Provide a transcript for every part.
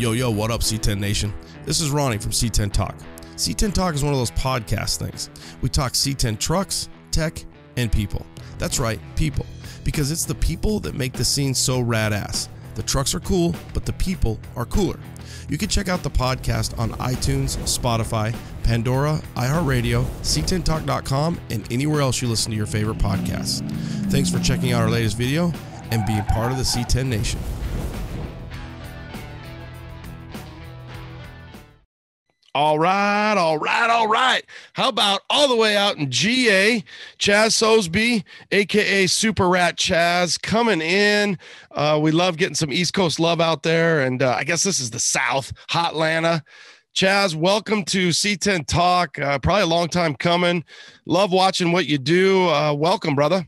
Yo, yo, what up, C10 Nation? This is Ronnie from C10 Talk. C10 Talk is one of those podcast things. We talk C10 trucks, tech, and people. That's right, people. Because it's the people that make the scene so rad ass. The trucks are cool, but the people are cooler. You can check out the podcast on iTunes, Spotify, Pandora, iHeartRadio, C10Talk.com, and anywhere else you listen to your favorite podcasts. Thanks for checking out our latest video and being part of the C10 Nation. All right, all right, all right. How about all the way out in GA, Chaz Sosebee, aka Super Rat Chaz, coming in. Uh, we love getting some East Coast love out there, and uh, I guess this is the South, Hot Atlanta. Chaz, welcome to C10 Talk. Uh, probably a long time coming. Love watching what you do. Uh, welcome, brother.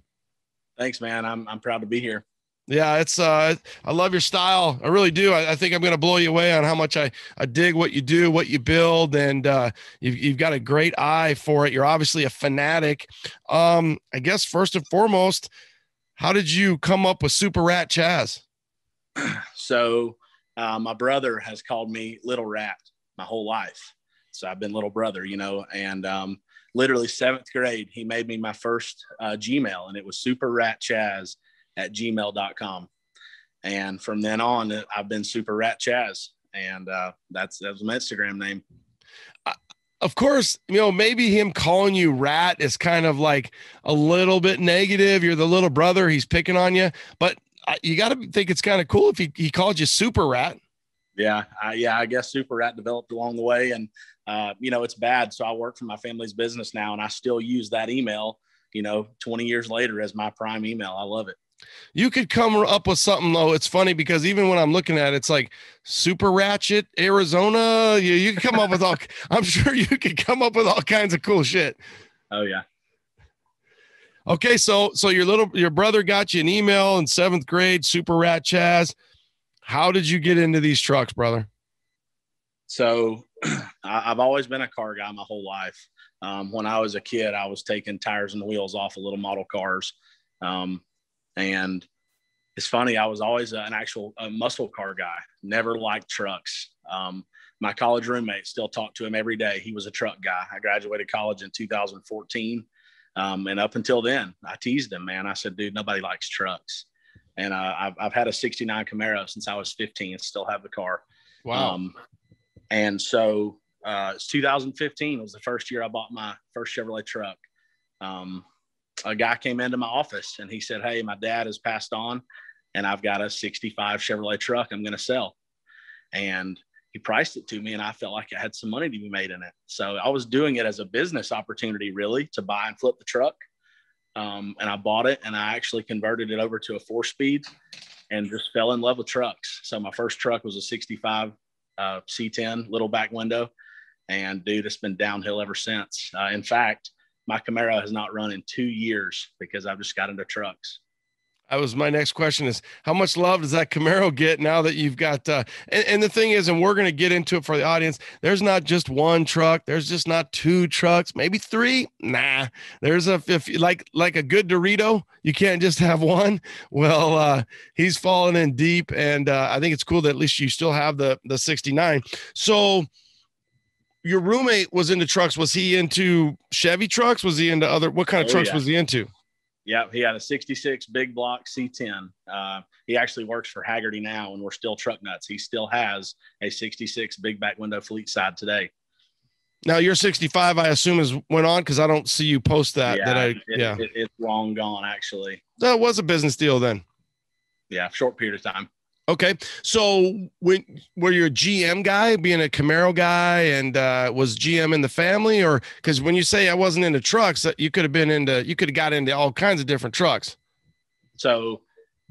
Thanks, man. I'm I'm proud to be here. Yeah, it's uh I love your style. I really do. I, I think I'm gonna blow you away on how much I, I dig what you do, what you build, and uh you've you've got a great eye for it. You're obviously a fanatic. Um, I guess first and foremost, how did you come up with Super Rat Chaz? So uh, my brother has called me Little Rat my whole life. So I've been Little Brother, you know, and um, literally seventh grade, he made me my first uh, Gmail, and it was Super Rat Chaz at gmail.com. And from then on, I've been Super Rat Chaz. And uh, that's that was my Instagram name. Of course, you know, maybe him calling you rat is kind of like a little bit negative. You're the little brother, he's picking on you, but uh, you got to think it's kind of cool if he, he called you super rat. Yeah, I, yeah, I guess super rat developed along the way, and uh, you know it's bad. So I work for my family's business now, and I still use that email. You know, 20 years later as my prime email. I love it. You could come up with something though. It's funny because even when I'm looking at it, it's like super ratchet Arizona. You, you can come up with all. I'm sure you could come up with all kinds of cool shit. Oh yeah. Okay, so so your little your brother got you an email in seventh grade, Super Rat Chaz. How did you get into these trucks, brother? So I've always been a car guy my whole life. Um, when I was a kid, I was taking tires and wheels off of little model cars. Um, and it's funny, I was always an actual a muscle car guy, never liked trucks. Um, my college roommate still talked to him every day. He was a truck guy. I graduated college in 2014. Um, and up until then, I teased him, man. I said, dude, nobody likes trucks. And uh, I've, I've had a 69 Camaro since I was 15 and still have the car. Wow. Um, and so uh, it's 2015 was the first year I bought my first Chevrolet truck. Um, a guy came into my office and he said, Hey, my dad has passed on and I've got a 65 Chevrolet truck I'm going to sell. And he priced it to me and I felt like I had some money to be made in it. So I was doing it as a business opportunity, really, to buy and flip the truck. Um, and I bought it and I actually converted it over to a four speed and just fell in love with trucks. So my first truck was a 65 uh, C10 little back window. And dude, it's been downhill ever since. Uh, in fact, my Camaro has not run in two years because I've just got into trucks. That was my next question is how much love does that Camaro get now that you've got uh and, and the thing is, and we're gonna get into it for the audience, there's not just one truck, there's just not two trucks, maybe three. Nah, there's a if you like like a good Dorito, you can't just have one. Well, uh he's fallen in deep, and uh, I think it's cool that at least you still have the the 69. So your roommate was into trucks. Was he into Chevy trucks? Was he into other? What kind of oh, trucks yeah. was he into? Yeah, he had a '66 big block C10. Uh, he actually works for Hagerty now, and we're still truck nuts. He still has a '66 big back window fleet side today. Now your 65, I assume, is went on because I don't see you post that. Yeah, that I, it, yeah, it, it's long gone actually. That was a business deal then. Yeah, short period of time. Okay, so when were you a GM guy, being a Camaro guy, and uh, was GM in the family, or because when you say I wasn't into trucks, you could have been into, you could have got into all kinds of different trucks. So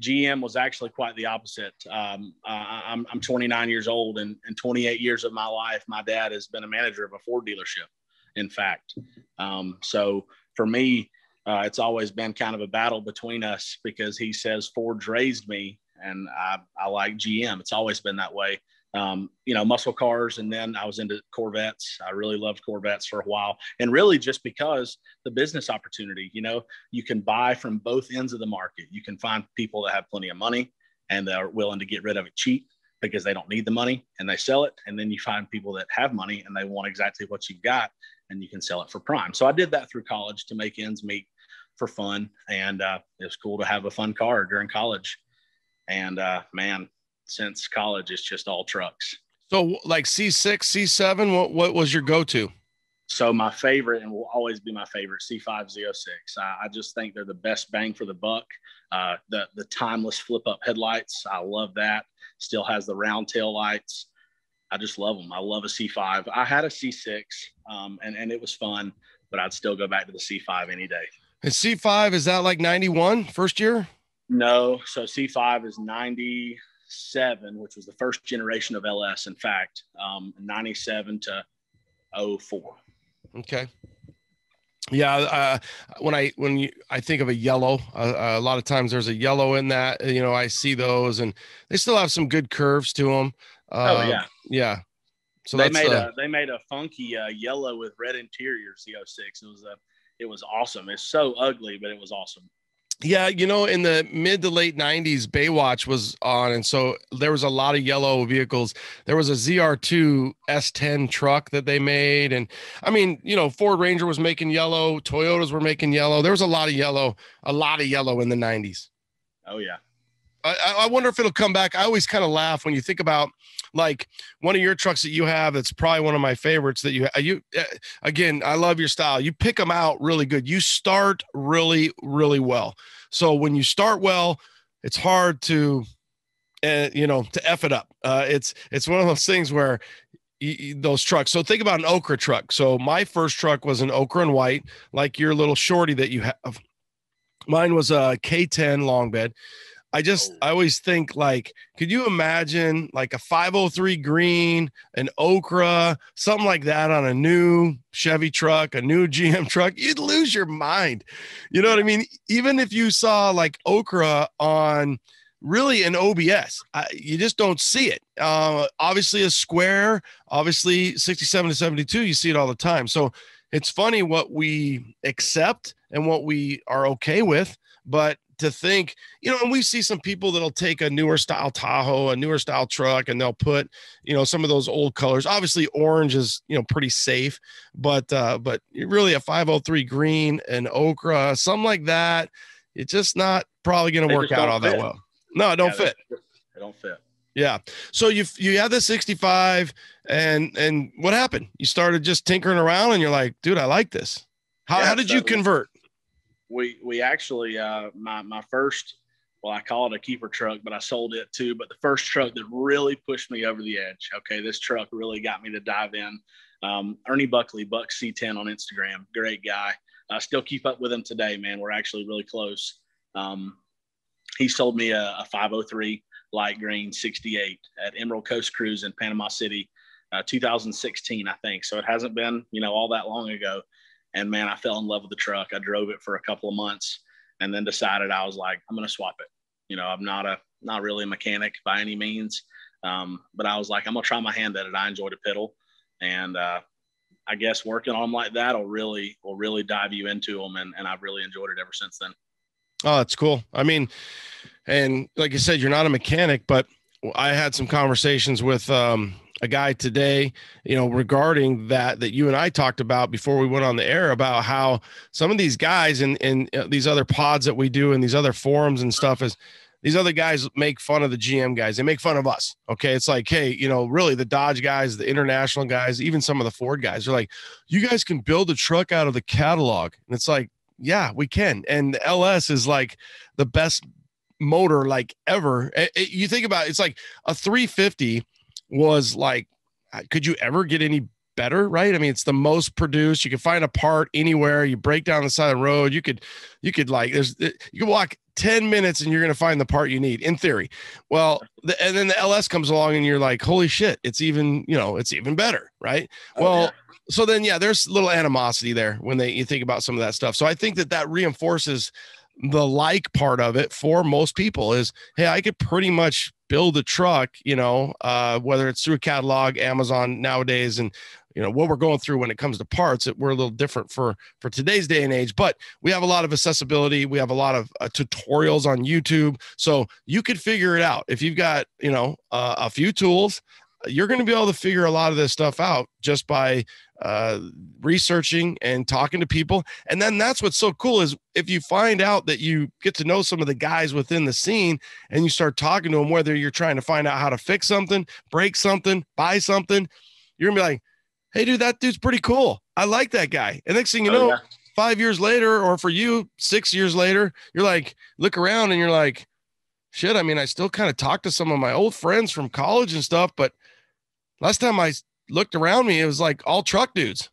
GM was actually quite the opposite. Um, I'm, I'm 29 years old, and in 28 years of my life, my dad has been a manager of a Ford dealership. In fact, um, so for me, uh, it's always been kind of a battle between us because he says Ford's raised me and I, I like GM. It's always been that way. Um, you know, muscle cars, and then I was into Corvettes. I really loved Corvettes for a while, and really just because the business opportunity. You know, you can buy from both ends of the market. You can find people that have plenty of money and they're willing to get rid of it cheap, because they don't need the money and they sell it. And then you find people that have money and they want exactly what you've got and you can sell it for prime. So I did that through college to make ends meet for fun. And uh, it was cool to have a fun car during college. And uh, man, since college, it's just all trucks. So like C6, C7, what, what was your go-to? So my favorite and will always be my favorite C5Z06. I, I just think they're the best bang for the buck. Uh, the the timeless flip up headlights, I love that. Still has the round tail lights. I just love them. I love a C5. I had a C6, um, and and it was fun, but I'd still go back to the C5 any day. And C5 is that like 91 first year? No, so C5 is 97, which was the first generation of LS. In fact, um, 97 to 04. Okay. Yeah, uh, when I when you I think of a yellow, uh, a lot of times there's a yellow in that. You know, I see those, and they still have some good curves to them. Uh, oh yeah, yeah. So they made a they made a funky uh, yellow with red interior CO6. It was a it was awesome. It's so ugly, but it was awesome. Yeah, you know, in the mid to late 90s, Baywatch was on. And so there was a lot of yellow vehicles. There was a ZR2 S10 truck that they made. And I mean, you know, Ford Ranger was making yellow, Toyotas were making yellow. There was a lot of yellow, a lot of yellow in the 90s. Oh, yeah. I, I wonder if it'll come back. I always kind of laugh when you think about like one of your trucks that you have. That's probably one of my favorites that you you uh, again. I love your style. You pick them out really good. You start really really well. So when you start well, it's hard to uh, you know to f it up. Uh, it's it's one of those things where those trucks. So think about an ochre truck. So my first truck was an ochre and white, like your little shorty that you have. Mine was a K10 long bed. I just I always think like, could you imagine like a 503 green, an ochre, something like that on a new Chevy truck, a new GM truck? You'd lose your mind. You know what I mean? Even if you saw like ochre on really an OBS, I, you just don't see it. Uh, obviously, a square, obviously 67 to 72, you see it all the time. So it's funny what we accept and what we are okay with, but to think, you know, and we see some people that'll take a newer style Tahoe, a newer style truck, and they'll put, you know, some of those old colors. Obviously, orange is, you know, pretty safe, but uh, but really a 503 green and ochre, something like that, it's just not probably going to work out all fit. that well. No, it don't yeah, fit. It don't fit. Yeah. So you you had the 65 and and what happened? You started just tinkering around and you're like, dude, I like this. How, yeah, how did you convert? We we actually uh, my my first well I call it a keeper truck, but I sold it too. But the first truck that really pushed me over the edge. Okay, this truck really got me to dive in. Um, Ernie Buckley, Buck C10 on Instagram, great guy. I still keep up with him today, man. We're actually really close. Um, he sold me a, a 503 light green 68 at Emerald Coast Cruise in Panama City, uh, 2016, I think. So it hasn't been, you know, all that long ago. And man, I fell in love with the truck. I drove it for a couple of months and then decided I was like, I'm going to swap it. You know, I'm not a, not really a mechanic by any means. Um, but I was like, I'm going to try my hand at it. I enjoy to piddle. And, uh, I guess working on them like that will really, will really dive you into them. And, and I've really enjoyed it ever since then. Oh, that's cool. I mean, and like you said, you're not a mechanic, but I had some conversations with um, a guy today, you know, regarding that that you and I talked about before we went on the air about how some of these guys in uh, these other pods that we do and these other forums and stuff is these other guys make fun of the GM guys. They make fun of us. Okay. It's like, hey, you know, really the Dodge guys, the international guys, even some of the Ford guys are like, you guys can build a truck out of the catalog. And it's like, yeah, we can. And the LS is like the best motor like ever. It, it, you think about it, it's like a 350 was like, uh, could you ever get any better right? I mean it's the most produced. You can find a part anywhere. You break down the side of the road. You could you could like there's uh, you can walk 10 minutes and you're going to find the part you need in theory. Well the, and then the ls comes along and you're like holy shit it's even you know it's even better right? Oh, well yeah. so then yeah there's a little animosity there when they you think about some of that stuff. So i think that that reinforces the like part of it for most people is hey i could pretty much build a truck, you know, uh, whether it's through a catalog, Amazon nowadays, and you know what we're going through when it comes to parts it, we're a little different for for today's day and age but we have a lot of accessibility. We have a lot of uh, tutorials on youtube. So you could figure it out. If you've got you know uh, a few tools you're going to be able to figure a lot of this stuff out just by uh, researching and talking to people. And then that's what's so cool is if you find out that you get to know some of the guys within the scene and you start talking to them, whether you're trying to find out how to fix something, break something, buy something, you're gonna be like, hey, dude, that dude's pretty cool. I like that guy. And next thing you oh, know, yeah. five years later, or for you, six years later, you're like, look around and you're like, shit. I mean, I still kind of talk to some of my old friends from college and stuff, but last time I looked around me, it was like all truck dudes.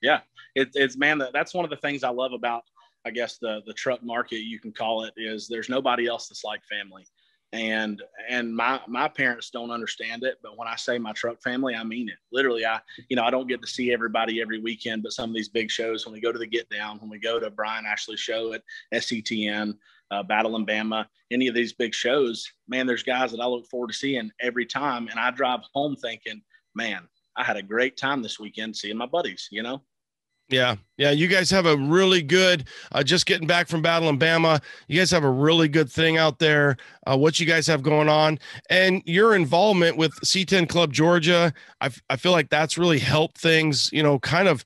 Yeah, it, it's man. That's one of the things I love about, I guess the the truck market. You can call it is there's nobody else that's like family, and and my my parents don't understand it. But when I say my truck family, I mean it. Literally, I you know I don't get to see everybody every weekend, but some of these big shows when we go to the Get Down, when we go to Brian Ashley show at SCTN. Uh, Battle in Bama, any of these big shows, man, there's guys that I look forward to seeing every time. And I drive home thinking, man, I had a great time this weekend seeing my buddies, you know? Yeah. Yeah. You guys have a really good, uh, just getting back from Battle in Bama. You guys have a really good thing out there. Uh, what you guys have going on and your involvement with C10 Club Georgia. I, I feel like that's really helped things, you know, kind of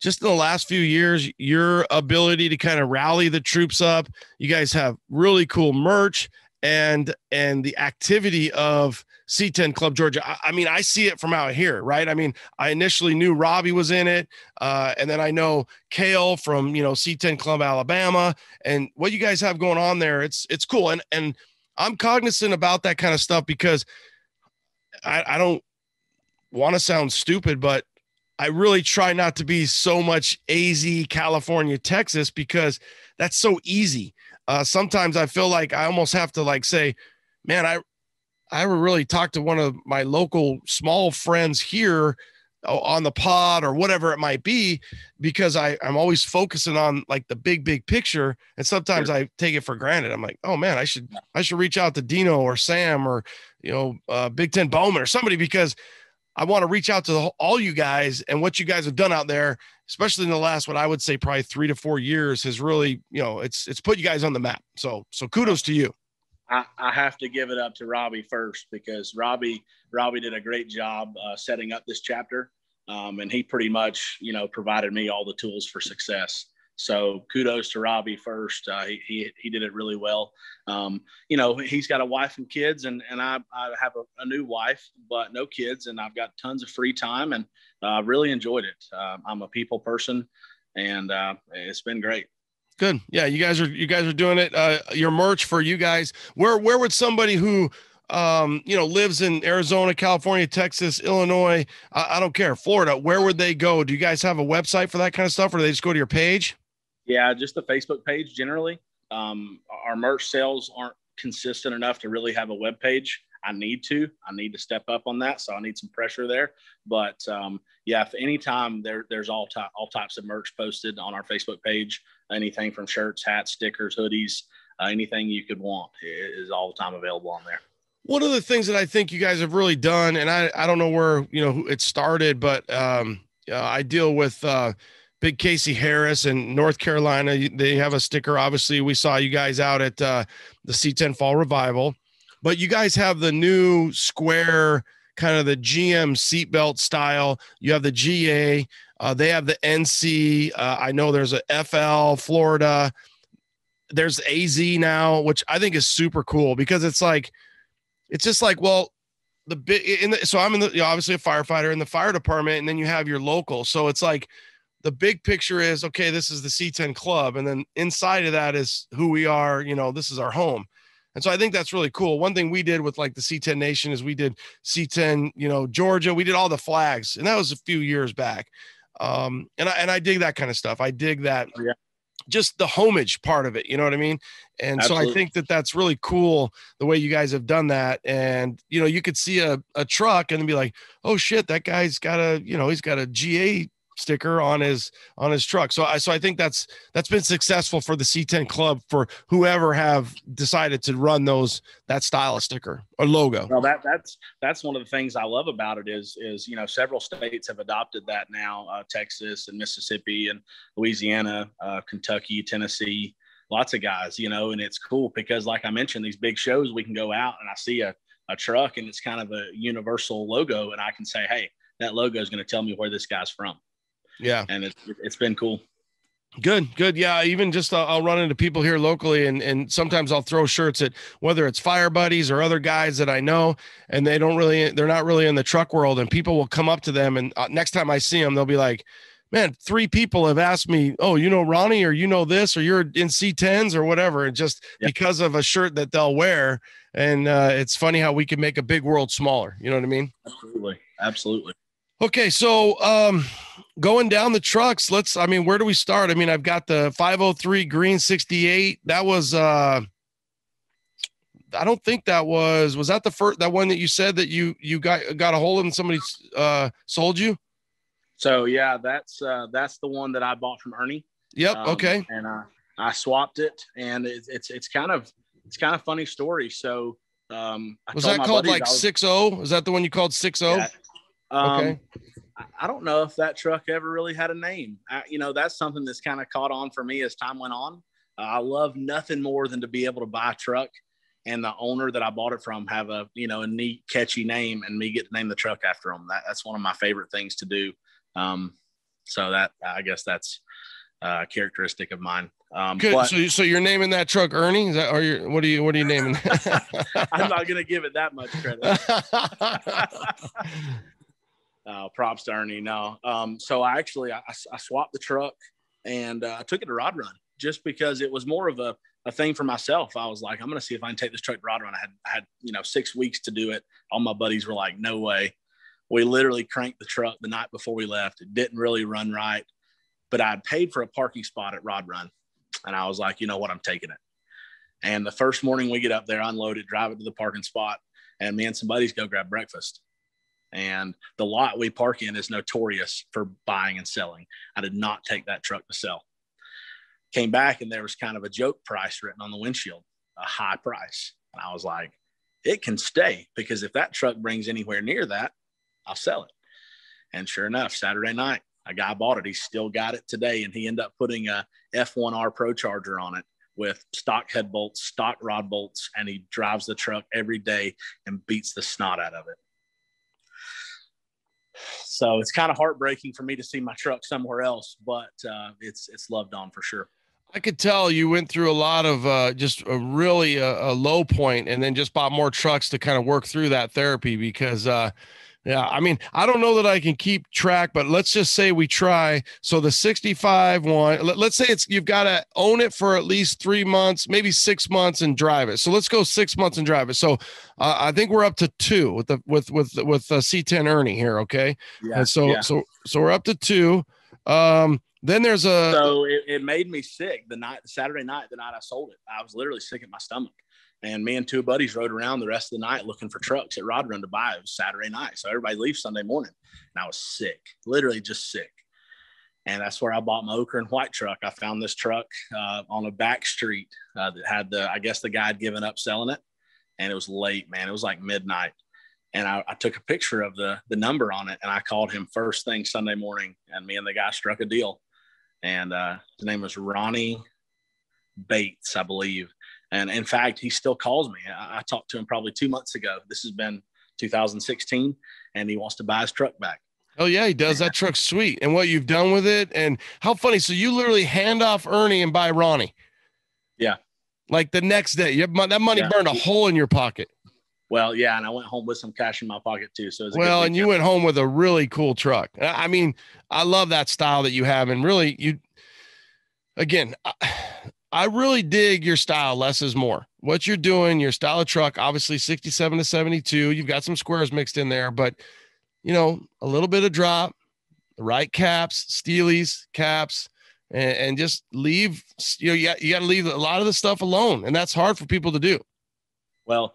just in the last few years, your ability to kind of rally the troops up. You guys have really cool merch and, and the activity of, C10 Club Georgia. I, I, mean, I see it from out here, right? I mean, I initially knew Robbie was in it, uh, and then I know Kale from you know C10 Club Alabama, and what you guys have going on there. It's it's cool, and and I'm cognizant about that kind of stuff because I, I don't want to sound stupid, but I really try not to be so much AZ California, Texas because that's so easy. Uh, sometimes I feel like I almost have to like say, man, I I ever really talked to one of my local small friends here on the pod or whatever it might be because I, I'm always focusing on like the big, big picture. And sometimes sure. I take it for granted. I'm like, oh man, I should, I should reach out to Dino or Sam or, you know, uh, Big Ten Bowman or somebody because I want to reach out to the, all you guys and what you guys have done out there, especially in the last, what I would say probably three to four years has really, you know, it's, it's put you guys on the map. So, so kudos to you. I, I, have to give it up to Robbie first because Robbie Robbie did a great job uh, setting up this chapter, um, and he pretty much you know provided me all the tools for success. So kudos to Robbie first. Uh, he, he, he did it really well. Um, you know, he's got a wife and kids, and, and I, I have a, a, new wife, but no kids, and I've got tons of free time, and uh, really enjoyed it. Uh, I'm a people person, and uh, it's been great. Good. Yeah, you guys are you guys are doing it. Uh, your merch for you guys. Where where would somebody who um, you know lives in Arizona, California, Texas, Illinois, I, I don't care, Florida, where would they go? Do you guys have a website for that kind of stuff, or do they just go to your page? Yeah, just the Facebook page generally. Um, our merch sales aren't consistent enough to really have a web page. I need to. I need to step up on that. So I need some pressure there. But um, yeah, if anytime there, there's all ty- all types of merch posted on our Facebook page, anything from shirts, hats, stickers, hoodies, uh, anything you could want is all the time available on there. One of the things that I think you guys have really done, and I, I don't know where you know it started, but um, uh, I deal with uh, Big Casey Harris in North Carolina. They have a sticker. Obviously, we saw you guys out at uh, the C10 Fall Revival but you guys have the new square kind of the GM seatbelt style. You have the GA. Uh, they have the NC. Uh, I know there's a FL Florida. There's AZ now, which I think is super cool because it's like, it's just like, well, the big in the, so I'm in the obviously a firefighter in the fire department, and then you have your local. So it's like the big picture is okay, this is the C10 club, and then inside of that is who we are. You know, this is our home. And so I think that's really cool. One thing we did with like the C10 Nation is we did C10, you know, Georgia. We did all the flags, and that was a few years back. Um, and I and I dig that kind of stuff. I dig that. Oh, yeah. Just the homage part of it, you know what I mean? And Absolutely. so I think that that's really cool the way you guys have done that. And you know, you could see a, a truck and be like, oh shit, that guy's got a, you know, he's got a GA sticker on his on his truck. So I so I think that's that's been successful for the C10 club for whoever have decided to run those that style of sticker or logo. Well, that that's that's one of the things I love about it is is you know several states have adopted that now, uh, Texas and Mississippi and Louisiana, uh, Kentucky, Tennessee, lots of guys, you know, and it's cool because like I mentioned, these big shows we can go out and I see a a truck and it's kind of a universal logo and I can say, hey, that logo is going to tell me where this guy's from. Yeah. And it's, it's been cool. Good, good. Yeah, even just uh, I'll run into people here locally, and and sometimes I'll throw shirts at whether it's fire buddies or other guys that I know, and they don't really, they're not really in the truck world, and people will come up to them, and uh, next time I see them, they'll be like, "Man, three people have asked me, oh, you know Ronnie, or you know this, or you're in C10s or whatever," and just yeah. because of a shirt that they'll wear, and uh, it's funny how we can make a big world smaller. You know what I mean? Absolutely, absolutely. Okay, so um, going down the trucks, let's. I mean, where do we start? I mean, I've got the 503 Green 68. That was. uh I don't think that was. Was that the first that one that you said that you you got got a hold of and somebody uh sold you? So yeah, that's uh that's the one that I bought from Ernie. Yep. Um, okay. And uh, I swapped it, and it's it's it's kind of it's kind of funny story. So um, I was that called like six zero? Is that the one you called six zero? Um, okay. I don't know if that truck ever really had a name. I, you know, that's something that's kind of caught on for me as time went on. Uh, I love nothing more than to be able to buy a truck and the owner that I bought it from have a you know a neat, catchy name, and me get to name the truck after them. That, that's one of my favorite things to do. Um, so that I guess that's a characteristic of mine. Um, Good. But, so, so you're naming that truck Ernie? Is that or you? What are you? What are you naming? I'm not going to give it that much credit. uh, props to Ernie. No. Um, so I actually I, I swapped the truck and uh, I took it to Rod Run just because it was more of a, a thing for myself. I was like, I'm going to see if I can take this truck to Rod Run. I had I had you know six weeks to do it. All my buddies were like, no way. We literally cranked the truck the night before we left. It didn't really run right, but I'd paid for a parking spot at Rod Run, and I was like, you know what, I'm taking it. And the first morning we get up there, unload it, drive it to the parking spot, and me and some buddies go grab breakfast. And the lot we park in is notorious for buying and selling. I did not take that truck to sell. Came back and there was kind of a joke price written on the windshield, a high price. And I was like, it can stay because if that truck brings anywhere near that, I'll sell it. And sure enough, Saturday night, a guy bought it. He still got it today. And he ended up putting a F1R Pro Charger on it with stock head bolts, stock rod bolts, and he drives the truck every day and beats the snot out of it. So it's kind of heartbreaking for me to see my truck somewhere else, but uh, it's it's loved on for sure. I could tell you went through a lot of uh, just a really a, a, low point, and then just bought more trucks to kind of work through that therapy because uh, yeah, I mean, I don't know that I can keep track, but let's just say we try. So the 65 one, let, us say it's you've got to own it for at least three months, maybe six months, and drive it. So let's go six months and drive it. So uh, I think we're up to two with the with with with uh, C10 Ernie here. Okay, yeah. And so yeah. so so we're up to two. Um, then there's a so it, it made me sick the night Saturday night the night I sold it. I was literally sick at my stomach. And me and two buddies rode around the rest of the night looking for trucks at Rod Run to buy. It was Saturday night. So everybody leaves Sunday morning. And I was sick, literally just sick. And that's where I bought my ochre and white truck. I found this truck uh, on a back street uh, that had the, I guess the guy had given up selling it. And it was late, man. It was like midnight. And I, I took a picture of the, the number on it and I called him first thing Sunday morning. And me and the guy struck a deal. And uh, his name was Ronnie Bates, I believe and in fact, he still calls me. I, I talked to him probably two months ago. This has been 2016, and he wants to buy his truck back. Oh yeah, he does. That truck's sweet. And what you've done with it, and how funny. So you literally hand off Ernie and buy Ronnie. Yeah. Like the next day, you have, that money yeah. burned a hole in your pocket. Well, yeah, and I went home with some cash in my pocket too. So well, and you went home with a really cool truck. I mean, I love that style that you have, and really, you again. I really dig your style. Less is more. What you're doing, your style of truck, obviously 67 to 72. You've got some squares mixed in there, but you know, a little bit of drop, the right caps, steelies, caps, and, and just leave. You know, you got, you got to leave a lot of the stuff alone, and that's hard for people to do. Well,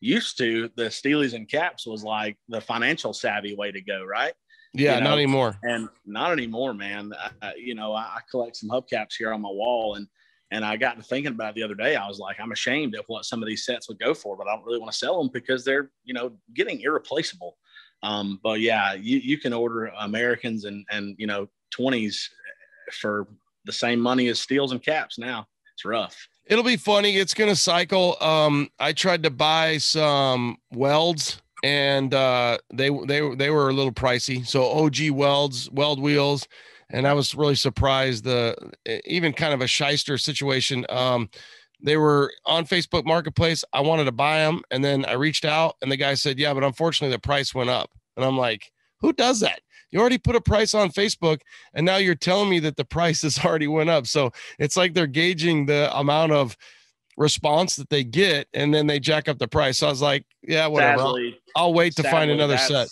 used to the steelies and caps was like the financial savvy way to go, right? Yeah, you know? not anymore. And not anymore, man. I, you know, I, I collect some hubcaps here on my wall, and and I got to thinking about it the other day. I was like, I'm ashamed of what some of these sets would go for, but I don't really want to sell them because they're, you know, getting irreplaceable. Um, but yeah, you, you can order Americans and, and, you know, 20s for the same money as steels and caps now. It's rough. It'll be funny. It's going to cycle. Um, I tried to buy some welds and uh, they they they were a little pricey. So OG welds, weld wheels, and I was really surprised. The even kind of a shyster situation. Um, they were on Facebook Marketplace. I wanted to buy them, and then I reached out, and the guy said, "Yeah, but unfortunately, the price went up." And I'm like, "Who does that?" You already put a price on Facebook, and now you're telling me that the price has already went up. So it's like they're gauging the amount of response that they get, and then they jack up the price. So I was like, "Yeah, whatever." Sadly, I'll, I'll, wait to sadly, find another set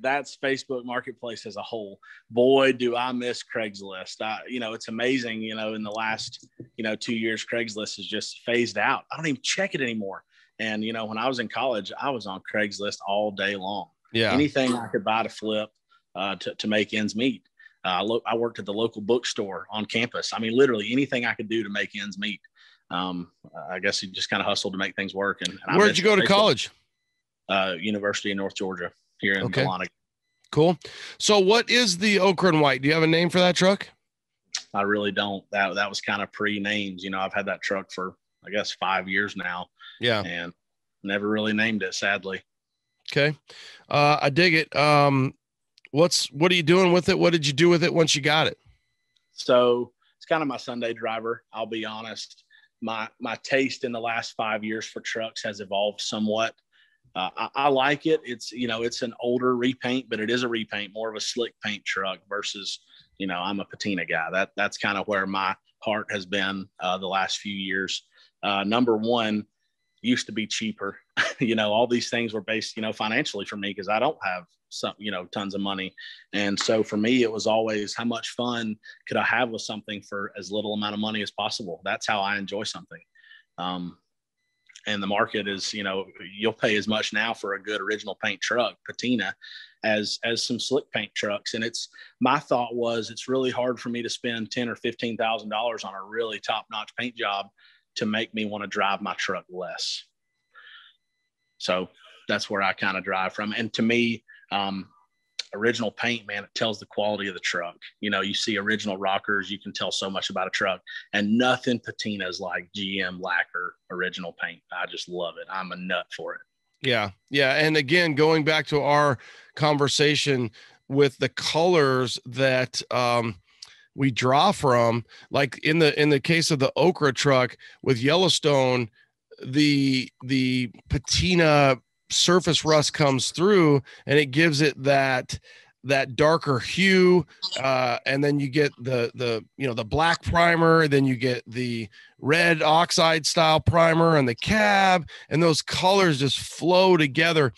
that's Facebook Marketplace as a whole. Boy, do I miss Craigslist. I, you know, it's amazing. You know, in the last, you know, two years, Craigslist is just phased out. I don't even check it anymore. And you know, when I was in college, I was on Craigslist all day long. Yeah, anything I could buy to flip uh, to to make ends meet. Uh, lo- I worked at the local bookstore on campus. I mean, literally anything I could do to make ends meet. Um, I guess you just kind of hustled to make things work. And, and where'd you go to Facebook, college? Uh, University of North Georgia here in okay. Cool. So, what is the Ochre and White? Do you have a name for that truck? I really don't. That that was kind of pre names. You know, I've had that truck for I guess five years now. Yeah, and never really named it. Sadly. Okay, uh, I dig it. Um, what's what are you doing with it? What did you do with it once you got it? So it's kind of my Sunday driver. I'll be honest. My my taste in the last five years for trucks has evolved somewhat. Uh, I, I, like it. It's you know it's an older repaint, but it is a repaint, more of a slick paint truck versus you know I'm a patina guy. That that's kind of where my heart has been uh, the last few years. Uh, number one used to be cheaper. you know all these things were based you know financially for me because I don't have some you know tons of money, and so for me it was always how much fun could I have with something for as little amount of money as possible. That's how I enjoy something. Um, and the market is you know you'll pay as much now for a good original paint truck patina as as some slick paint trucks. And it's my thought was it's really hard for me to spend 10 or 15 thousand dollars on a really top notch paint job to make me want to drive my truck less. So that's where i kind of drive from. And to me um, original paint, man, it tells the quality of the truck. You know, you see original rockers, you can tell so much about a truck, and nothing patinas like GM lacquer original paint. I just love it. I'm a nut for it. Yeah. Yeah. And again, going back to our conversation with the colors that, um, we draw from like in the in the case of the ochre truck with yellowstone the the patina surface rust comes through and it gives it that that darker hue uh, and then you get the the you know the black primer then you get the red oxide style primer and the cab and those colors just flow together.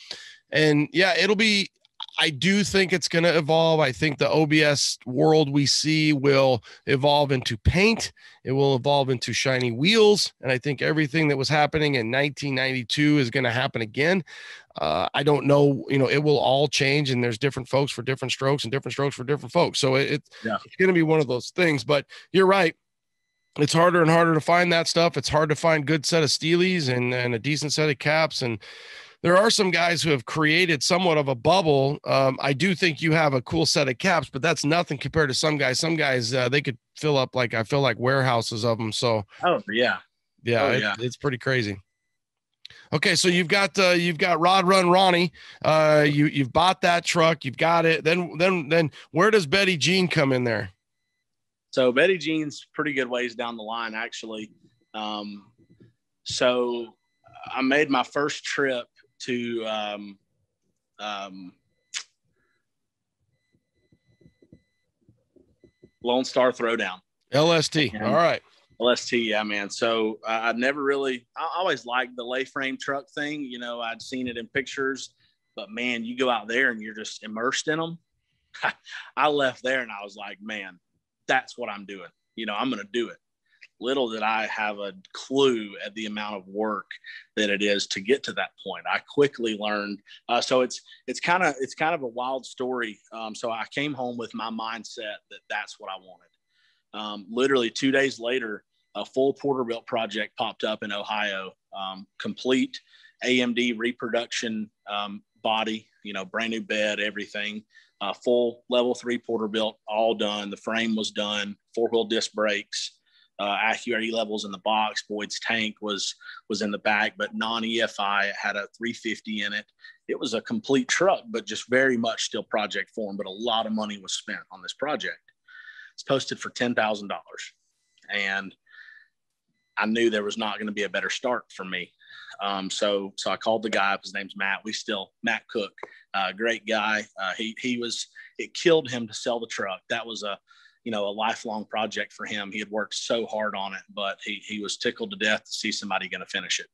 And yeah it'll be I do think it's going to evolve. I think the OBS world we see will evolve into paint. It will evolve into shiny wheels. And I think everything that was happening in 1992 is going to happen again. Uh, I don't know, you know, it will all change and there's different folks for different strokes and different strokes for different folks. So it, yeah. it's going to be one of those things. But you're right it's harder and harder to find that stuff. It's hard to find good set of steelies and, and a decent set of caps. And there are some guys who have created somewhat of a bubble. Um, I do think you have a cool set of caps, but that's nothing compared to some guys. Some guys uh, they could fill up like I feel like warehouses of them. So oh yeah, yeah, oh, it, yeah. it's pretty crazy. Okay, so you've got uh, you've got Rod Run Ronnie. Uh, you you've bought that truck. You've got it. Then then then where does Betty Jean come in there? So Betty Jean's pretty good ways down the line actually. Um, so I made my first trip to um, um, Lone Star Throwdown. LST. And All right. LST, yeah, man. So uh, I never really, I always liked the lay frame truck thing. You know, I'd seen it in pictures, but man, you go out there and you're just immersed in them. I left there and I was like, man, that's what I'm doing. You know, I'm going to do it. Little did I have a clue at the amount of work that it is to get to that point. I quickly learned. Uh, so it's it's kind of it's kind of a wild story. Um, so I came home with my mindset that that's what I wanted. Um, literally two days later, a full Porterbuilt project popped up in Ohio, um, complete AMD reproduction um, body, you know, brand new bed, everything, uh, full level three Porterbuilt, all done. The frame was done, four wheel disc brakes, uh, AccuAir levels in the box. Boyd's tank was was in the back, but non EFI. Had a 350 in it. It was a complete truck, but just very much still project form. But a lot of money was spent on this project. It's posted for ten thousand dollars, and I knew there was not going to be a better start for me. Um, so so I called the guy up. His name's Matt. We still Matt Cook, uh, great guy. Uh, he he was. It killed him to sell the truck. That was a you know, a lifelong project for him. He had worked so hard on it, but he, he was tickled to death to see somebody going to finish it.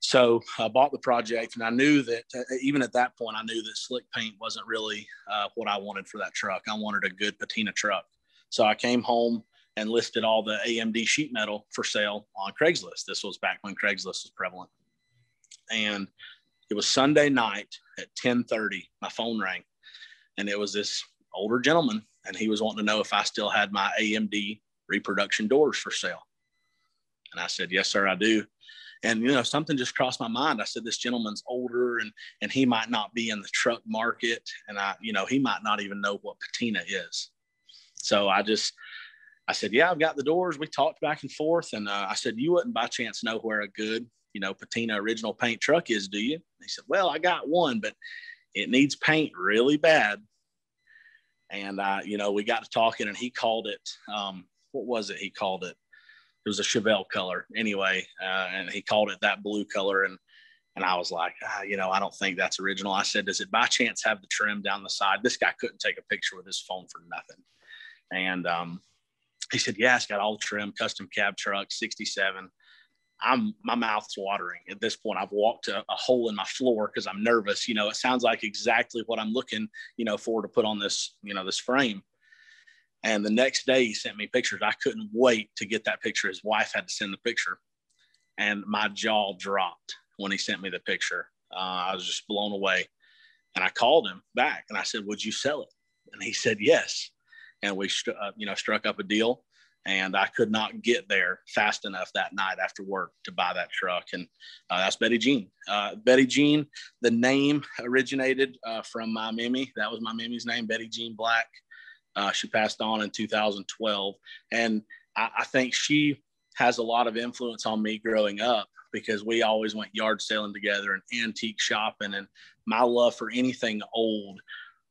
So I bought the project, and I knew that uh, even at that point, I knew that slick paint wasn't really uh, what I wanted for that truck. I wanted a good patina truck. So I came home and listed all the AMD sheet metal for sale on Craigslist. This was back when Craigslist was prevalent. And it was Sunday night at 10:30. My phone rang, and it was this older gentleman and he was wanting to know if I still had my AMD reproduction doors for sale. And I said, Yes, sir, I do. And you know, something just crossed my mind. I said, This gentleman's older and and he might not be in the truck market. And I, you know, he might not even know what patina is. So I just I said, Yeah, I've got the doors. We talked back and forth. And uh, I said, You wouldn't by chance know where a good, you know, patina original paint truck is, do you? And he said, Well, I got one, but it needs paint really bad and uh, you know we got to talking and he called it um, what was it he called it? It was a chevelle color. Anyway uh, and he called it that blue color. And and i was like ah, you know i don't think that's original. I said does it by chance have the trim down the side? This guy couldn't take a picture with his phone for nothing. And um, he said yeah it's got all the trim custom cab truck 67 I'm my mouth's watering at this point. I've walked a, a hole in my floor because I'm nervous. You know, it sounds like exactly what I'm looking, you know, for to put on this, you know, this frame. And the next day he sent me pictures. I couldn't wait to get that picture. His wife had to send the picture, and my jaw dropped when he sent me the picture. Uh, I was just blown away. And I called him back and I said, "Would you sell it?" And he said, "Yes." And we, uh, you know, struck up a deal and I could not get there fast enough that night after work to buy that truck. And uh, that's Betty Jean. Uh, Betty Jean, the name originated uh, from my Mimi. That was my Mimi's name, Betty Jean Black. Uh, she passed on in 2012, and I, I think she has a lot of influence on me growing up because we always went yard selling together and antique shopping, and my love for anything old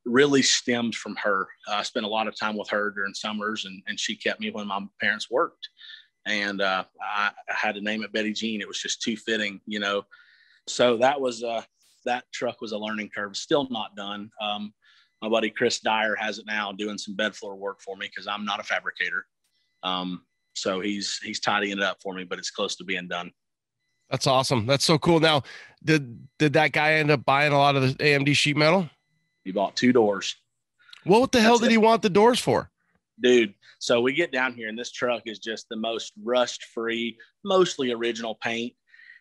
really stemmed from her. Uh, I spent a lot of time with her during summers, and, and she kept me when my parents worked. And uh, I, I, had to name it Betty Jean. It was just too fitting, you know. So that was uh, that truck was a learning curve. Still not done. Um, my buddy Chris Dyer has it now, doing some bed floor work for me because I'm not a fabricator. Um, so he's he's tidying it up for me, but it's close to being done. That's awesome. That's so cool. Now, did did that guy end up buying a lot of the AMD sheet metal? He bought two doors. What the hell did it. he want the doors for? Dude, so we get down here and this truck is just the most rust free, mostly original paint.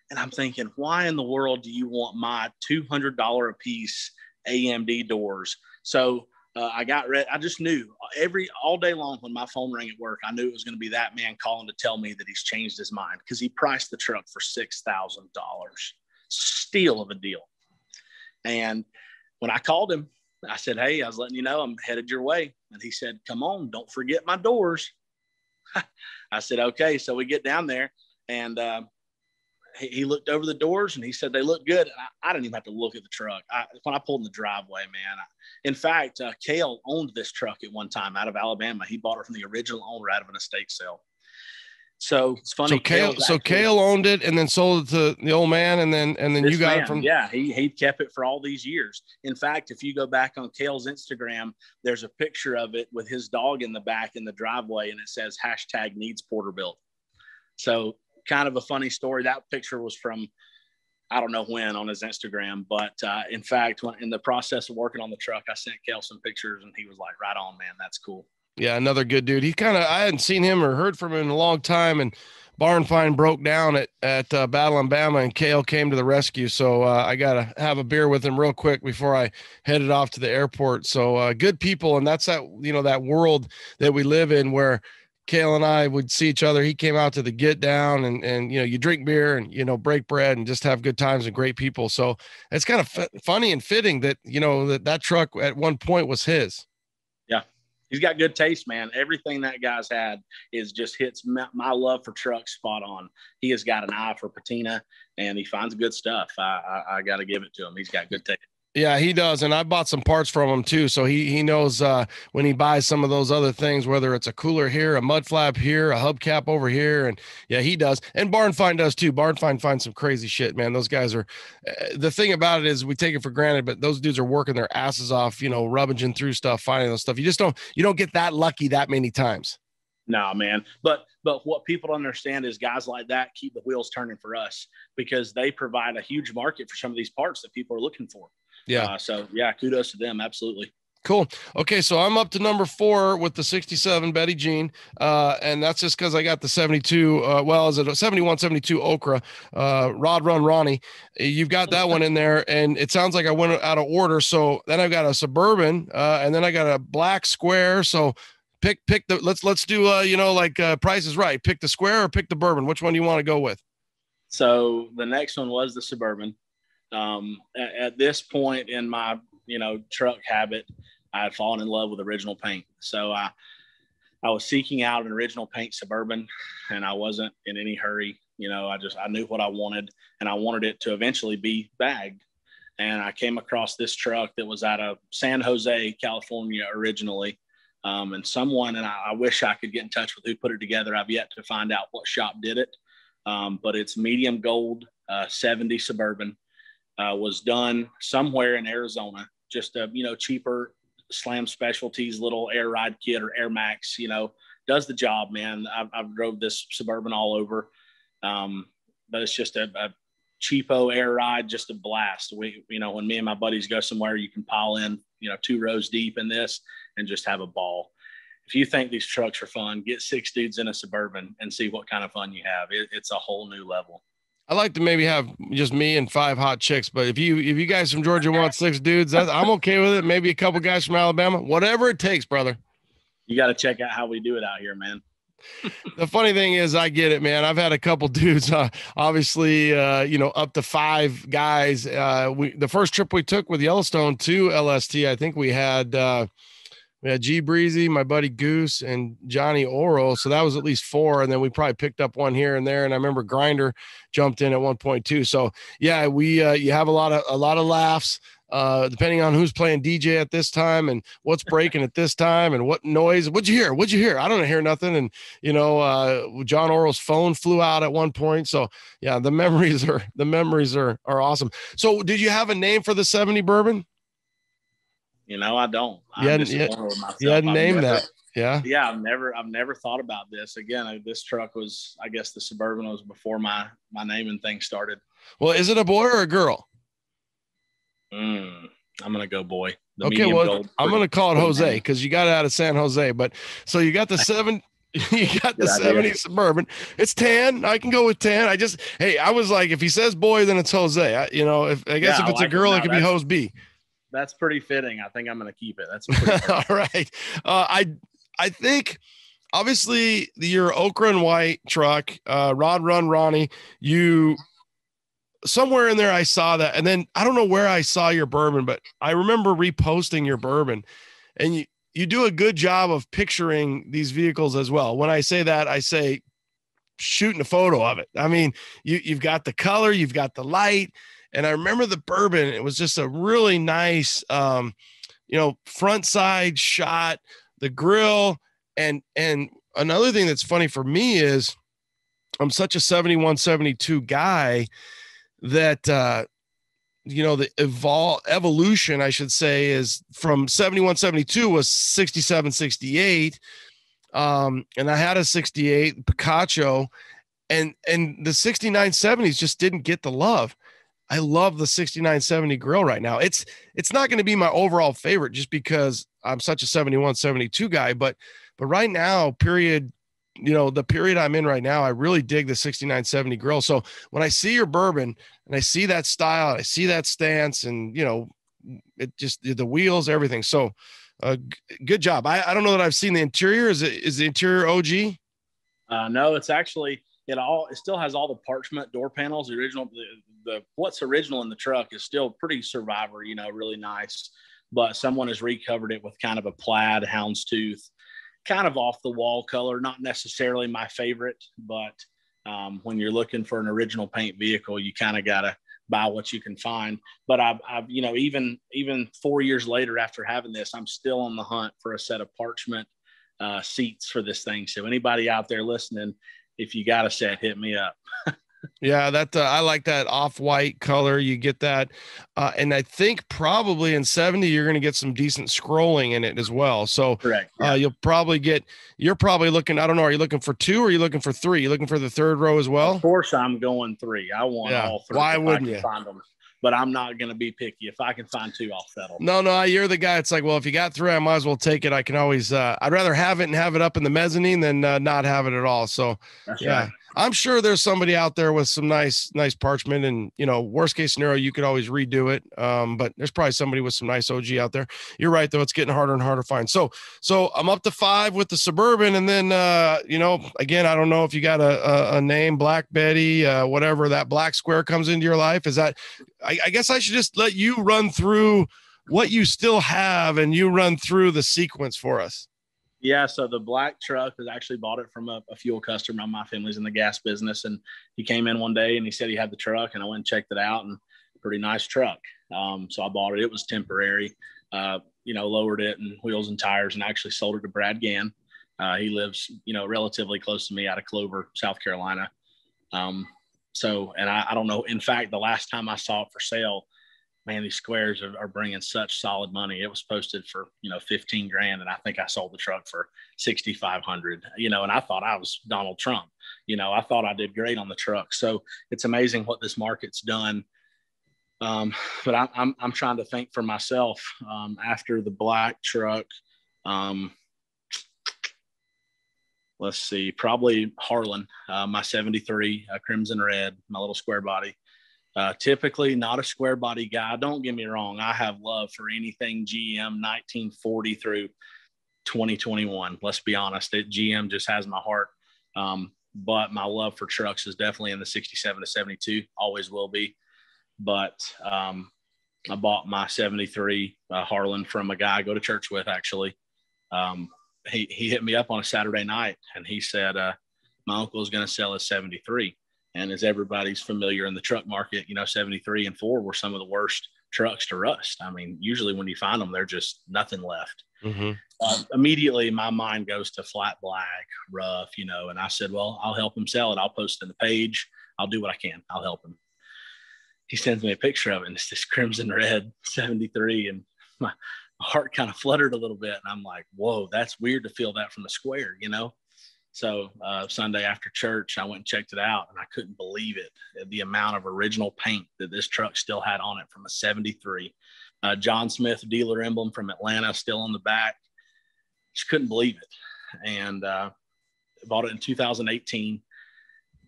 And I'm thinking, why in the world do you want my $200 a piece AMD doors? So uh, I got ready. I just knew every all day long when my phone rang at work, I knew it was going to be that man calling to tell me that he's changed his mind because he priced the truck for six thousand dollars, steal of a deal. And when I called him, I said, Hey, I was letting you know I'm headed your way. And he said, Come on, don't forget my doors. I said, Okay. So we get down there and uh, he, he, looked over the doors and he said, They look good. I, I, didn't even have to look at the truck. I, when I pulled in the driveway, man, I, in fact, uh, Kale owned this truck at one time out of Alabama. He bought it from the original owner out of an estate sale. So it's funny. So Kale, so Kale owned it and then sold it to the old man, and then and then you got man, it from. Yeah, he he kept it for all these years. In fact, if you go back on Kale's Instagram, there's a picture of it with his dog in the back in the driveway, and it says hashtag needs Porterbuilt. So kind of a funny story. That picture was from I don't know when on his Instagram, but uh, in fact, when in the process of working on the truck, I sent Kale some pictures, and he was like, "Right on, man, that's cool." Yeah, another good dude. He kind of I hadn't seen him or heard from him in a long time, and Barn Find broke down at at uh, Battle Alabama, and Kale came to the rescue. So uh, I gotta have a beer with him real quick before I headed off to the airport. So uh, good people, and that's that you know that world that we live in where Kale and I would see each other. He came out to the get down and, and, you know, you drink beer and, you know, break bread and just have good times and great people. So it's kind of f- funny and fitting that, you know, that that truck at one point was his. He's got good taste, man. Everything that guy's had is just hits my, my love for trucks spot on. He has got an eye for patina and he finds good stuff. I, I, I got to give it to him. He's got good taste. Yeah, he does, and I bought some parts from him too. So he he knows uh, when he buys some of those other things, whether it's a cooler here, a mud flap here, a hubcap over here, and yeah, he does. And Barn Find does too. Barn Find finds some crazy shit, man. Those guys are. Uh, the thing about it is we take it for granted, but those dudes are working their asses off, you know, rummaging through stuff, finding those stuff. You just don't you don't get that lucky that many times. Nah, man. But but what people understand is guys like that keep the wheels turning for us because they provide a huge market for some of these parts that people are looking for. Yeah. Uh, so yeah, kudos to them. Absolutely. Cool. Okay, so I'm up to number four with the 67 Betty Jean, uh, and that's just because I got the 72. Uh, well, is it a 71, 72 Ochre uh, Rod Run Ronnie? You've got that one in there, and it sounds like I went out of order. So then I've got a Suburban, uh, and then I got a Black Square. So pick pick the let's let's do uh you know like uh, Price is Right. Pick the Square or pick the Bourbon. Which one do you want to go with? So the next one was the Suburban um, at, at, this point in my you know truck habit, I had fallen in love with original paint. So I I was seeking out an original paint suburban, and I wasn't in any hurry. You know, I just I knew what I wanted, and I wanted it to eventually be bagged. And I came across this truck that was out of San Jose, California, originally. Um, and someone, and I, I, wish I could get in touch with who put it together. I've yet to find out what shop did it, um, but it's medium gold, uh, 70 Suburban uh, was done somewhere in Arizona, just a you know cheaper Slam Specialties little air ride kit or Air Max. You know, does the job, man. I've, I've drove this Suburban all over, um, but it's just a, a cheapo air ride, just a blast. We, you know, when me and my buddies go somewhere, you can pile in, you know, two rows deep in this and just have a ball. If you think these trucks are fun, get six dudes in a Suburban and see what kind of fun you have. It, it's a whole new level. I like to maybe have just me and five hot chicks, but if you if you guys from Georgia want six dudes, I'm okay with it. Maybe a couple guys from Alabama, whatever it takes, brother. You got to check out how we do it out here, man. the funny thing is, I get it, man. I've had a couple dudes, uh, obviously, uh, you know, up to five guys. Uh, we the first trip we took with Yellowstone to LST, I think we had. We had G Breezy, my buddy Goose, and Johnny Oro. So that was at least four. And then we probably picked up one here and there. And I remember Grinder jumped in at one point too. So yeah, we uh, you have a lot of a lot of laughs. Uh, depending on who's playing DJ at this time and what's breaking at this time and what noise. What'd you hear? What'd you hear? I don't hear nothing. And you know, uh, John Oral's phone flew out at one point. So yeah, the memories are the memories are are awesome. So did you have a name for the 70 bourbon? You know, I don't. You hadn't, you, you hadn't named that. Yeah. Yeah. I've never, I've never thought about this again. This truck was, I guess the Suburban was before my, my naming thing started. Well, is it a boy or a girl? Mm, I'm going to go boy. The okay. Well, gold, I'm going to call it Jose because you got it out of San Jose, but so you got the seven, you got the 70 suburban it's tan i can go with tan i just hey i was like if he says boy then it's jose I, you know if i guess yeah, if it's like a girl it, it could be hose b that's pretty fitting. I think I'm going to keep it. That's all right. Uh, I I think obviously your ochre and white truck, uh, Rod Run Ronnie, you somewhere in there I saw that, and then I don't know where I saw your bourbon, but I remember reposting your bourbon, and you you do a good job of picturing these vehicles as well. When I say that, I say shooting a photo of it. I mean, you you've got the color, you've got the light and I remember the bourbon, it was just a really nice, um, you know, front side shot, the grill. And, and another thing that's funny for me is I'm such a 71, 72 guy that, uh, you know, the evol evolution, I should say, is from 71, 72 was 67, 68. Um, and I had a 68 Picacho and, and the 69, 70s just didn't get the love. I love the 6970 grill right now. It's it's not going to be my overall favorite just because I'm such a 71 72 guy, but But right now, period, you know, the period I'm in right now, I really dig the 6970 grill. So when I see your bourbon and I see that style, I see that stance, and you know, it just the wheels, everything. So uh, g- good job. I, I don't know that I've seen the interior. Is it is the interior OG? Uh, no, it's actually it all it still has all the parchment door panels. The original the, the what's original in the truck is still pretty survivor, you know, really nice. But someone has recovered it with kind of a plaid houndstooth, kind of off the wall color. Not necessarily my favorite, but um, when you're looking for an original paint vehicle, you kind of gotta buy what you can find. But I've, I've, you know, even even four years later after having this, I'm still on the hunt for a set of parchment uh, seats for this thing. So anybody out there listening, if you got a set, hit me up. yeah, that uh, I like that off-white color. You get that, uh, and I think probably in seventy you're going to get some decent scrolling in it as well. So correct. Uh, you'll probably get. You're probably looking. I don't know. Are you looking for two? or Are you looking for three? You looking for the third row as well? Of course, I'm going three. I want yeah. all three. Why wouldn't you? Find them but I'm not going to be picky. If I can find two, I'll settle. No, no, you're the guy. It's like, well, if you got three, I might as well take it. I can always, uh, I'd rather have it and have it up in the mezzanine than uh, not have it at all. So, That's yeah, right. I'm sure there's somebody out there with some nice, nice parchment, and you know, worst case scenario, you could always redo it. Um, but there's probably somebody with some nice OG out there. You're right, though; it's getting harder and harder to find. So, so I'm up to five with the suburban, and then uh, you know, again, I don't know if you got a a, a name, Black Betty, uh, whatever that black square comes into your life. Is that? I, I guess I should just let you run through what you still have, and you run through the sequence for us. Yeah, so the black truck was actually bought it from a, a, fuel customer. My family's in the gas business, and he came in one day and he said he had the truck, and I went and checked it out, and pretty nice truck. Um, so I bought it. It was temporary. Uh, you know, lowered it and wheels and tires, and actually sold it to Brad Gann. Uh, he lives, you know, relatively close to me out of Clover, South Carolina. Um, so, and I, I don't know. In fact, the last time I saw it for sale, man, these squares are, are, bringing such solid money. It was posted for, you know, 15 grand. And I think I sold the truck for 6,500, you know, and I thought I was Donald Trump, you know, I thought I did great on the truck. So it's amazing what this market's done. Um, but I, I'm, I'm trying to think for myself um, after the black truck. Um, let's see, probably Harlan, uh, my 73 uh, crimson red, my little square body. Uh, typically, not a square body guy. Don't get me wrong. I have love for anything GM 1940 through 2021. Let's be honest. It, GM just has my heart. Um, but my love for trucks is definitely in the 67 to 72. Always will be. But um, I bought my 73 uh, Harlan from a guy I go to church with, actually. Um, he, he hit me up on a Saturday night and he said, uh, My uncle is going to sell his 73 and as everybody's familiar in the truck market, you know, 73 and four were some of the worst trucks to rust. I mean, usually when you find them, they're just nothing left. Mm-hmm. Uh, immediately, my mind goes to flat black, rough, you know. And I said, Well, I'll help him sell it. I'll post in the page. I'll do what I can. I'll help him. He sends me a picture of it, and it's this crimson red 73. And my heart kind of fluttered a little bit. And I'm like, Whoa, that's weird to feel that from the square, you know? So uh, Sunday after church, I went and checked it out, and I couldn't believe it. The amount of original paint that this truck still had on it from a 73. Uh, John Smith dealer emblem from Atlanta still on the back. Just couldn't believe it. And uh, bought it in 2018.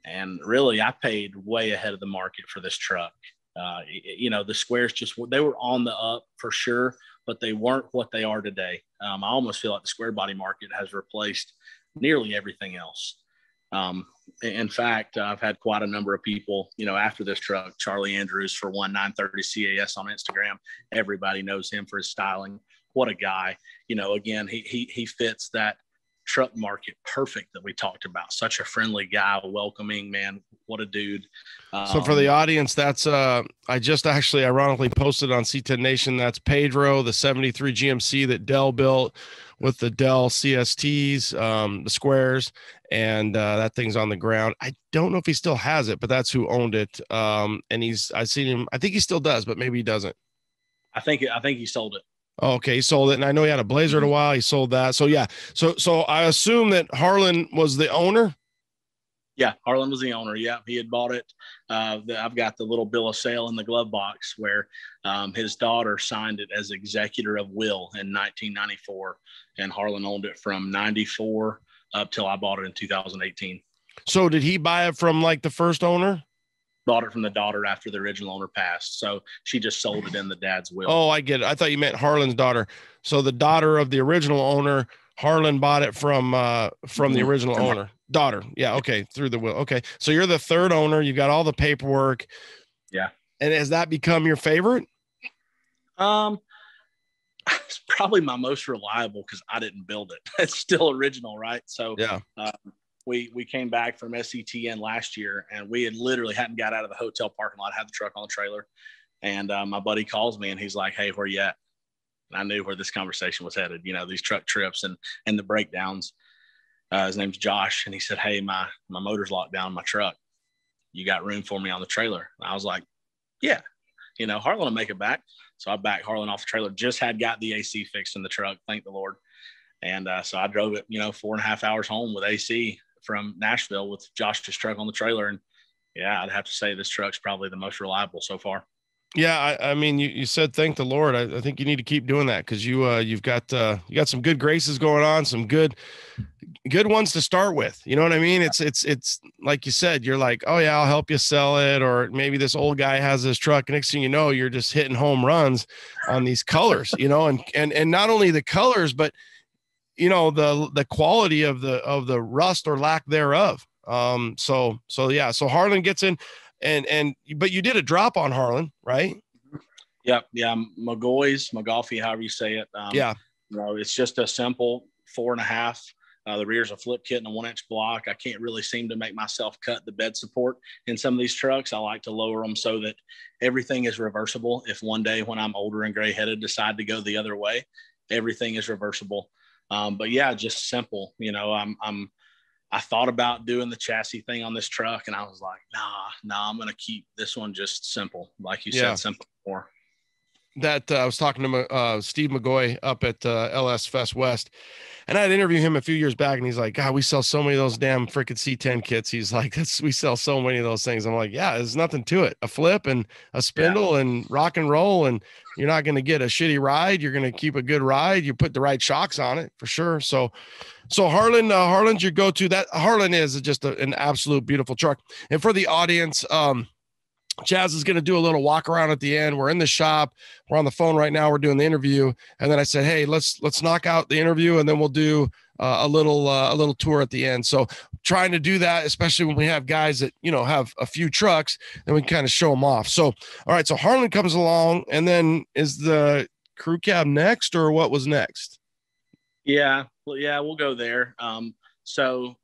And really, I paid way ahead of the market for this truck. Uh, you know, the squares just they were on the up for sure, but they weren't what they are today. Um, I almost feel like the square body market has replaced nearly everything else. Um, in fact, I've had quite a number of people, you know, after this truck, Charlie Andrews for one 930 CAS on Instagram. Everybody knows him for his styling. What a guy! You know, again, he he he fits that truck market perfect that we talked about. Such a friendly guy, welcoming man. What a dude. Um, so for the um, audience, that's uh I just actually ironically posted on C10 Nation. That's Pedro, the 73 GMC that Dell built with the Dell CSTs, um, the squares, and uh, that thing's on the ground. I don't know if he still has it, but that's who owned it. Um, and he's I've seen him. I think he still does, but maybe he doesn't. I think I think he sold it. okay, he sold it, and I know he had a Blazer in a mm-hmm. while. He sold that. So yeah, so so I assume that Harlan was the owner. Yeah, Harlan was the owner. Yeah, he had bought it. Uh, the, I've got the little bill of sale in the glove box where um, his daughter signed it as executor of will in 1994, and Harlan owned it from 94 up till I bought it in 2018. So did he buy it from like the first owner? Bought it from the daughter after the original owner passed. So she just sold it in the dad's will. Oh, I get it. I thought you meant Harlan's daughter. So the daughter of the original owner, Harlan bought it from uh from the Mhm. original owner. Daughter. Yeah, okay, through the will. Okay. So you're the third owner, You've got all the paperwork. Yeah. And has that become your favorite? Um, it's probably my most reliable because I didn't build it. It's still original, right? So Yeah. we we came back from SETN last year, and we had literally hadn't got out of the hotel parking lot, had the truck on the trailer, and uh, my buddy calls me and he's like, "Hey, where you at?" And I knew where this conversation was headed. You know, these truck trips and and the breakdowns. Uh, his name's Josh, and he said, "Hey, my my motor's locked down my truck. You got room for me on the trailer?" And I was like, "Yeah." You know, Harlan will make it back. So I backed Harlan off the trailer. Just had got the AC fixed in the truck. Thank the Lord. And uh, so I drove it, you know, four and a half hours home with AC from Nashville with Josh's truck on the trailer. And yeah, I'd have to say this truck's probably the most reliable so far. Yeah, I, I mean, you, you said thank the Lord. I, I think you need to keep doing that because you uh, you've got uh, you got some good graces going on, some good good ones to start with. You know what I mean? It's it's it's like you said, you're like, oh yeah, I'll help you sell it, or maybe this old guy has this truck. Next thing you know, you're just hitting home runs on these colors, you know, and and and not only the colors, but you know the the quality of the of the rust or lack thereof. Um, so so yeah, so Harlan gets in and and but you did a drop on Harlan, right? Yep. Yeah. McGaughy's, McGolfy, however you say it. Um, Yeah. You know, it's just a simple four and a half. Uh, the rear's a flip kit and a one inch block. I can't really seem to make myself cut the bed support in some of these trucks. I like to lower them so that everything is reversible. If one day when I'm older and gray headed decide to go the other way, everything is reversible. Um, but yeah, just simple. You know, I'm, I'm, I thought about doing the chassis thing on this truck and I was like, nah, nah, I'm going to keep this one just simple. Like you Yeah. said, simple more. That uh, I was talking to uh, Steve McGaughy up at uh, LS Fest West, and I'd interviewed him a few years back, and he's like, "God, we sell so many of those damn freaking C10 kits." He's like, "That's we sell so many of those things." I'm like, "Yeah, there's nothing to it. A flip and a spindle and rock and roll, and you're not going to get a shitty ride. You're going to keep a good ride. You put the right shocks on it for sure." So, so Harlan, uh, Harlan's your go-to. That Harlan is just a, an absolute beautiful truck, and for the audience, um. Chaz is going to do a little walk around at the end. We're in the shop. We're on the phone right now. We're doing the interview, and then I said, "Hey, let's let's knock out the interview, and then we'll do uh, a little uh, a little tour at the end." So, trying to do that, especially when we have guys that you know have a few trucks, then we can kind of show them off. So, all right. So Harlan comes along, and then is the crew cab next, or what was next? Yeah, well, yeah, we'll go there. Um, so,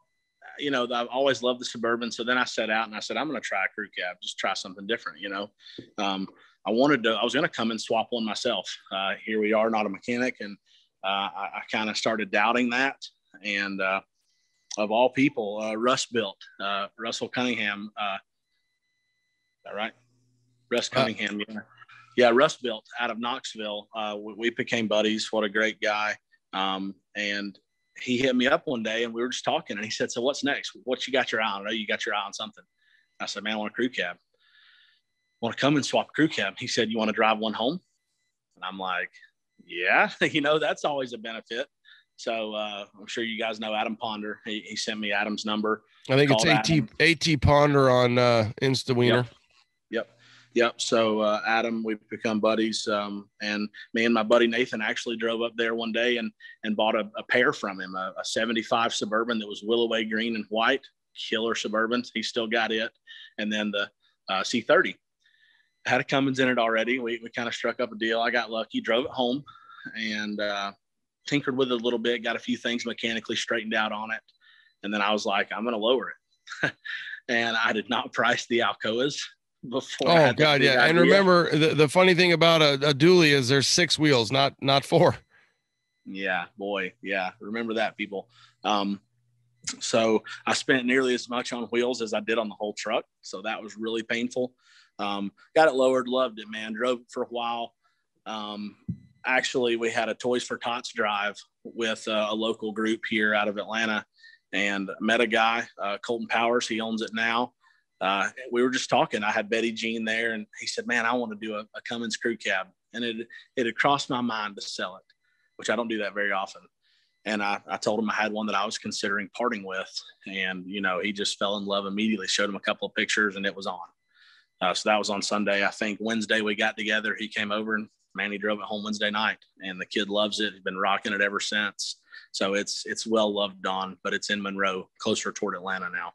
you know, I've always loved the suburban. So then I set out and I said, I'm going to try a crew cab, just try something different. You know, um, I wanted to. I was going to come and swap one myself. Uh, here we are, not a mechanic, and uh, I, I kind of started doubting that. And uh, of all people, uh, Russ built uh, Russell Cunningham. Uh, is that right? Russ Cunningham. yeah, yeah. Russ built out of Knoxville. Uh, we, we became buddies. What a great guy. Um, and he hit me up one day and we were just talking and he said, so what's next? What you got your eye on? I know you got your eye on something. I said, man, I want a crew cab. Want to come and swap crew cab. He said, you want to drive one home? And I'm like, yeah, you know, that's always a benefit. So uh, I'm sure you guys know Adam Ponder. He, he sent me Adam's number. I think it's AT Adam. AT Ponder on uh, Insta Wiener. Yep. Yep. So uh, Adam, we've become buddies, um, and me and my buddy Nathan actually drove up there one day and and bought a, a pair from him, a, a '75 Suburban that was Willoway green and white, killer Suburban. He still got it, and then the uh, C30 had a Cummins in it already. We we kind of struck up a deal. I got lucky, drove it home, and uh, tinkered with it a little bit, got a few things mechanically straightened out on it, and then I was like, I'm to lower it, and I did not price the Alcoas before. Oh God, yeah. And idea. remember, the, the funny thing about a, a dually is there's six wheels, not not four. Yeah, boy, yeah. Remember that, people. Um, so I spent nearly as much on wheels as I did on the whole truck. So that was really painful. Um, got it lowered, loved it, man. Drove it for a while. Um, actually, we had a Toys for Tots drive with uh, a local group here out of Atlanta, and met a guy, uh, Colton Powers. He owns it now. Uh, we were just talking. I had Betty Jean there, and he said, "Man, I want to do a, a Cummins crew cab," and it it had crossed my mind to sell it, which I don't do that very often. And I, I told him I had one that I was considering parting with, and you know, he just fell in love immediately. Showed him a couple of pictures, and it was on. Uh, so that was on Sunday. I think Wednesday we got together. He came over and Manny drove it home Wednesday night, and the kid loves it. He's been rocking it ever since. So it's it's well loved on, but it's in Monroe, closer toward Atlanta now.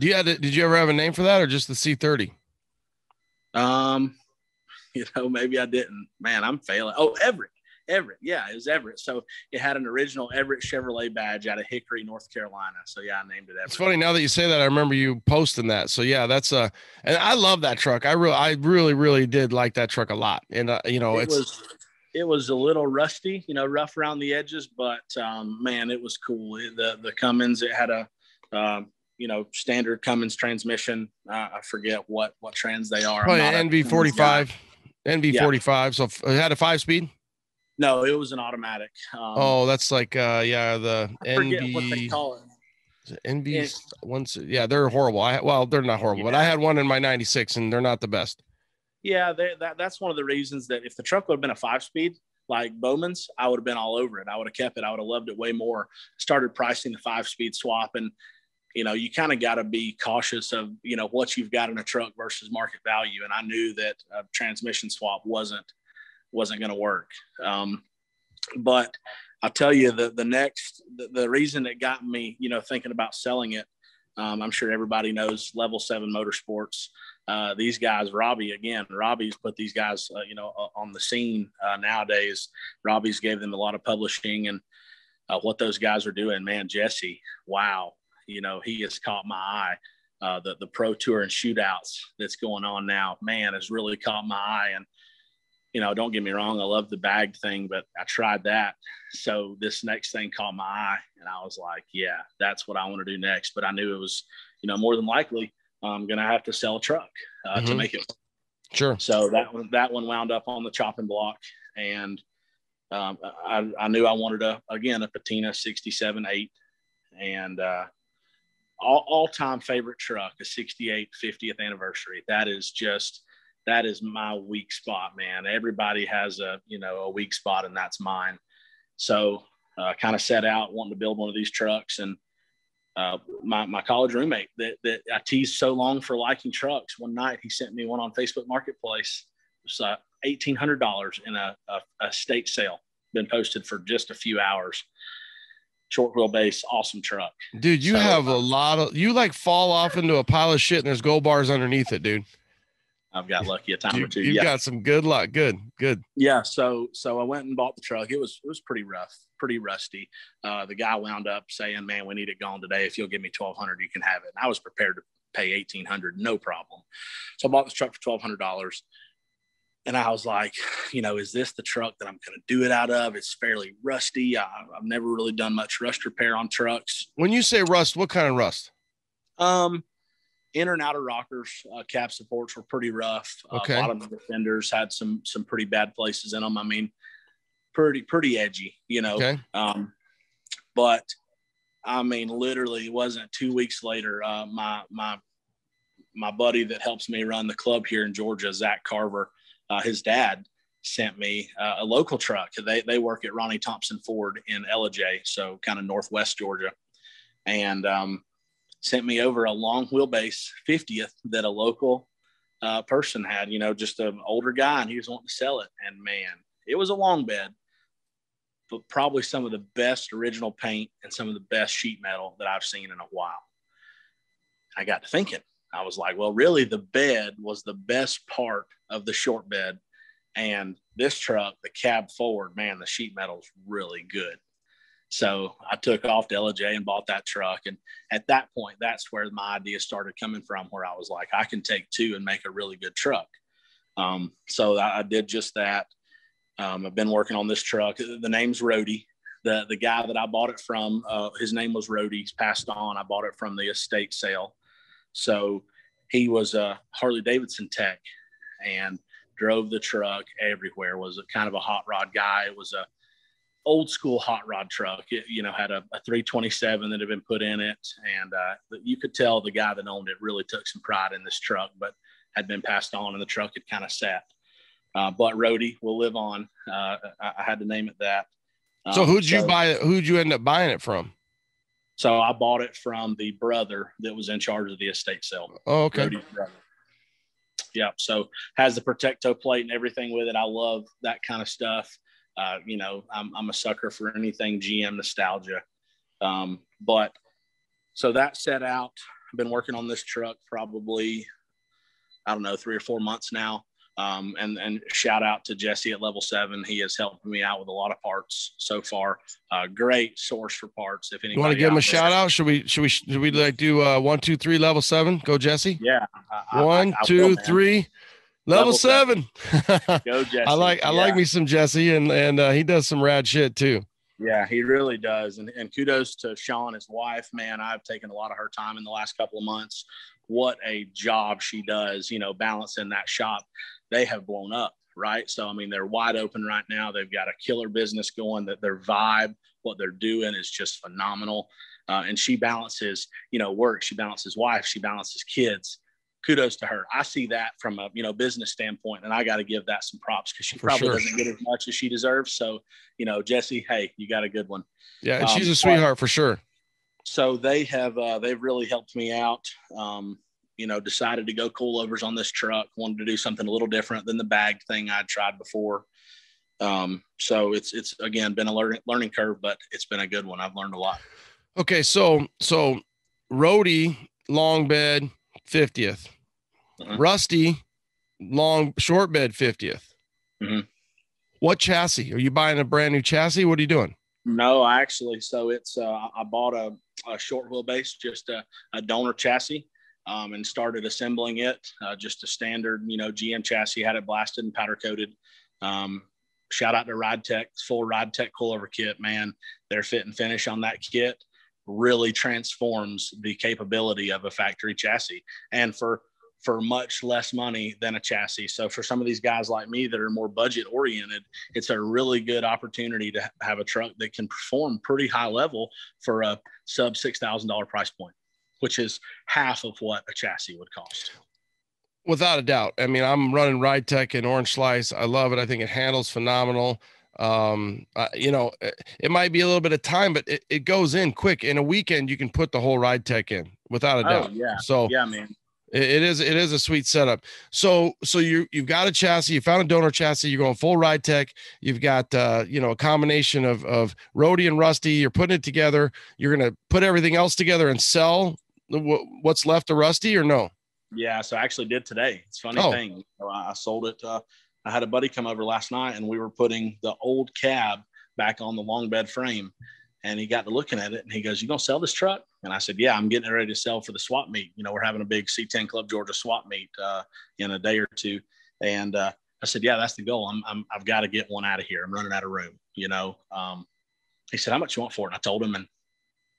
Do you had to, did you ever have a name for that, or just the C thirty? Um, you know, maybe I didn't. Man, I'm failing. Oh, Everett. Everett. Yeah, it was Everett. So it had an original Everett Chevrolet badge out of Hickory, North Carolina. So yeah, I named it Everett. It's funny now that you say that. I remember you posting that. So yeah, that's uh, and I love that truck. I really, I really, really did like that truck a lot. And uh, you know, it it's was it was a little rusty, you know, rough around the edges, but um, man, it was cool. It, the the Cummins, it had a um, you know standard Cummins transmission. Uh, I forget what what trans they are. Probably NV forty five, NV forty five. So it had a five speed. No, it was an automatic. Um, oh, that's like uh yeah the I NV. What they call it. NV once yeah they're horrible. I well they're not horrible, yeah. but I had one in my '96 and they're not the best. Yeah, they, that that's one of the reasons that if the truck would have been a five speed like Bowman's, I would have been all over it. I would have kept it. I would have loved it way more. Started pricing the five speed swap and you know, you kind of got to be cautious of, you know, what you've got in a truck versus market value. And I knew that a transmission swap wasn't, wasn't going to work. Um, but I'll tell you the, the next, the, the reason it got me, you know, thinking about selling it, um, I'm sure everybody knows level seven motorsports uh, these guys, Robbie, again, Robbie's put these guys, uh, you know, on the scene uh, nowadays. Robbie's gave them a lot of publishing and uh, what those guys are doing. Man, Jesse, wow, you know, he has caught my eye. Uh, the the pro tour and shootouts that's going on now, man, has really caught my eye. And you know, don't get me wrong, I love the bag thing, but I tried that. So this next thing caught my eye, and I was like, yeah, that's what I want to do next. But I knew it was, you know, more than likely I'm going to have to sell a truck uh, mm-hmm. to make it. Sure. So that one, that one wound up on the chopping block. And um, I, I, knew I wanted a, again, a patina 67, eight and uh, all, all time favorite truck, a 68 50th anniversary. That is just, that is my weak spot, man. Everybody has a, you know, a weak spot and that's mine. So I uh, kind of set out wanting to build one of these trucks and uh, my, my college roommate that, that I teased so long for liking trucks. One night he sent me one on Facebook Marketplace. It was uh, $1,800 in a, a, a, state sale, been posted for just a few hours. Short wheelbase, awesome truck. Dude, you so, have a lot of, you like fall off into a pile of shit and there's gold bars underneath it, dude. I've got lucky a time you, or two. You've yeah. got some good luck. Good, good. Yeah. So, so I went and bought the truck. It was, it was pretty rough, pretty rusty. Uh, the guy wound up saying, "Man, we need it gone today. If you'll give me twelve hundred, you can have it." And I was prepared to pay eighteen hundred, no problem. So I bought this truck for twelve hundred dollars. And I was like, you know, is this the truck that I'm going to do it out of? It's fairly rusty. I, I've never really done much rust repair on trucks. When you say rust, what kind of rust? Um, inner and outer rockers, uh, cab supports were pretty rough. Uh, okay. A lot of the defenders had some some pretty bad places in them. I mean, pretty pretty edgy, you know. Okay. Um, but I mean, literally, it wasn't two weeks later. Uh, my my my buddy that helps me run the club here in Georgia, Zach Carver, uh, his dad sent me uh, a local truck. They they work at Ronnie Thompson Ford in Ellijay, so kind of northwest Georgia, and um, sent me over a long wheelbase 50th that a local uh, person had, you know, just an older guy, and he was wanting to sell it. And man, it was a long bed, but probably some of the best original paint and some of the best sheet metal that I've seen in a while. I got to thinking, I was like, well, really, the bed was the best part of the short bed. And this truck, the cab forward, man, the sheet metal is really good. So I took off to Ellijay and bought that truck. And at that point, that's where my idea started coming from, where I was like, I can take two and make a really good truck. Um, so I, I, did just that. Um, I've been working on this truck. The name's Rody. The, the guy that I bought it from, uh, his name was Rody. He's passed on. I bought it from the estate sale. So he was a Harley Davidson tech and drove the truck everywhere, was a kind of a hot rod guy. It was a old school hot rod truck. It, you know, had a, a, 327 that had been put in it, and uh, you could tell the guy that owned it really took some pride in this truck, but had been passed on, and the truck had kind of sat. Uh, but Rody will live on. Uh, I, I, had to name it that. Um, so who'd you so, buy? Who'd you end up buying it from? So I bought it from the brother that was in charge of the estate sale. Oh, okay. Yeah. So has the Protect-O-Plate and everything with it. I love that kind of stuff. Uh, you know, I'm, I'm a sucker for anything GM nostalgia. Um, but so that set out. I've been working on this truck probably, I don't know, three or four months now. Um, and and shout out to Jesse at Level Seven. He has helped me out with a lot of parts so far. Uh, great source for parts. If anybody you want to give him a shout out, should we should we should we like do uh, one two three Level Seven? Go Jesse. Yeah. I, one I, I two will, three. Level, level seven. seven. Go Jesse. I like I yeah. like me some Jesse, and and uh, he does some rad shit too. Yeah, he really does. And, and kudos to Sean, his wife. Man, I've taken a lot of her time in the last couple of months. What a job she does, you know, balancing that shop they have blown up, right? So, I mean, they're wide open right now. They've got a killer business going that their vibe, what they're doing is just phenomenal. Uh, and she balances, you know, work, she balances wife, she balances kids. Kudos to her. I see that from a you know business standpoint, and I got to give that some props because she For probably sure. doesn't get as much as she deserves. So, you know, Jesse, hey, you got a good one. Yeah, um, she's a sweetheart for sure. So they have uh, they've really helped me out. Um, you know, decided to go coilovers on this truck, wanted to do something a little different than the bagged thing I'd tried before. Um, so it's, it's again, been a learning, learning curve, but it's been a good one. I've learned a lot. Okay. So, so Rody long bed 50th, uh-huh. Rusty long short bed 50th. Mm-hmm. What chassis are you buying a brand new chassis? What are you doing? No, actually. So it's, uh, I bought a, a short wheelbase, just a, a donor chassis um, and started assembling it. Uh, just a standard, you know, GM chassis, had it blasted and powder coated. Um, shout out to Ride Tech, full Ride Tech coilover kit, man. Their fit and finish on that kit really transforms the capability of a factory chassis. And for for much less money than a chassis. So for some of these guys like me that are more budget oriented, it's a really good opportunity to have a truck that can perform pretty high level for a sub six thousand dollar price point which is half of what a chassis would cost. Without a doubt. I mean, I'm running Ride Tech in Orange Slice. I love it. I think it handles phenomenal. Um, uh, you know, it, it, might be a little bit of time, but it, it goes in quick. In a weekend, you can put the whole Ride Tech in without a oh, doubt. yeah. So yeah, man. It, it is it is a sweet setup. So so you you've got a chassis, you found a donor chassis, you're going full ride tech. You've got uh, you know a combination of of Rody and Rusty. You're putting it together. You're gonna put everything else together and sell what's left of Rusty or no? Yeah, so I actually did today. It's funny oh. thing. I sold it. Uh, I had a buddy come over last night, and we were putting the old cab back on the long bed frame. And he got to looking at it, and he goes, "You gonna sell this truck?" And I said, "Yeah, I'm getting it ready to sell for the swap meet. You know, we're having a big C10 Club Georgia swap meet uh, in a day or two. And uh, I said, "Yeah, that's the goal. I'm, I'm I've got to get one out of here. I'm running out of room. You know." Um, he said, "How much you want for it?" And I told him, and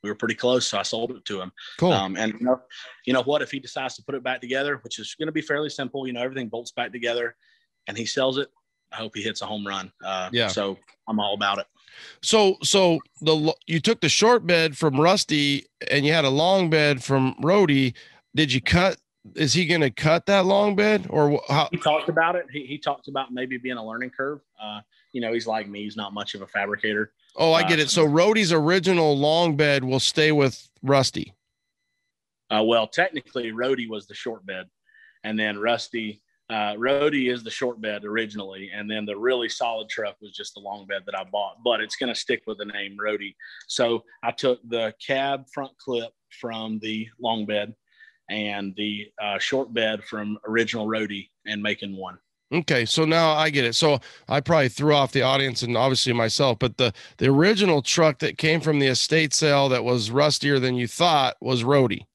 we were pretty close, so I sold it to him. Cool. Um, and you know, you know what? If he decides to put it back together, which is going to be fairly simple, you know, everything bolts back together, and he sells it, I hope he hits a home run. Uh, yeah. So I'm all about it. So, so the you took the short bed from Rusty, and you had a long bed from Rody. Did you cut? Is he going to cut that long bed, or how? He talked about it. He, he talked about maybe being a learning curve. Uh, you know, he's like me. He's not much of a fabricator. Oh, I get it. So Rody's original long bed will stay with Rusty. Uh, well, technically, Rody was the short bed, and then Rusty. Uh, Rody is the short bed originally, and then the really solid truck was just the long bed that I bought. But it's going to stick with the name Rody. So I took the cab front clip from the long bed and the uh, short bed from original Rody and making one. Okay, so now I get it. So I probably threw off the audience and obviously myself, but the the original truck that came from the estate sale that was rustier than you thought was Rody.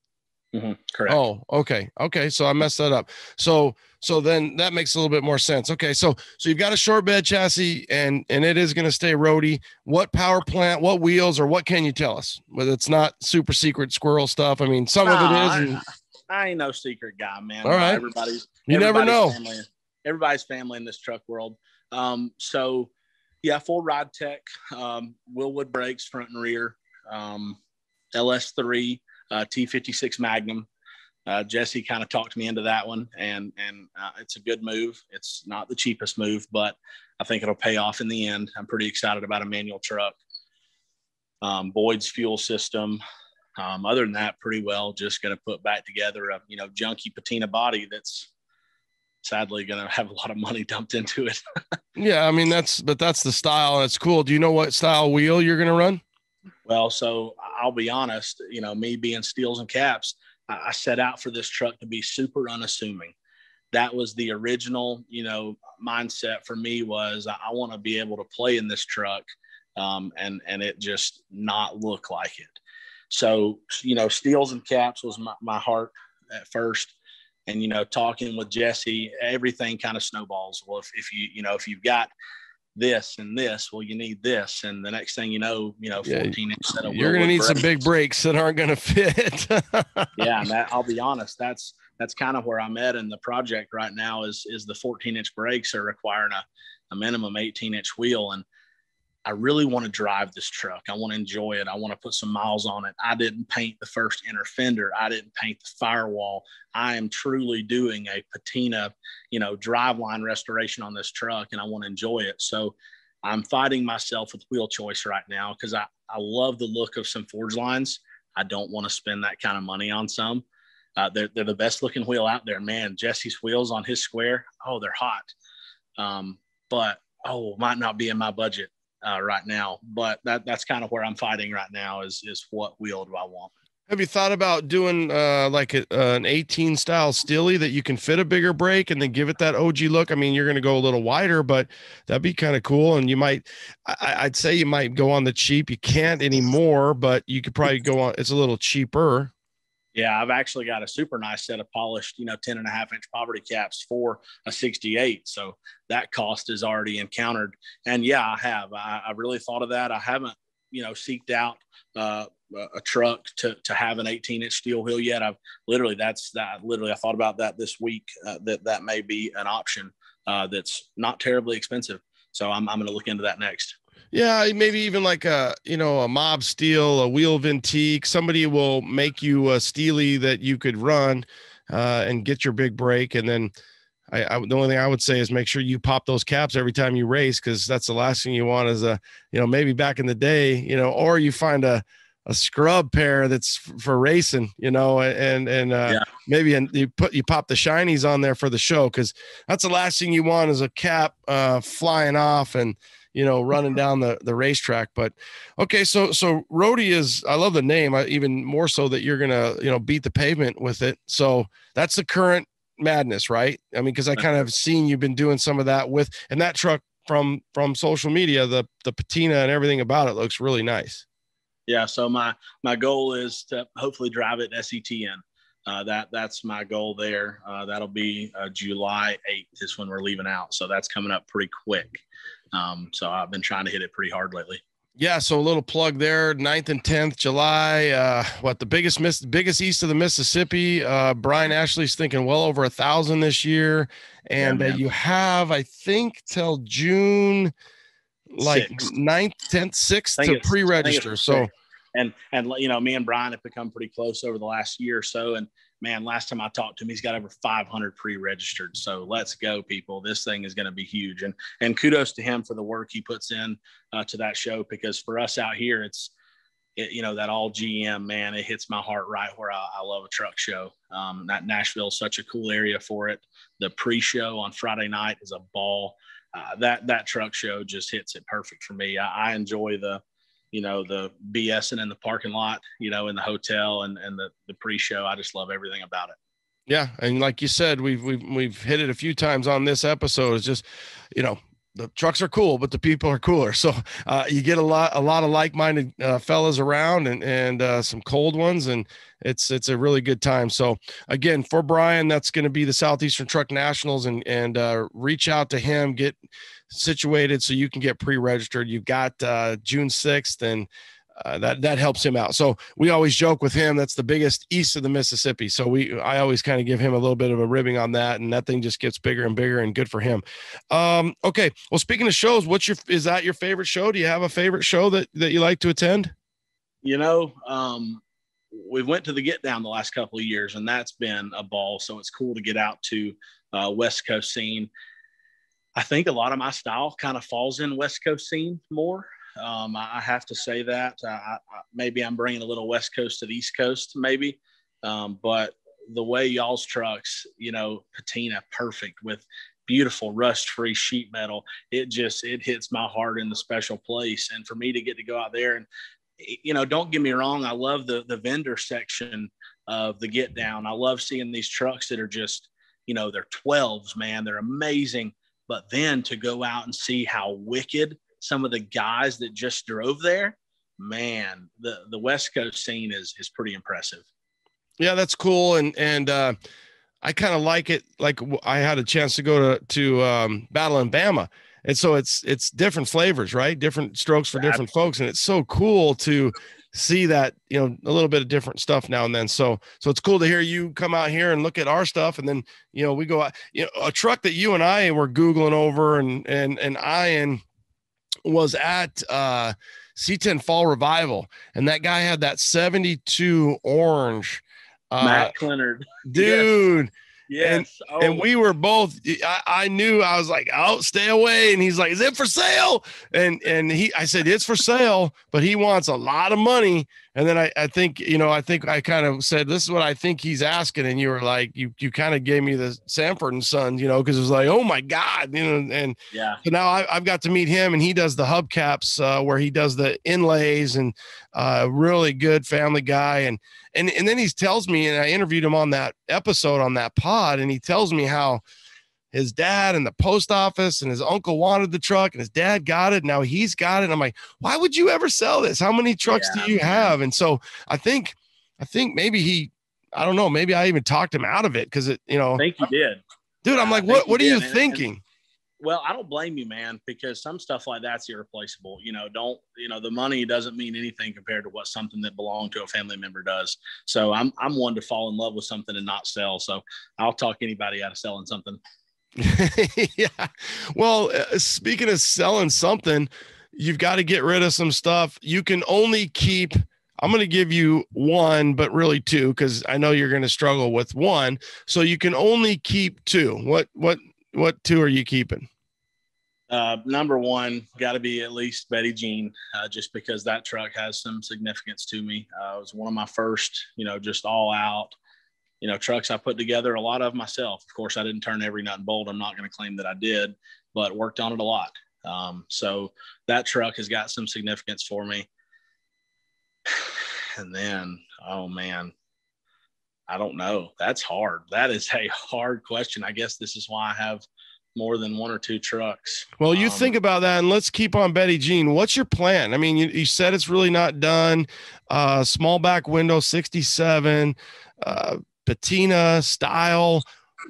Mm-hmm, correct. Oh, okay, okay. So I messed that up. So so then that makes a little bit more sense. Okay, so so you've got a short bed chassis and and it is going to stay Rody. What power plant? What wheels? Or what can you tell us? Whether it's not super secret squirrel stuff. I mean, some of it is. And... I, I ain't no secret guy, man. All right. Everybody's you everybody's never know. Family everybody's family in this truck world. Um, so Yeah, full ride tech, um, Wilwood brakes, front and rear, um, LS3, uh, T56 Magnum. Uh, Jesse kind of talked me into that one, and and uh, it's a good move. It's not the cheapest move, but I think it'll pay off in the end. I'm pretty excited about a manual truck. Um, Boyd's fuel system. Um, other than that, pretty well. Just going to put back together a you know junky patina body that's sadly going to have a lot of money dumped into it. yeah, I mean that's but that's the style and it's cool. Do you know what style wheel you're going to run? Well, so I'll be honest. You know, me being steels and caps, I, I set out for this truck to be super unassuming. That was the original, you know, mindset for me was I, I want to be able to play in this truck, um, and and it just not look like it. So you know, steels and caps was my, my heart at first and you know talking with jesse everything kind of snowballs. Well if, if you you know if you've got this and this well you need this. And the next thing you know you know 14 yeah, inch set of you're gonna need some big brakes that aren't gonna fit. Yeah and that, i'll be honest that's that's kind of where i'm at in the project right now is is the 14 inch brakes are requiring a, a minimum 18 inch wheel. And I really want to drive this truck. I want to enjoy it. I want to put some miles on it. I didn't paint the first inner fender. I didn't paint the firewall. I am truly doing a patina, you know, driveline restoration on this truck and I want to enjoy it. So I'm fighting myself with wheel choice right now because I, I love the look of some Forgelines. I don't want to spend that kind of money on some. Uh, they're, they're the best looking wheel out there, man. Jesse's wheels on his square, oh, they're hot. Um, but oh, might not be in my budget uh, right now. But that that's kind of where I'm fighting right now is is what wheel do I want? Have you thought about doing uh, like a, uh, an 18 style Steely that you can fit a bigger brake and then give it that OG look? I mean, you're going to go a little wider, but that'd be kind of cool. And you might, I, would say you might go on the cheap. You can't anymore, but you could probably go on. It's a little cheaper. Yeah, I've actually got a super nice set of polished, you know, 10 and a half inch poverty caps for a 68. So that cost is already encountered. And yeah, I have. I, I really thought of that. I haven't, you know, seeked out uh, a truck to, to have an 18 inch steel wheel yet. I've literally, that's that literally, I thought about that this week, uh, that that may be an option uh, that's not terribly expensive. So I'm, I'm going to look into that next. Yeah, maybe even like a you know a mob steel, a wheel Vintique. Somebody will make you a steely that you could run uh, and get your big brake. And then I, I, the only thing I would say is make sure you pop those caps every time you race because that's the last thing you want. Is a you know maybe back in the day you know or you find a a scrub pair that's f- for racing, you know, and and uh, yeah. maybe and you put you pop the shinies on there for the show because that's the last thing you want is a cap uh, flying off and you know, running down the the racetrack. But okay, so so Rody is I love the name. I, even more so that you're gonna you know beat the pavement with it. So that's the current madness, right? I mean, because I kind of seen you've been doing some of that with, and that truck from from social media, the the patina and everything about it looks really nice. Yeah. So my my goal is to hopefully drive it SETN. Uh, that that's my goal there. Uh, that'll be uh, July 8th is when we're leaving out. So that's coming up pretty quick. Um, so I've been trying to hit it pretty hard lately. Yeah, so a little plug there, 9th and 10th July. Uh, what the biggest miss biggest east of the Mississippi. Uh, Brian Ashley's thinking well over a thousand this year. And yeah, uh, you have, I think, till June like Six. 9th, 10th, 6th to pre-register. So and and you know, me and Brian have become pretty close over the last year or so. And man, last time I talked to him, he's got over 500 pre-registered. So let's go, people. This thing is going to be huge. And and kudos to him for the work he puts in uh, to that show because for us out here, it's it, you know that all GM man, it hits my heart right where I, I love a truck show. Um, that Nashville is such a cool area for it. The pre-show on Friday night is a ball. Uh, that that truck show just hits it perfect for me. I, I enjoy the you know, the BSing in the parking lot, you know, in the hotel and, and the, the pre-show. I just love everything about it. Yeah. And like you said, we've, we've, we've hit it a few times on this episode. It's just, you know, the trucks are cool, but the people are cooler. So uh, you get a lot, a lot of like-minded uh, fellas around, and and uh, some cold ones, and it's it's a really good time. So again, for Brian, that's going to be the Southeastern Truck Nationals, and and uh, reach out to him, get situated so you can get pre-registered. You've got uh, June sixth, and uh, that that helps him out. So we always joke with him that's the biggest east of the Mississippi. So we I always kind of give him a little bit of a ribbing on that, and that thing just gets bigger and bigger, and good for him. Um, okay, well speaking of shows, what's your is that your favorite show? Do you have a favorite show that that you like to attend? You know, um, we went to the Get Down the last couple of years, and that's been a ball. So it's cool to get out to uh, West Coast scene. I think a lot of my style kind of falls in West Coast scene more. Um, I, have to say that. Uh, I, maybe I'm bringing a little West Coast to the East Coast, maybe. Um, but the way y'all's trucks, you know, patina perfect with beautiful rust-free sheet metal, it just it hits my heart in the special place. And for me to get to go out there and, you know, don't get me wrong, I love the the vendor section of the Get Down. I love seeing these trucks that are just, you know, they're 12s, man. They're amazing. But then to go out and see how wicked some of the guys that just drove there, man, the the West Coast scene is is pretty impressive. Yeah, that's cool, and and uh, I kind of like it. Like I had a chance to go to to um, Battle in Bama, and so it's it's different flavors, right? Different strokes for different folks, and it's so cool to see that you know a little bit of different stuff now and then so so it's cool to hear you come out here and look at our stuff and then you know we go out you know a truck that you and i were googling over and and and eyeing was at uh, C10 Fall Revival, and that guy had that 72 orange. Uh, Matt Clinard. Dude. Yes. Yes. And, oh. and we were both, I, I, knew I was like, oh, stay away. And he's like, is it for sale? And, and he, I said, it's for sale, but he wants a lot of money. And then I, I think, you know, I think I kind of said, this is what I think he's asking. And you were like, you, you kind of gave me the Sanford and Sons, you know, cause it was like, oh my God, you know, and yeah. So now I, have got to meet him and he does the hubcaps uh, where he does the inlays and uh, really good family guy. And, and, and then he tells me, and I interviewed him on that episode on that pod, and he tells me how, his dad and the post office and his uncle wanted the truck and his dad got it. Now he's got it. I'm like, why would you ever sell this? How many trucks yeah, do you man. have? And so I think, I think maybe he, I don't know, maybe I even talked him out of it because it, you know, I think you did. Dude, I'm like, what, what are you thinking? Well, I don't blame you, man, because some stuff like that's irreplaceable. You know, don't you know the money doesn't mean anything compared to what something that belonged to a family member does. So I'm I'm one to fall in love with something and not sell. So I'll talk anybody out of selling something. yeah. Well, uh, speaking of selling something, you've got to get rid of some stuff. You can only keep, I'm going to give you one, but really two, because I know you're going to struggle with one. So you can only keep two. What, what, what two are you keeping? Uh, number one, got to be at least Betty Jean, uh, just because that truck has some significance to me. Uh, it was one of my first, you know, just all out you know, trucks I put together a lot of myself. Of course, I didn't turn every nut and bolt. I'm not going to claim that I did, but worked on it a lot. Um, so that truck has got some significance for me. And then, oh man, I don't know. That's hard. That is a hard question. I guess this is why I have more than one or two trucks. Well, you um, think about that, and let's keep on Betty Jean. What's your plan? I mean, you, you said it's really not done. Uh, small back window, 67. Uh, patina style.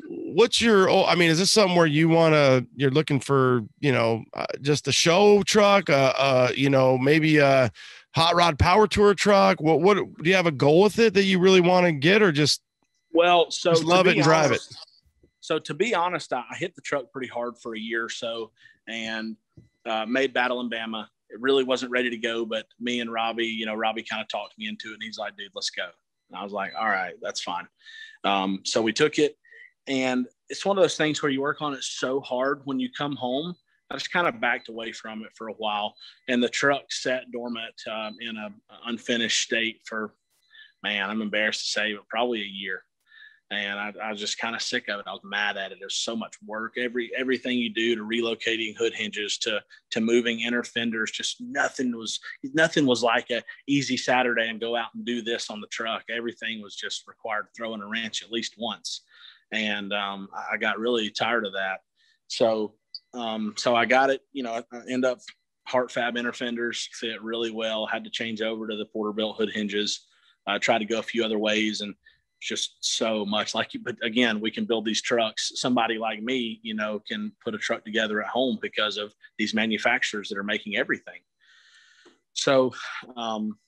What's your oh i mean is this something where you want to you're looking for you know uh, just a show truck uh, uh you know maybe a hot rod power tour truck? What what do you have a goal with it that you really want to get or just well so just love it and drive it? so to be honest I, I, hit the truck pretty hard for a year or so and uh, made battle in bama. It really wasn't ready to go but me and robbie you know robbie kind of talked me into it and he's like dude let's go and I was like, all right, that's fine. Um, so we took it, and it's one of those things where you work on it so hard when you come home. I just kind of backed away from it for a while, and the truck sat dormant um, in an unfinished state for, man, I'm embarrassed to say, but probably a year and I, I was just kind of sick of it. I was mad at it. There's so much work. Every everything you do to relocating hood hinges to to moving inner fenders, just nothing was nothing was like a easy Saturday and go out and do this on the truck. Everything was just required throwing a wrench at least once, and um, I got really tired of that. So um, so I got it. You know, I end up Hart Fab inner fenders fit really well. Had to change over to the Porterbuilt hood hinges. I tried to go a few other ways and just so much like but again we can build these trucks somebody like me you know can put a truck together at home because of these manufacturers that are making everything So, um,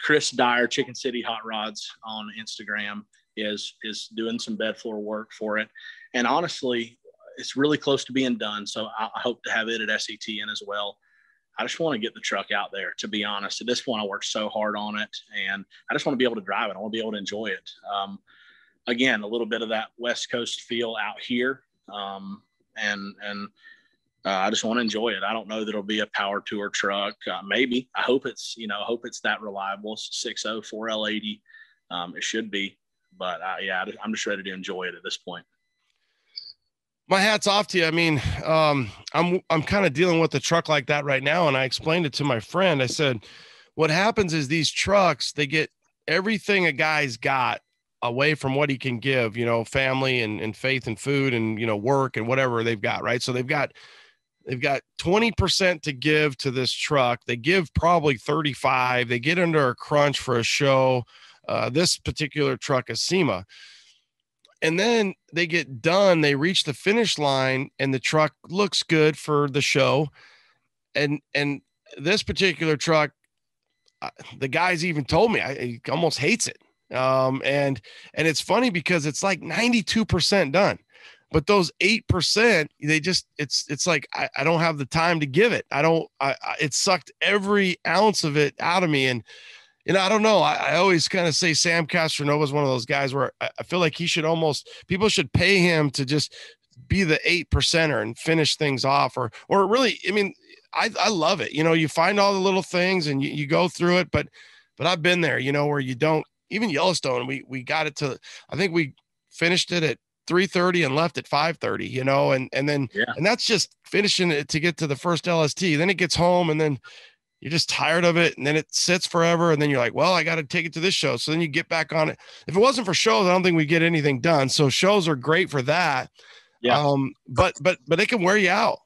Chris Dyer, Chicken City Hot Rods on Instagram is is doing some bed floor work for it, and honestly, it's really close to being done. So I, hope to have it at SETN as well. I just want to get the truck out there. To be honest, at this point, I worked so hard on it, and I just want to be able to drive it. I want to be able to enjoy it. Um, again, a little bit of that West Coast feel out here, um, and and uh, I just want to enjoy it. I don't know that it'll be a power tour truck. Uh, maybe I hope it's you know I hope it's that reliable. 6.0 4L80. Um, it should be, but uh, yeah, I'm just ready to enjoy it at this point my hat's off to you. I mean, um, I'm I'm kind of dealing with a truck like that right now, and I explained it to my friend. I said, what happens is these trucks they get everything a guy's got away from what he can give, you know, family and, and faith and food and you know work and whatever they've got, right? So they've got they've got 20% to give to this truck. They give probably 35. They get under a crunch for a show. Uh, this particular truck is SEMA and then they get done they reach the finish line and the truck looks good for the show. And and this particular truck the guys even told me I, he almost hates it. Um and and it's funny because it's like 92% done. But those 8% they just it's it's like I, I don't have the time to give it. I don't I, I it sucked every ounce of it out of me. And you know, I don't know. I, I always kind of say Sam Castronova is one of those guys where I, I feel like he should almost people should pay him to just be the eight percenter and finish things off, or or really, I mean, I I love it. You know, you find all the little things and you, you go through it, but but I've been there. You know, where you don't even Yellowstone. We we got it to. I think we finished it at 3:30 and left at 5:30. You know, and and then yeah. and that's just finishing it to get to the first LST. Then it gets home and then you're just tired of it and then it sits forever and then you're like well i got to take it to this show. So then you get back on it. If it wasn't for shows i don't think we'd get anything done. So shows are great for that yeah. um but but but it can wear you out.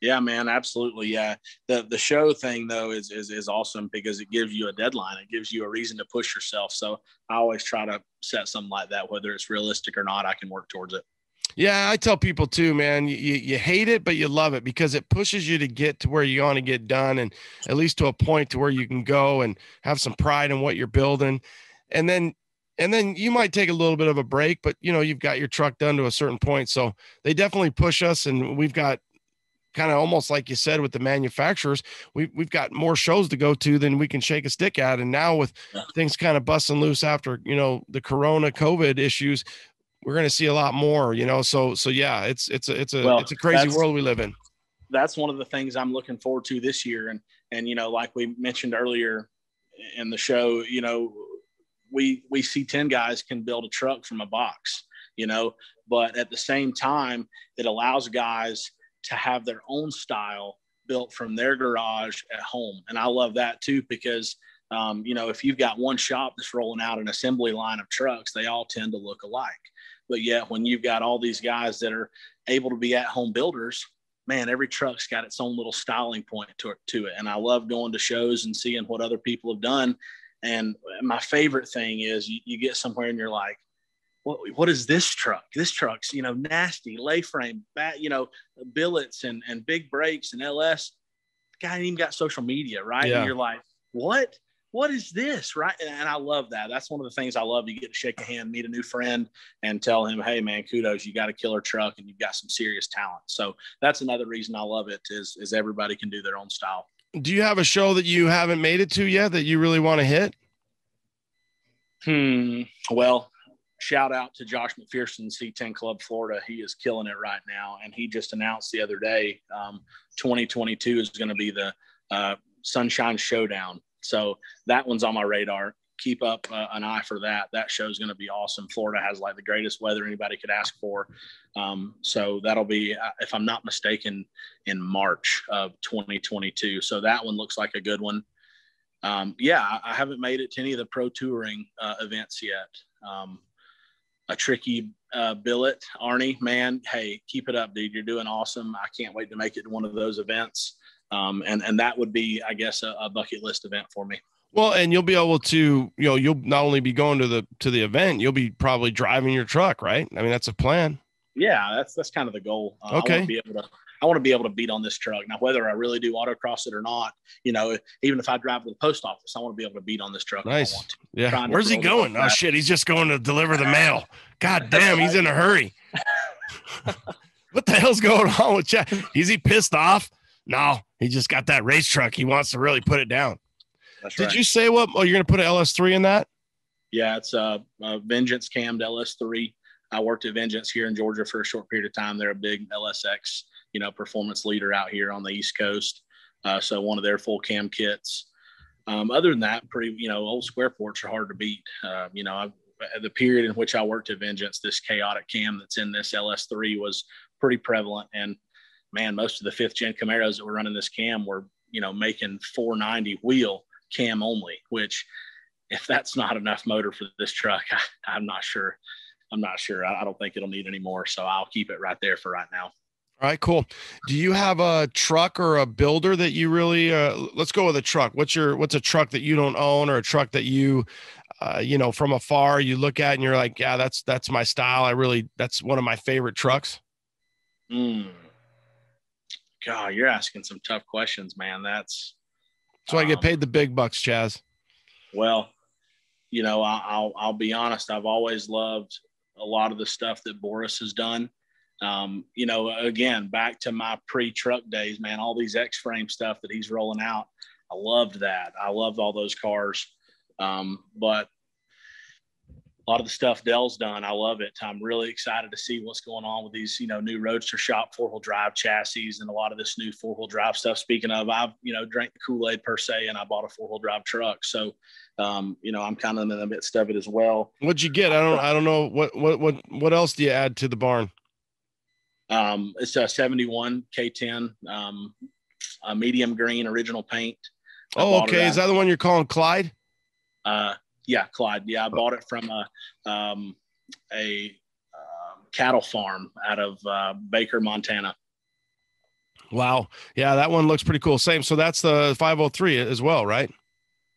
Yeah man absolutely yeah. The the show thing though is, is is awesome because it gives you a deadline. It gives you a reason to push yourself. So i always try to set something like that whether it's realistic or not i can work towards it yeah, I tell people too, man. You, you hate it, but you love it because it pushes you to get to where you want to get done, and at least to a point to where you can go and have some pride in what you're building, and then and then you might take a little bit of a break, but you know you've got your truck done to a certain point. So they definitely push us, and we've got kind of almost like you said with the manufacturers, we, we've got more shows to go to than we can shake a stick at. And now with things kind of busting loose after, you know, the Corona COVID issues, we're going to see a lot more, you know. So so yeah, it's it's a it's a well, it's a crazy world we live in. That's one of the things I'm looking forward to this year, and and you know, like we mentioned earlier in the show, you know, we we see ten guys can build a truck from a box, you know, but at the same time, it allows guys to have their own style built from their garage at home, and I love that too because. Um, you know, if you've got one shop that's rolling out an assembly line of trucks, they all tend to look alike. But yet, when you've got all these guys that are able to be at home builders, man, every truck's got its own little styling point to it, to it. And I love going to shows and seeing what other people have done. And my favorite thing is you, you get somewhere and you're like, what, what is this truck? This truck's, you know, nasty, lay frame, bat, you know, billets and, and big brakes and LS. The guy ain't even got social media, right? Yeah. And you're like, what? What is this? Right. And I love that. That's one of the things I love. You get to shake a hand, meet a new friend, and tell him, hey, man, kudos. You got a killer truck and you've got some serious talent. So that's another reason I love it is, is everybody can do their own style. Do you have a show that you haven't made it to yet that you really want to hit? Hmm. Well, shout out to Josh McPherson, C10 Club Florida. He is killing it right now. And he just announced the other day um, 2022 is going to be the uh, Sunshine Showdown so that one's on my radar. Keep up uh, an eye for that. That show's going to be awesome. Florida has like the greatest weather anybody could ask for. Um, so that'll be, uh, if I'm not mistaken, in March of 2022. So that one looks like a good one. Um, yeah, I haven't made it to any of the pro touring uh, events yet. Um, a tricky uh, billet, Arnie, man, hey, keep it up, dude. You're doing awesome. I can't wait to make it to one of those events um, and and that would be, I guess, a, a bucket list event for me. Well, and you'll be able to, you know, you'll not only be going to the to the event, you'll be probably driving your truck, right? I mean, that's a plan. Yeah, that's that's kind of the goal. Uh, okay. be able to I want to be able to beat on this truck. Now, whether I really do autocross it or not, you know, even if I drive to the post office, I want to be able to beat on this truck. Nice. Yeah. Where's he going? Oh shit, he's just going to deliver the mail. God damn, he's in a hurry. what the hell's going on with Chad? Is he pissed off? No, he just got that race truck. He wants to really put it down. That's Did right. you say what? Oh, you're going to put an LS3 in that? Yeah, it's a, a Vengeance cammed LS3. I worked at Vengeance here in Georgia for a short period of time. They're a big LSX, you know, performance leader out here on the East Coast. Uh, so one of their full cam kits. Um, other than that, pretty, you know, old square ports are hard to beat. Uh, you know, I've, the period in which I worked at Vengeance, this chaotic cam that's in this LS3 was pretty prevalent. And man, most of the fifth gen Camaros that were running this cam were, you know, making 490 wheel cam only, which if that's not enough motor for this truck, I, am not sure. I'm not sure. I, I don't think it'll need any more. So I'll keep it right there for right now. All right, cool. Do you have a truck or a builder that you really uh, let's go with a truck. What's your what's a truck that you don't own or a truck that you uh, you know from afar you look at and you're like, yeah, that's that's my style. I really that's one of my favorite trucks. Mm. God, you're asking some tough questions, man. That's so um, I get um, paid the big bucks, Chaz. Well, you know, I, I'll I'll be honest. I've always loved a lot of the stuff that Boris has done. Um, you know, again, back to my pre-truck days, man. All these X-frame stuff that he's rolling out, I loved that. I loved all those cars. Um, but a lot of the stuff Dell's done, I love it. I'm really excited to see what's going on with these, you know, new Roadster shop four wheel drive chassis and a lot of this new four wheel drive stuff. Speaking of, I've, you know, drank the Kool Aid per se, and I bought a four wheel drive truck. So, um, you know, I'm kind of in the midst of it as well. What'd you get? I don't, I don't know. What, what, what, what else do you add to the barn? Um, it's a 71 K10, um, a medium green original paint. oh, okay. Is that the one you're calling Clyde? Uh, yeah, Clyde. Yeah, I bought it from a um, a uh, cattle farm out of uh, Baker, Montana. Wow. Yeah, that one looks pretty cool. Same. So that's the 503 as well, right?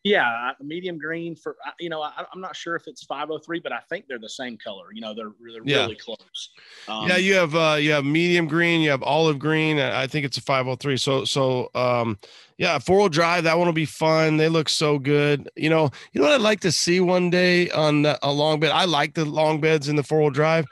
Yeah, medium green for you know I, am not sure if it's 503, but I think they're the same color. You know, they're they're yeah. really close. Um, yeah, you have uh, you have medium green, you have olive green. I think it's a 503. So so um, yeah, four wheel drive. That one will be fun. They look so good. You know, you know what I'd like to see one day on a long bed. I like the long beds in the four wheel drive.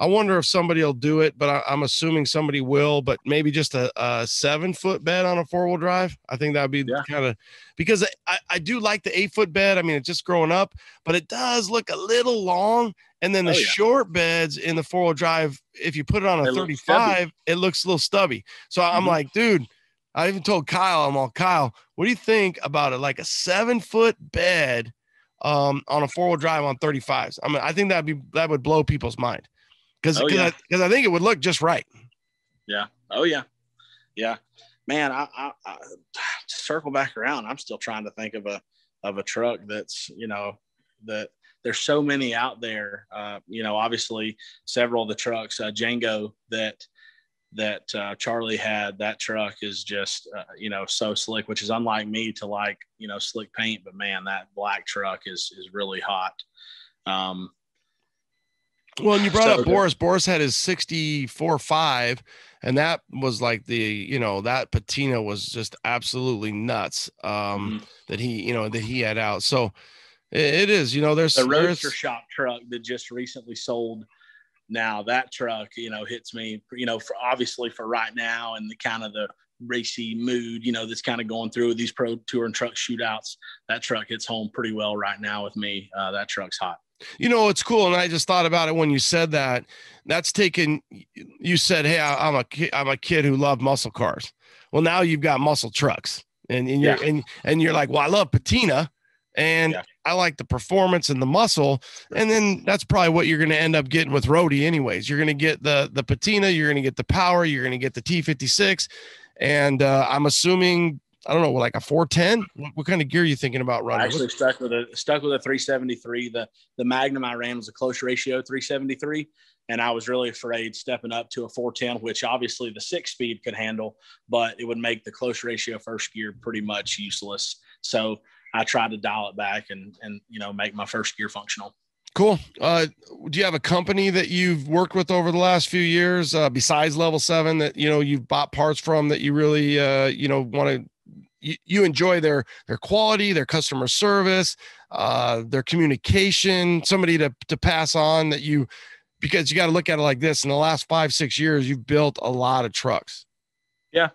I wonder if somebody will do it, but I, am assuming somebody will. But maybe just a, a seven foot bed on a four wheel drive. I think that'd be yeah. kind of because I, I do like the eight foot bed. I mean, it's just growing up, but it does look a little long. And then the oh, yeah. short beds in the four wheel drive, if you put it on a 35, it looks a little stubby. So mm-hmm. I'm like, dude, I even told Kyle, I'm all Kyle, what do you think about it? Like a seven foot bed um, on a four wheel drive on 35s. I mean, I think that'd be that would blow people's mind because because oh, yeah. I, I, think it would look just right. Yeah. Oh yeah. Yeah. Man, I, I, I to circle back around. I'm still trying to think of a of a truck that's you know that there's so many out there. Uh, you know, obviously several of the trucks, uh, Django that that uh, Charlie had. That truck is just uh, you know so slick, which is unlike me to like you know slick paint. But man, that black truck is is really hot. Um, well, and you brought so up Boris. Boris had his 64 5, and that was like the, you know, that patina was just absolutely nuts. Um, mm-hmm. that he, you know, that he had out. So it, it is, you know, there's the roadster shop truck that just recently sold. Now that truck, you know, hits me, you know, for obviously for right now and the kind of the racy mood, you know, that's kind of going through these pro tour and truck shootouts. That truck hits home pretty well right now with me. Uh, that truck's hot. You know, it's cool. And I just thought about it when you said that. That's taken, you said, Hey, I, am a kid, I'm a kid who loved muscle cars. Well, now you've got muscle trucks and, and you're, yeah. and, and you're like, well, I love patina and yeah. I like the performance and the muscle. And then that's probably what you're going to end up getting with Rody anyways. You're going to get the, the patina, you're going to get the power, you're going to get the T56. And uh, I'm assuming I don't know, like a 410. What, what kind of gear are you thinking about running? I actually stuck with a stuck with a 373. The the Magnum I ran was a close ratio 373, and I was really afraid stepping up to a 410, which obviously the six speed could handle, but it would make the close ratio first gear pretty much useless. So I tried to dial it back and and you know make my first gear functional. Cool. Uh, do you have a company that you've worked with over the last few years uh, besides Level Seven that you know you've bought parts from that you really uh, you know want to you, you enjoy their their quality, their customer service, uh, their communication, somebody to to pass on that you because you got to look at it like this. In the last five six years, you've built a lot of trucks. Yeah,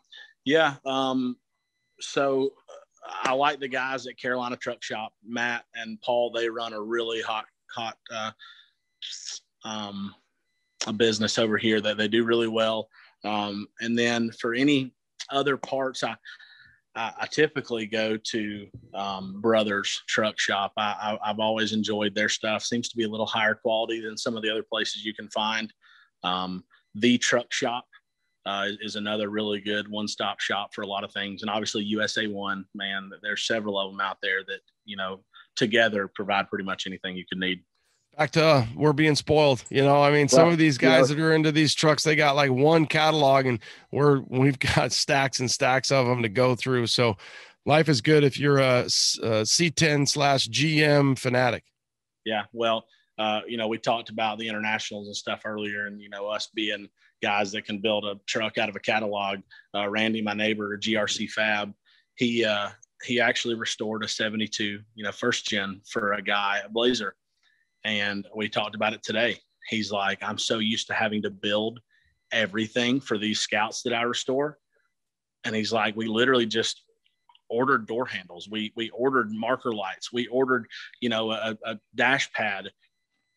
yeah. Um, so uh, I like the guys at Carolina Truck Shop, Matt and Paul. They run a really hot hot uh, um, a business over here that they do really well. Um, and then for any other parts, I I, I typically go to um, Brothers Truck Shop. I, have always enjoyed their stuff. Seems to be a little higher quality than some of the other places you can find. Um, the Truck Shop uh, is another really good one-stop shop for a lot of things, and obviously USA One. Man, there's several of them out there that you know together provide pretty much anything you could need back to uh, we're being spoiled you know? I mean some of these guys yeah. that are into these trucks they got like one catalog and we're we've got stacks and stacks of them to go through. So life is good if you're a a c10 slash gm fanatic. Yeah well uh, you know we talked about the internationals and stuff earlier and you know us being guys that can build a truck out of a catalog uh, randy my neighbor grc fab he uh, he actually restored a 72 you know first gen for a guy a blazer and we talked about it today. He's like, I'm so used to having to build everything for these scouts that I restore. And he's like, we literally just ordered door handles. We we ordered marker lights. We ordered, you know, a, a dash pad.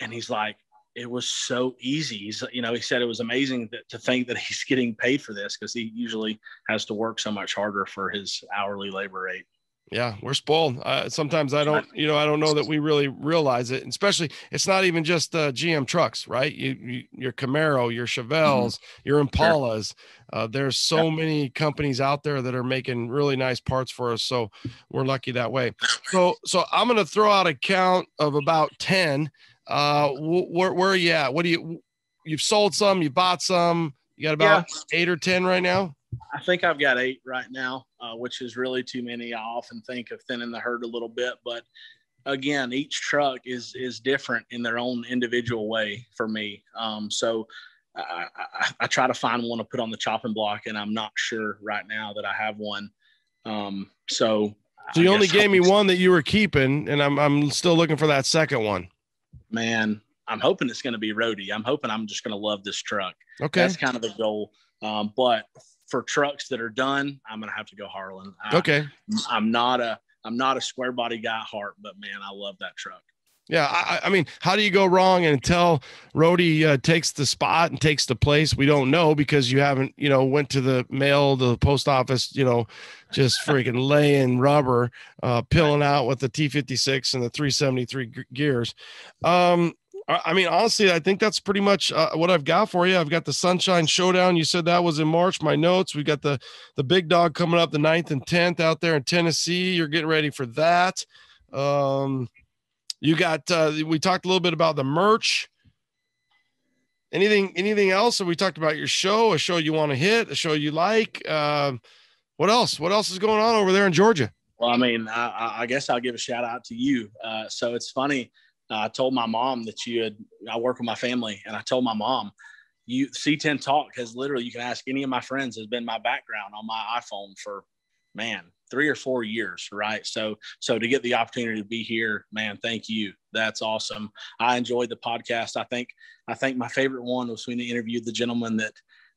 And he's like, it was so easy. He's, you know, he said it was amazing that, to think that he's getting paid for this because he usually has to work so much harder for his hourly labor rate. Yeah, we're spoiled. Uh, sometimes I don't, you know, I don't know that we really realize it. And especially, it's not even just uh, GM trucks, right? You, you your Camaro, your mm-hmm. Chevelles, mm-hmm. your Impalas. Uh, there's so yeah. many companies out there that are making really nice parts for us. So we're lucky that way. So, so I'm going to throw out a count of about ten. Uh, where where are you at? What do you? You've sold some, you bought some. You got about yeah. eight or ten right now. I think I've got eight right now, uh, which is really too many. I often think of thinning the herd a little bit, but again, each truck is is different in their own individual way for me. Um, so I, I, I, try to find one to put on the chopping block, and I'm not sure right now that I have one. Um, so, so you only gave me one that you were keeping, and I'm I'm still looking for that second one. Man, I'm hoping it's going to be Rody. I'm hoping I'm just going to love this truck. Okay, that's kind of the goal. Um, but for trucks that are done, I'm gonna have to go Harlan. I, okay. I'm not a I'm not a square body guy heart, but man, I love that truck. Yeah, I, I, mean, how do you go wrong until Rody uh, takes the spot and takes the place? We don't know because you haven't, you know, went to the mail, the post office, you know, just freaking laying rubber, uh, pilling out with the T56 and the 373 g- gears. Um, I mean, honestly, I think that's pretty much uh, what I've got for you. I've got the Sunshine Showdown. You said that was in March. My notes. We've got the the big dog coming up the 9th and tenth out there in Tennessee. You're getting ready for that. Um, you got. Uh, we talked a little bit about the merch. Anything? Anything else? We talked about your show, a show you want to hit, a show you like. Uh, what else? What else is going on over there in Georgia? Well, I mean, I, I guess I'll give a shout out to you. Uh, so it's funny I told my mom that you had, I work with my family, and I told my mom, you C10 Talk has literally, you can ask any of my friends, has been my background on my iPhone for, man, three or four years, right? So, so to get the opportunity to be here, man, thank you. That's awesome. I enjoyed the podcast. I think, I think my favorite one was when they interviewed the gentleman that,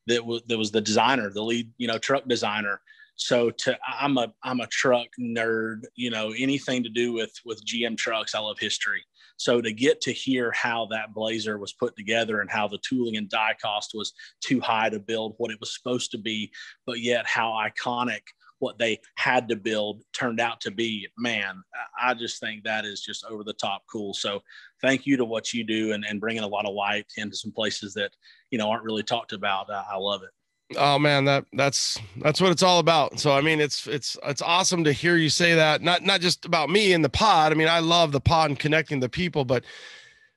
that was, that was the designer, the lead, you know, truck designer so to i'm a i'm a truck nerd you know anything to do with with gm trucks i love history. So to get to hear how that blazer was put together and how the tooling and die cost was too high to build what it was supposed to be but yet how iconic what they had to build turned out to be man i just think that is just over the top cool. So thank you to what you do and, and bringing a lot of light into some places that you know aren't really talked about. I, I love it Oh man, that that's that's what it's all about. So I mean, it's it's it's awesome to hear you say that. Not not just about me in the pod. I mean, I love the pod and connecting the people, but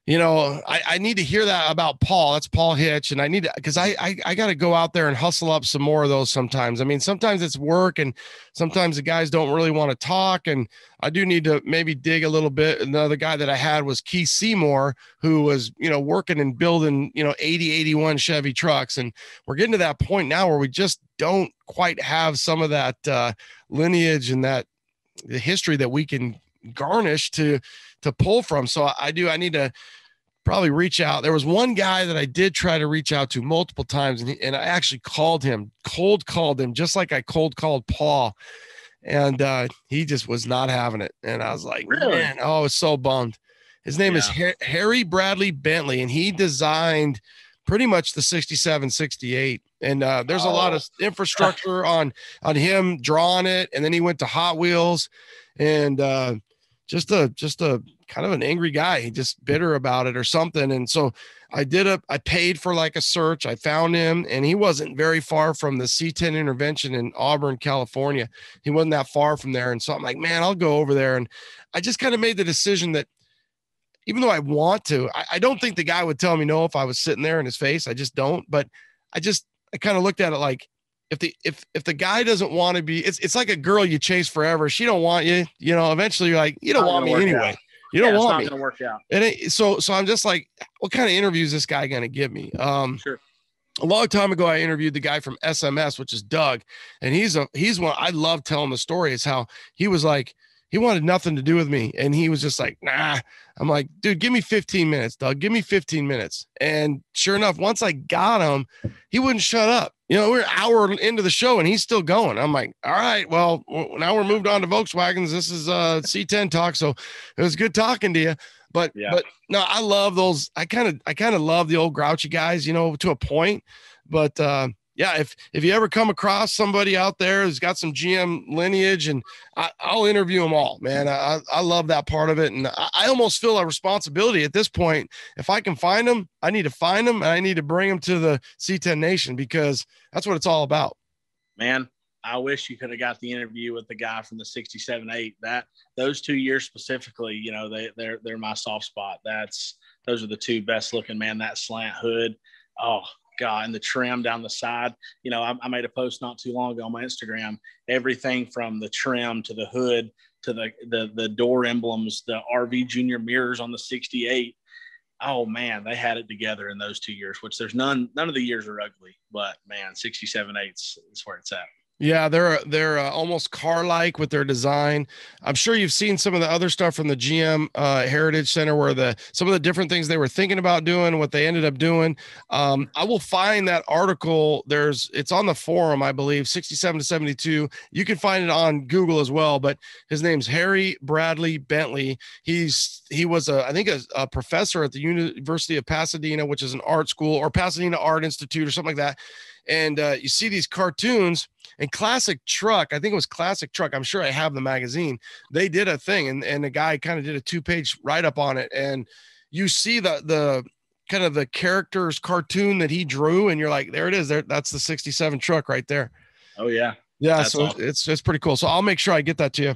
you know, I, I need to hear that about Paul. That's Paul Hitch. And I need to, cause I, I, I got to go out there and hustle up some more of those sometimes. I mean, sometimes it's work and sometimes the guys don't really want to talk. And I do need to maybe dig a little bit. Another guy that I had was Keith Seymour, who was, you know, working and building, you know, 80, 81 Chevy trucks. And we're getting to that point now where we just don't quite have some of that uh, lineage and that the history that we can garnish to, to pull from. So I, do, I need to probably reach out. There was one guy that I did try to reach out to multiple times, and, he, and I actually called him, cold called him, just like I cold called Paul. And uh, he just was not having it. And I was like, really? man, oh, I was so bummed. His name yeah. is Har- Harry Bradley Bentley, and he designed pretty much the 67, 68. And uh, there's oh. a lot of oh. infrastructure on on him drawing it. And then he went to Hot Wheels and uh, just a just a kind of an angry guy. He just bitter about it or something. And so I did a I paid for like a search. I found him and he wasn't very far from the C10 intervention in Auburn, California. He wasn't that far from there. And so I'm like, man, I'll go over there. And I just kind of made the decision that even though I want to, I, I don't think the guy would tell me no if I was sitting there in his face. I just don't. But I just I kind of looked at it like if the if if the guy doesn't want to be it's it's like a girl you chase forever. She don't want you you know eventually you're like you don't want me anyway. out. you don't yeah, want me. gonna work out. And it, so so i'm just like what kind of interview is this guy gonna give me? Um sure. a long time ago i interviewed the guy from sms which is doug and he's a he's one i love telling the story. Is how he was like he wanted nothing to do with me. And he was just like, nah. I'm like, dude, give me 15 minutes, Doug. Give me 15 minutes. And sure enough, once I got him, he wouldn't shut up. You know, we're an hour into the show and he's still going. I'm like, all right, well, now we're moved on to Volkswagens. This is uh C10 talk. So it was good talking to you. But yeah. but no, I love those. I kind of I kind of love the old grouchy guys, you know, to a point. But uh yeah, if if you ever come across somebody out there who's got some GM lineage, and I, will interview them all, man. I, I love that part of it, and I, I, almost feel a responsibility at this point. If I can find them, I need to find them, and I need to bring them to the C10 Nation because that's what it's all about. Man, I wish you could have got the interview with the guy from the 67 8. That those two years specifically, you know, they they're they're my soft spot. That's those are the two best looking man. That slant hood. Oh, God, and the trim down the side. You know, I, I, made a post not too long ago on my Instagram. Everything from the trim to the hood to the the the door emblems, the RV Junior mirrors on the 68. Oh man, they had it together in those two years. Which there's none. None of the years are ugly, but man, 67 eights is where it's at. Yeah, they're they're uh, almost car-like with their design. I'm sure you've seen some of the other stuff from the GM uh, Heritage Center, where the some of the different things they were thinking about doing, what they ended up doing. Um, I will find that article. There's it's on the forum, I believe, 67 to 72. You can find it on Google as well. But his name's Harry Bradley Bentley. He's he was a I think a, a professor at the University of Pasadena, which is an art school, or Pasadena Art Institute, or something like that and uh, you see these cartoons and classic truck i think it was classic truck i'm sure i have the magazine they did a thing and, and the guy kind of did a two-page write-up on it and you see the the kind of the characters cartoon that he drew and you're like there it is there that's the 67 truck right there. Oh yeah yeah that's so awesome. it's it's pretty cool. So i'll make sure i get that to you.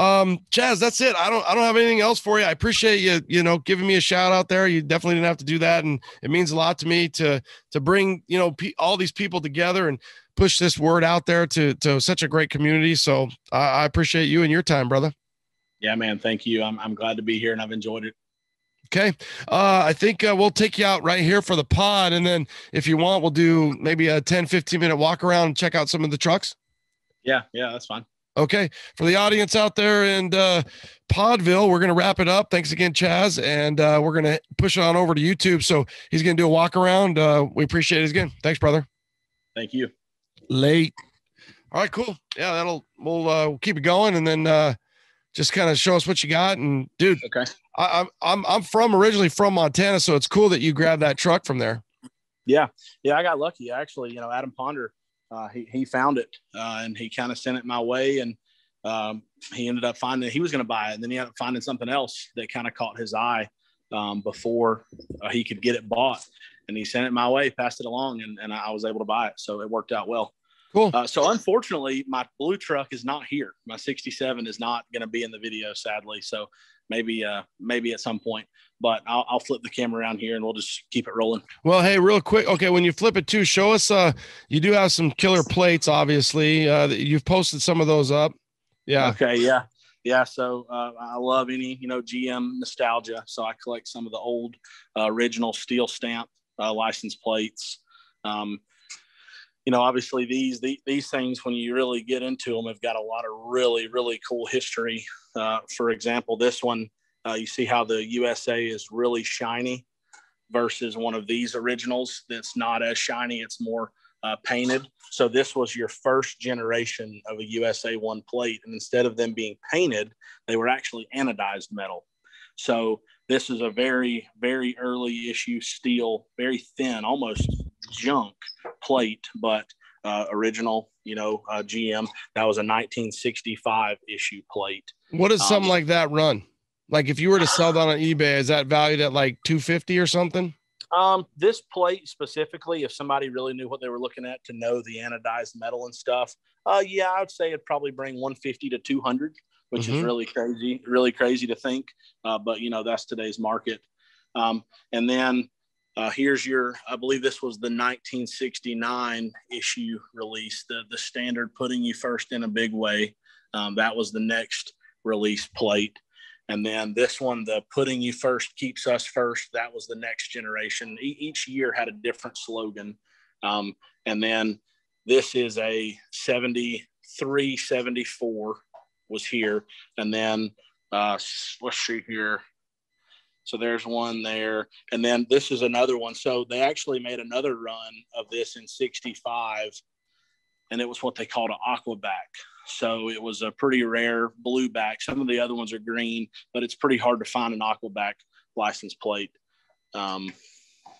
Um chaz that's it. I don't i don't have anything else for you. I appreciate you you know giving me a shout out there. You definitely didn't have to do that and it means a lot to me to to bring you know pe- all these people together and push this word out there to to such a great community. So I, I appreciate you and your time brother. Yeah man. Thank you. I'm, I'm glad to be here and i've enjoyed it. Okay. Uh, I think uh, we'll take you out right here for the pod. And then if you want, we'll do maybe a 10, 15 minute walk around and check out some of the trucks. Yeah, yeah, that's fine. Okay. For the audience out there in uh, Podville, we're going to wrap it up. Thanks again, Chaz. And uh, we're going to push it on over to YouTube. So he's going to do a walk around. Uh, we appreciate it again. Thanks, brother. Thank you. Late. All right, cool. Yeah, that'll, we'll, uh, we'll keep it going and then uh, just kind of show us what you got. And dude, okay. I, I'm, I'm from originally from Montana. So it's cool that you grabbed that truck from there. Yeah. Yeah. I got lucky. Actually, you know, Adam Ponder uh, he, he found it uh, and he kind of sent it my way and um, he ended up finding he was going to buy it and then he ended up finding something else that kind of caught his eye um, before uh, he could get it bought. And he sent it my way passed it along and, and i was able to buy it so it worked out well Cool. Uh, so unfortunately, my blue truck is not here. My 67 is not going to be in the video, sadly. So maybe, uh, maybe at some point. But I'll, I'll, flip the camera around here and we'll just keep it rolling. Well, hey, real quick. Okay, when you flip it too, show us. Uh, you do have some killer plates, obviously. Uh, you've posted some of those up. Yeah. Okay. Yeah. Yeah. So uh, I love any you know GM nostalgia. So I collect some of the old uh, original steel stamp uh, license plates. Um, you know, obviously these, these, these things, when you really get into them, have got a lot of really, really cool history. Uh, for example, this one, uh, you see how the USA is really shiny versus one of these originals that's not as shiny. It's more uh, painted. So this was your first generation of a USA one plate. And instead of them being painted, they were actually anodized metal. So this is a very, very early issue steel, very thin, almost junk plate, but uh, original, you know, uh, GM. That was a 1965 issue plate. What does something um, like that run? Like if you were to sell that on eBay, is that valued at like 250 or something? Um, this plate specifically, if somebody really knew what they were looking at to know the anodized metal and stuff, uh, yeah, I would say it'd probably bring 150 to 200, which mm-hmm. is really crazy, really crazy to think. Uh, but you know, that's today's market. Um, and then uh, here's your, I believe this was the 1969 issue release, the, the standard putting you first in a big way. Um, that was the next release plate. And then this one, the putting you first keeps us first, that was the next generation. E- each year had a different slogan. Um, and then this is a 73, 74 was here. And then uh, let's see here. So there's one there. And then this is another one. So they actually made another run of this in 65, and it was what they called an aquaback. So it was a pretty rare blue back. Some of the other ones are green, but it's pretty hard to find an aquaback license plate. Um,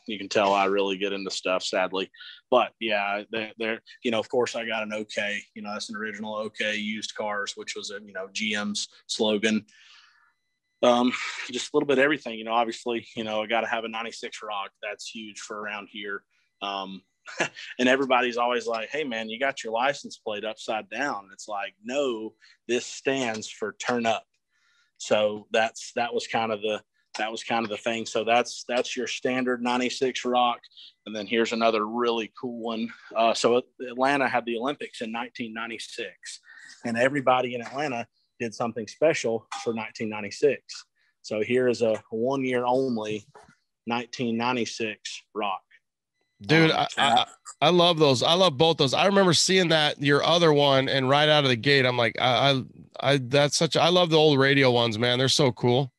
you can tell I really get into stuff, sadly. But yeah, they're, they're, you know, of course, I got an OK. You know, that's an original OK used cars, which was a you know GM's slogan um, just a little bit of everything. You know, obviously, you know, I got to have a 96 rock. That's huge for around here. Um, and everybody's always like, "Hey, man, you got your license plate upside down." It's like, no, this stands for turn up. So that's that was kind of the that was kind of the thing. So that's that's your standard 96 rock. And then here's another really cool one. Uh, so Atlanta had the Olympics in 1996, and everybody in Atlanta did something special for 1996. So here is a one year only 1996 rock. Dude, um, I, I, I love those. I love both those. I remember seeing that your other one, and right out of the gate, I'm like, I, I, I that's such. I love the old radio ones, man. They're so cool.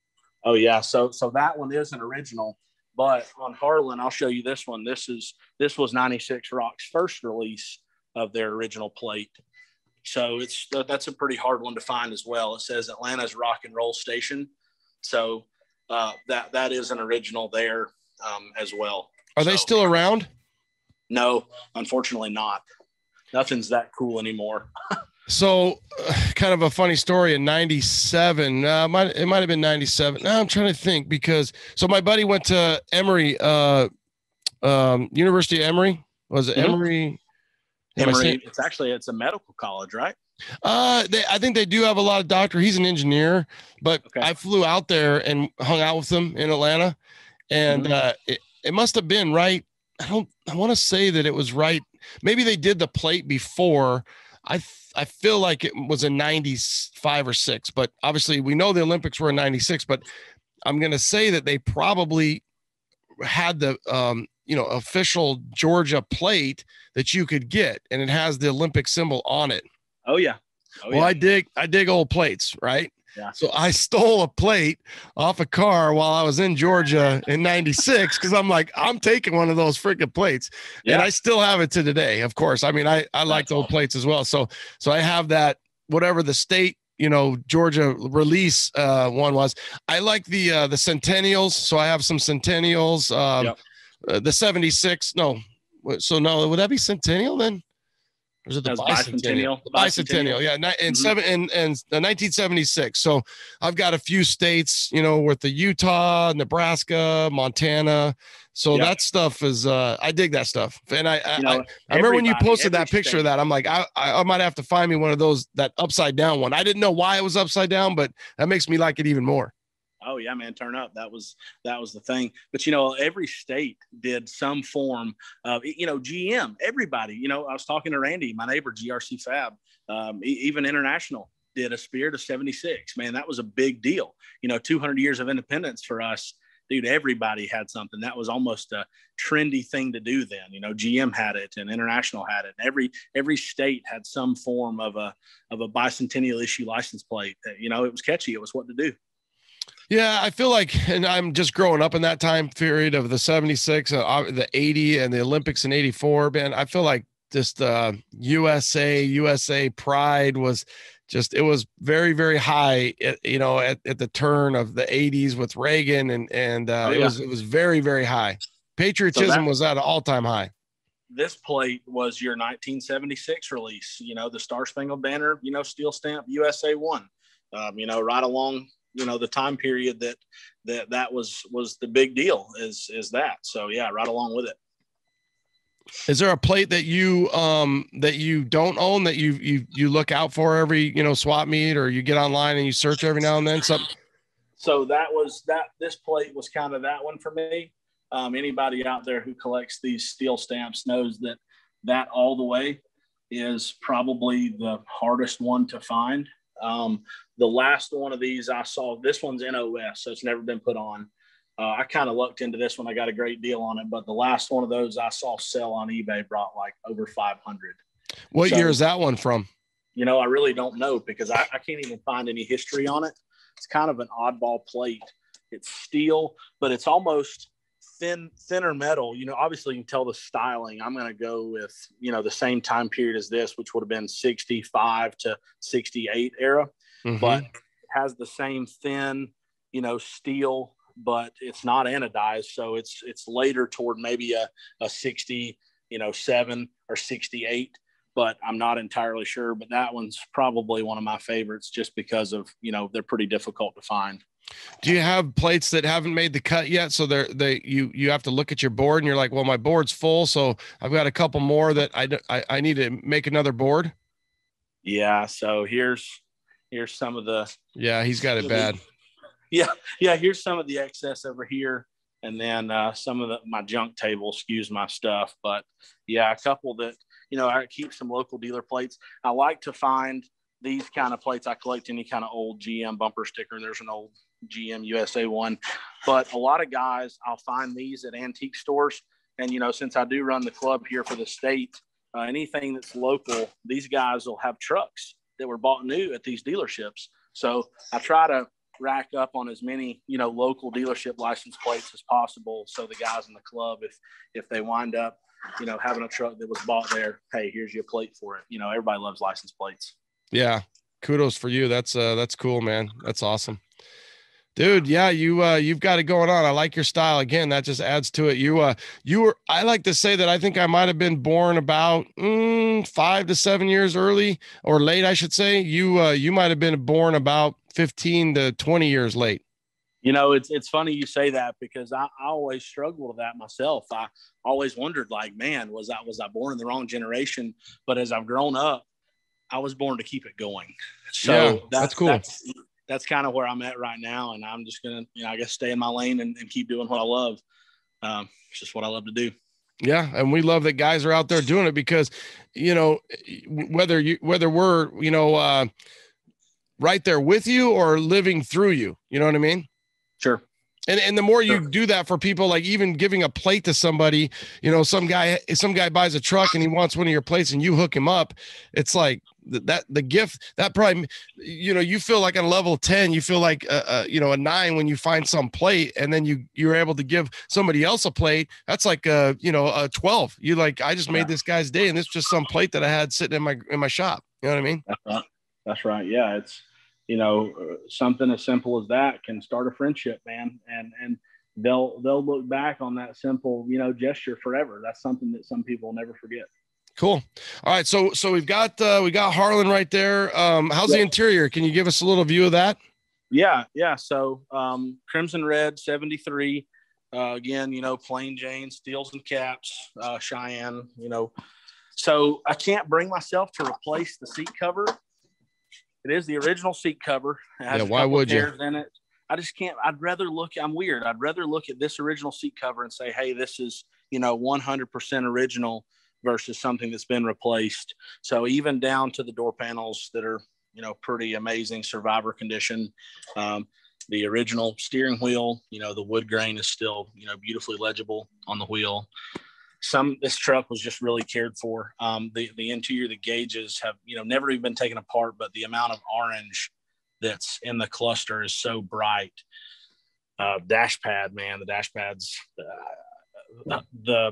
Oh yeah, so so that one is an original, but on Harlan, I'll show you this one. This is this was 96 Rock's first release of their original plate. So it's that's a pretty hard one to find as well. It says Atlanta's rock and roll station. So uh, that that is an original there um, as well. Are so, they still around? No, unfortunately not. Nothing's that cool anymore. so, uh, kind of a funny story in '97. Uh, might it might have been '97. Now I'm trying to think because so my buddy went to Emory, uh, um, University of Emory. Was it mm-hmm. Emory? Emory. It's actually it's a medical college, right? Uh, they, I think they do have a lot of doctor. He's an engineer, but okay. I flew out there and hung out with them in Atlanta, and mm-hmm. uh, it, it must have been right. I don't. I want to say that it was right. Maybe they did the plate before. I I feel like it was a 95 or 6, but obviously we know the Olympics were in 96, but I'm going to say that they probably had the um, you know official Georgia plate that you could get, and it has the Olympic symbol on it. Oh yeah. Oh, well, yeah. I dig I dig old plates, right? Yeah. So I stole a plate off a car while I was in Georgia in 96 because I'm like, I'm taking one of those freaking plates. Yeah. And I still have it to today, of course. I mean, I, I like old plates as well. So so I have that whatever the state you know Georgia release uh, one was. I like the uh, the Centennials, so I have some Centennials. Um, yep. Uh, the '76, no, so no, would that be Centennial then? was it the bicentennial? bicentennial? The bicentennial, yeah. In mm-hmm. seven in, in 1976. So I've got a few states, you know, with the Utah, Nebraska, Montana. So that stuff is uh I dig that stuff. And I I, know, I, I remember when you posted that picture state. of that, I'm like, I, I might have to find me one of those that upside down one. I didn't know why it was upside down, but that makes me like it even more oh yeah man turn up. That was that was the thing. But you know every state did some form of you know gm everybody you know i was talking to randy my neighbor grc fab um, even international did a spirit of 76 man that was a big deal. You know 200 years of independence for us dude everybody had something. That was almost a trendy thing to do then. You know gm had it and international had it. And every every state had some form of a of a bicentennial issue license plate. You know it was catchy. It was what to do yeah, I feel like, and I'm just growing up in that time period of the 76, uh, the 80, and the Olympics in 84. Man, I feel like just uh, USA, USA pride was just, it was very, very high, at, you know, at, at the turn of the 80s with Reagan. And, and uh, oh, yeah. it was, it was very, very high. Patriotism so that, was at an all time high. This plate was your 1976 release, you know, the Star Spangled Banner, you know, steel stamp USA one, um, you know, right along you know the time period that that that was was the big deal is is that. So yeah right along with it. Is there a plate that you um that you don't own that you you you look out for every you know swap meet or you get online and you search every now and then? Something so that was that this plate was kind of that one for me. Um, anybody out there who collects these steel stamps knows that that all the way is probably the hardest one to find. Um, the last one of these I saw, this one's NOS, so it's never been put on. Uh, I kind of looked into this one. I got a great deal on it, but the last one of those I saw sell on eBay brought like over 500. What so, year is that one from? You know, I really don't know because I, I can't even find any history on it. It's kind of an oddball plate. It's steel, but it's almost thin, thinner metal. You know, obviously you can tell the styling. I'm going to go with, you know, the same time period as this, which would have been 65 to 68 era mm-hmm. but has the same thin, you know, steel, but it's not anodized. So it's it's later toward maybe a, a 60, you know, seven or 68 but I'm not entirely sure. But that one's probably one of my favorites just because of, you know, they're pretty difficult to find. Do you have plates that haven't made the cut yet? So they're they you you have to look at your board and you're like, well, my board's full, so I've got a couple more that I I, I need to make another board. Yeah. So here's here's some of the yeah he's got it bad. Yeah yeah here's some of the excess over here. And then uh, some of the, my junk table skews my stuff. But yeah a couple that you know i keep some local dealer plates. I like to find these kind of plates. I collect any kind of old gm bumper sticker. And there's an old gm usa one. But a lot of guys i'll find these at antique stores. And you know since i do run the club here for the state uh, anything that's local these guys will have trucks that were bought new at these dealerships. So I try to rack up on as many you know local dealership license plates as possible so the guys in the club if if they wind up you know having a truck that was bought there hey here's your plate for it. You know everybody loves license plates. Yeah. Kudos for you. That's uh that's cool man. That's awesome Dude, yeah, you uh you've got it going on. I like your style. Again, that just adds to it. You uh you were I like to say that I think I might have been born about mm, 5 to 7 years early or late, I should say. You uh you might have been born about 15 to 20 years late. You know, it's it's funny you say that because I, I always struggle with that myself. I always wondered like, man, was I was I born in the wrong generation? But as I've grown up, I was born to keep it going. So yeah, that's, that's cool. That's, that's kind of where I'm at right now. And I'm just gonna, you know, I guess stay in my lane and, and keep doing what I love. Um, it's just what I love to do. Yeah, and we love that guys are out there doing it because, you know, whether you whether we're you know uh, right there with you or living through you, you know what I mean? Sure. And and the more you do that for people, like even giving a plate to somebody, you know, some guy some guy buys a truck and he wants one of your plates and you hook him up, it's like that the gift that probably you know you feel like a level 10 you feel like a, a, you know a nine when you find some plate and then you you're able to give somebody else a plate. That's like a you know a 12 you like i just made this guy's day and it's just some plate that i had sitting in my in my shop. You know what i mean? That's right. That's right. Yeah it's you know, something as simple as that can start a friendship, man. And and they'll they'll look back on that simple, you know, gesture forever. That's something that some people never forget. Cool. All right. So so we've got uh we got Harlan right there. Um how's the interior? Can you give us a little view of that? Yeah, yeah. So um Crimson Red 73. Uh, again, you know, plain Jane, steels and caps, uh, Cheyenne, you know. So I can't bring myself to replace the seat cover. It is the original seat cover. yeah, why would you? In it. I just can't. I'd rather look. I'm weird. I'd rather look at this original seat cover and say, "Hey, this is you know 100% original versus something that's been replaced. So even down to the door panels that are, you know, pretty amazing survivor condition. Um, the original steering wheel, you know, the wood grain is still, you know, beautifully legible on the wheel. Some this truck was just really cared for. Um, the the interior, the gauges have, you know, never even been taken apart, but the amount of orange that's in the cluster is so bright. Uh, dash pad, man, the dash pads. Uh, the, the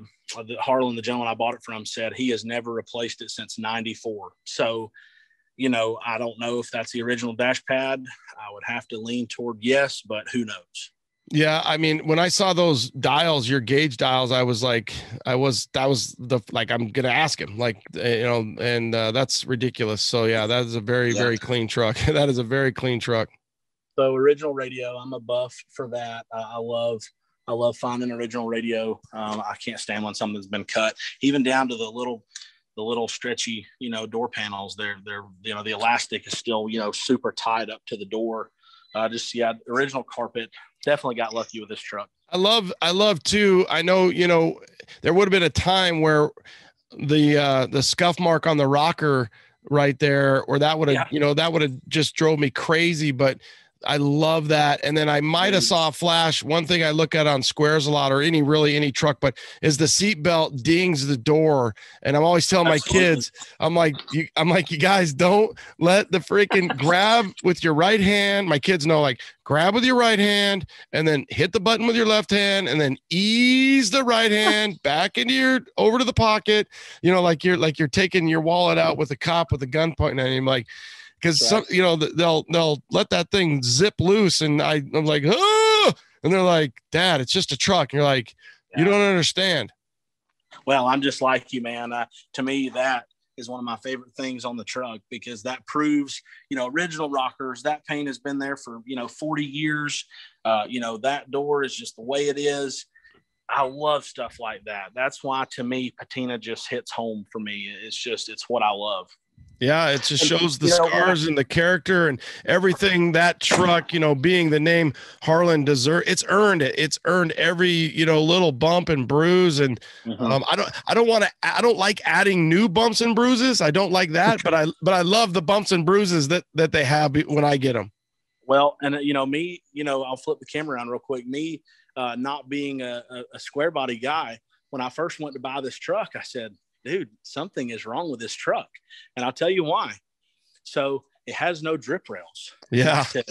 Harlan, the gentleman I bought it from, said he has never replaced it since '94. So, you know, I don't know if that's the original dash pad. I would have to lean toward yes, but who knows? Yeah, I mean, when I saw those dials, your gauge dials, I was like, I was that was the like I'm gonna ask him, like eh, you know, and uh, that's ridiculous. So yeah, that is a very yeah. very clean truck. that is a very clean truck. So original radio, I'm a buff for that. Uh, I love I love finding original radio. Um, I can't stand when something's been cut, even down to the little, the little stretchy, you know, door panels. They're, they're, you know, the elastic is still, you know, super tied up to the door. Uh, just yeah, original carpet. Definitely got lucky with this truck. I love, I love too. I know, you know, there would have been a time where the uh, the scuff mark on the rocker right there, or that would have, yeah. you know, that would have just drove me crazy. But I love that. And then I might have mm. saw a flash. One thing I look at on squares a lot, or any really any truck, but is the seatbelt dings the door. And I'm always telling Absolutely. my kids, I'm like, you, I'm like, you guys don't let the freaking grab with your right hand. My kids know, like, grab with your right hand and then hit the button with your left hand and then ease the right hand back into your over to the pocket. You know, like you're like you're taking your wallet out with a cop with a gun pointing at him, like because some you know they'll they'll let that thing zip loose and I, i'm like oh and they're like dad it's just a truck and you're like yeah. you don't understand well i'm just like you man uh, to me that is one of my favorite things on the truck because that proves you know original rockers that paint has been there for you know 40 years uh, you know that door is just the way it is I love stuff like that. That's why to me patina just hits home for me. It's just it's what I love. Yeah, it just shows the scars and the character and everything that truck, you know, being the name Harlan deserve. It's earned it. It's earned every, you know, little bump and bruise. And mm-hmm. um, I don't, I don't want to, I don't like adding new bumps and bruises. I don't like that, but I, but I love the bumps and bruises that that they have when I get them. Well, and uh, you know me, you know, I'll flip the camera around real quick. Me, uh, not being a, a, a square body guy, when I first went to buy this truck, I said, dude, something is wrong with this truck. And I'll tell you why. So it has no drip rails. Yeah. I said,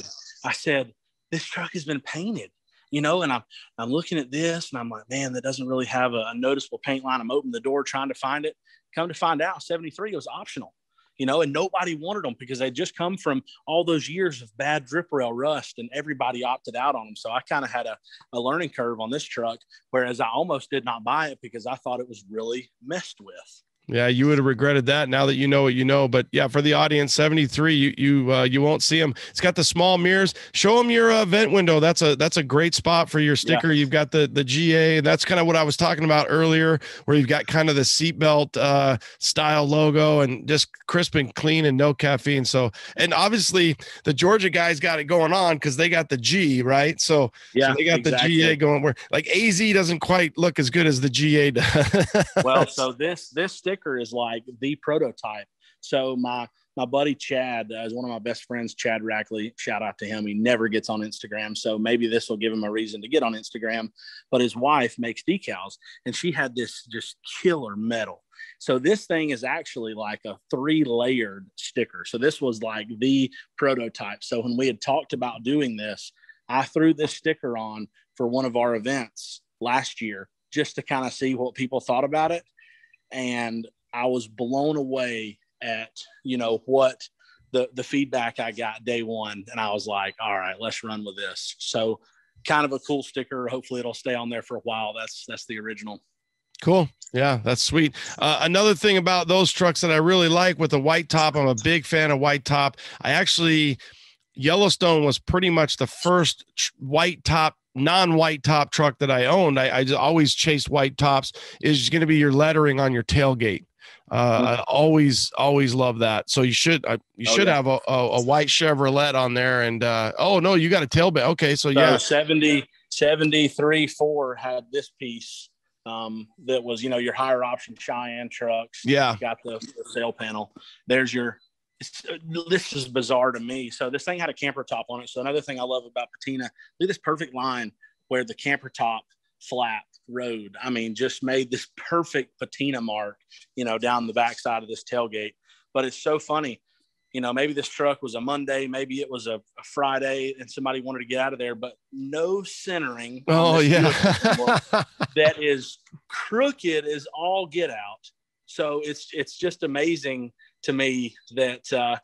I said, this truck has been painted, you know, and I'm, I'm looking at this and I'm like, man, that doesn't really have a, a noticeable paint line. I'm opening the door trying to find it. Come to find out, 73 was optional you know, and nobody wanted them because they just come from all those years of bad drip rail rust and everybody opted out on them. So I kind of had a, a learning curve on this truck, whereas I almost did not buy it because I thought it was really messed with. Yeah, you would have regretted that now that you know what you know. But yeah, for the audience, 73, you you uh, you won't see them. It's got the small mirrors. Show them your uh, vent window. That's a that's a great spot for your sticker. Yeah. You've got the the GA. That's kind of what I was talking about earlier, where you've got kind of the seatbelt uh, style logo and just crisp and clean and no caffeine. So and obviously the Georgia guys got it going on because they got the G right. So yeah, so they got exactly. the GA going. Where like AZ doesn't quite look as good as the GA does. well, so this this sticker sticker is like the prototype. So my my buddy Chad uh, is one of my best friends, Chad Rackley. Shout out to him. He never gets on Instagram, so maybe this will give him a reason to get on Instagram. But his wife makes decals, and she had this just killer metal. So this thing is actually like a three layered sticker. So this was like the prototype. So when we had talked about doing this, I threw this sticker on for one of our events last year just to kind of see what people thought about it and I was blown away at you know what the the feedback I got day one, and I was like, all right, let's run with this. So kind of a cool sticker. Hopefully, it'll stay on there for a while. That's that's the original. Cool. Yeah, that's sweet. Uh, another thing about those trucks that I really like with the white top, I'm a big fan of white top. I actually, Yellowstone was pretty much the first white top, non white top truck that I owned. I, I just always chased white tops, is going to be your lettering on your tailgate. Uh, I always, always love that. So you should, uh, you Oh, should yeah. have a, a, a white Chevrolet on there. And uh, oh no, you got a tailgate. Okay, so So yeah, 70, 73 4 had this piece um, that was, you know, your higher option Cheyenne trucks. yeah, got the, the sail panel. There's your. It's, uh, this is bizarre to me. So this thing had a camper top on it. So another thing I love about patina, look at this perfect line where the camper top flat road. I mean, just made this perfect patina mark, you know, down the backside of this tailgate. But it's so funny. You know, maybe this truck was a Monday, maybe it was a, a Friday, and somebody wanted to get out of there, but no centering. oh yeah, that is crooked as all get out. So it's it's just amazing to me that uh,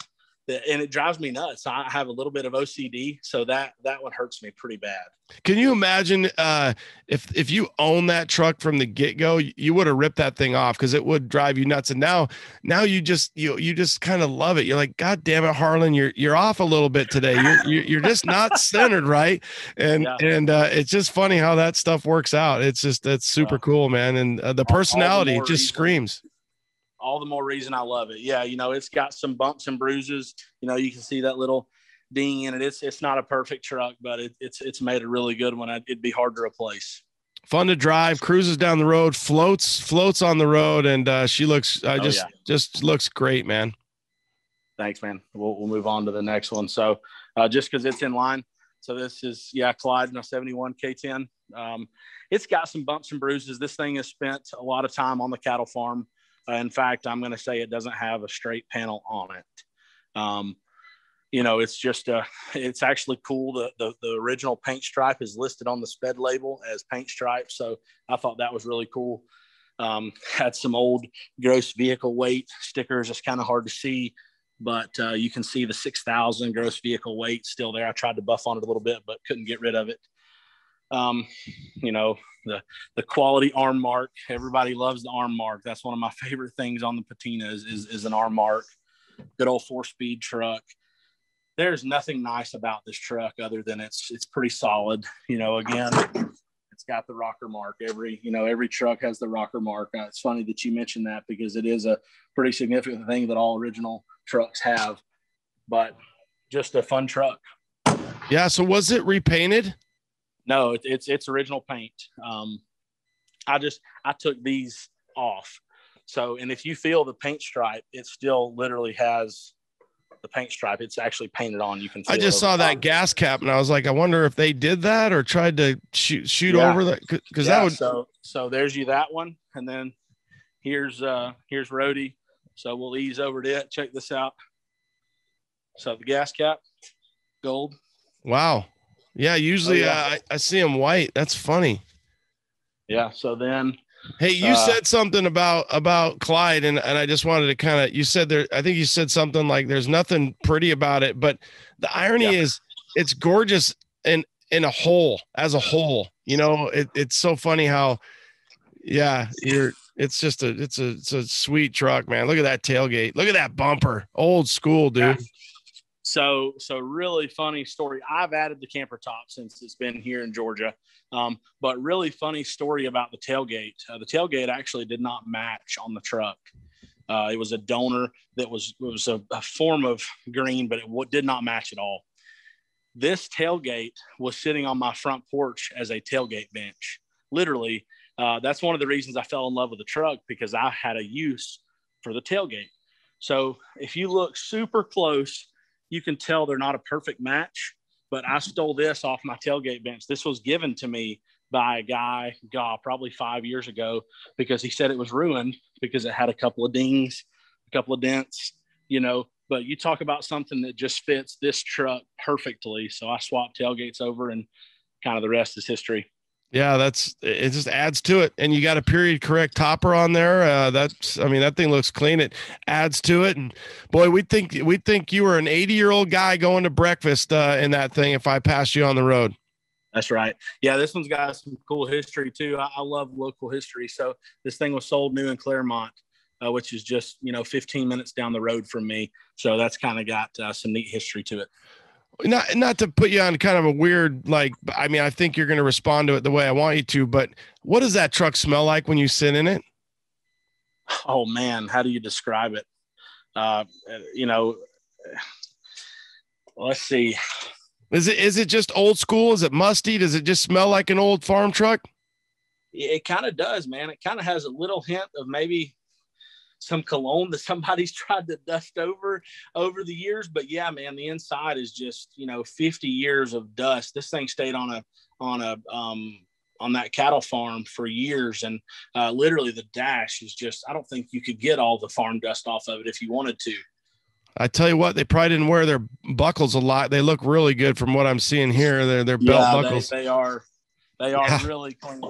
that, and it drives me nuts. I have a little bit of OCD, so that that one hurts me pretty bad. Can you imagine uh, if if you own that truck from the get go, you would have ripped that thing off because it would drive you nuts. And now, now you just you you just kind of love it. You're like, God damn it, Harlan, you're you're off a little bit today. You're you're, you're just not centered right. And Yeah. and uh, it's just funny how that stuff works out. It's just that's super Yeah. cool, man. And uh, the all the personality just reason. screams. All the more reason I love it. Yeah, you know, it's got some bumps and bruises. You know, you can see that little ding in it. It's it's not a perfect truck, but it, it's it's made a really good one. It'd be hard to replace. Fun to drive, cruises down the road, floats floats on the road, and uh, she looks uh, Oh, just yeah. just looks great, man. Thanks, man. We'll, we'll move on to the next one. So, uh, just because it's in line. So, this is, yeah, Clyde in a 71 K10. Um, it's got some bumps and bruises. This thing has spent a lot of time on the cattle farm. Uh, in fact, I'm going to say it doesn't have a straight panel on it. Um, you know, it's just, uh, it's actually cool. The, the, the original paint stripe is listed on the SPID label as paint stripe. So, I thought that was really cool. Um, had some old gross vehicle weight stickers. It's kind of hard to see but uh, you can see the 6,000 gross vehicle weight still there. I tried to buff on it a little bit, but couldn't get rid of it. Um, you know, the, the quality arm mark, everybody loves the arm mark. That's one of my favorite things on the patina is, is, is an arm mark, good old four speed truck. There's nothing nice about this truck other than it's, it's pretty solid. You know, again, it's got the rocker mark. Every, you know, every truck has the rocker mark. Uh, it's funny that you mentioned that because it is a pretty significant thing that all original trucks have, but just a fun truck. Yeah. So was it repainted? No, it, it's it's original paint. Um, I just I took these off. So, and if you feel the paint stripe, it still literally has the paint stripe. It's actually painted on. You can. I just saw that gas cap and I was like, I wonder if they did that or tried to shoot shoot Yeah. over that because Yeah, that would so so there's you that one, and then here's uh here's Rody. So we'll ease over to it. Check this out. So the gas cap, gold. wow. Yeah, usually Oh, yeah. uh, I, I see them white. That's funny. Yeah. So then Hey, you Uh, said something about about Clyde, and, and I just wanted to kind of you said there. I think you said something like there's nothing pretty about it, but the irony Yeah. is it's gorgeous in in a whole as a whole. You know, it, it's so funny how, yeah, you're. It's just a it's a it's a sweet truck, man. Look at that tailgate. Look at that bumper. Old school, dude. Yeah. So, so really funny story. I've added the camper top since it's been here in Georgia. Um, but really funny story about the tailgate. Uh, the tailgate actually did not match on the truck. Uh, it was a donor that was was a, a form of green, but it w- did not match at all. This tailgate was sitting on my front porch as a tailgate bench. Literally, uh, that's one of the reasons I fell in love with the truck because I had a use for the tailgate. So if you look super close, you can tell they're not a perfect match. But I stole this off my tailgate bench. This was given to me by a guy, God, probably five years ago, because he said it was ruined because it had a couple of dings, a couple of dents, you know. But you talk about something that just fits this truck perfectly. So I swapped tailgates over, and kind of the rest is history. Yeah, that's it. Just adds to it, and you got a period correct topper on there. Uh, that's, I mean, that thing looks clean. It adds to it, and boy, we think we think you were an eighty year old guy going to breakfast uh, in that thing if I passed you on the road. That's right. Yeah, this one's got some cool history too. I, I love local history. So this thing was sold new in Claremont, uh, which is just you know 15 minutes down the road from me. So that's kind of got uh, some neat history to it. Not not to put you on kind of a weird like. I mean, I think you're going to respond to it the way I want you to. But what does that truck smell like when you sit in it? Oh man, how do you describe it? Uh, you know, let's see. Is it is it just old school? Is it musty? Does it just smell like an old farm truck? It kind of does, man. It kind of has a little hint of maybe some cologne that somebody's tried to dust over over the years. But yeah, man, the inside is just you know 50 years of dust. This thing stayed on a on a um, on that cattle farm for years, and uh, literally the dash is just. I don't think you could get all the farm dust off of it if you wanted to. I tell you what, they probably didn't wear their buckles a lot. They look really good from what I'm seeing here. They're their belt yeah, buckles. They, they, are, they are yeah. really clean.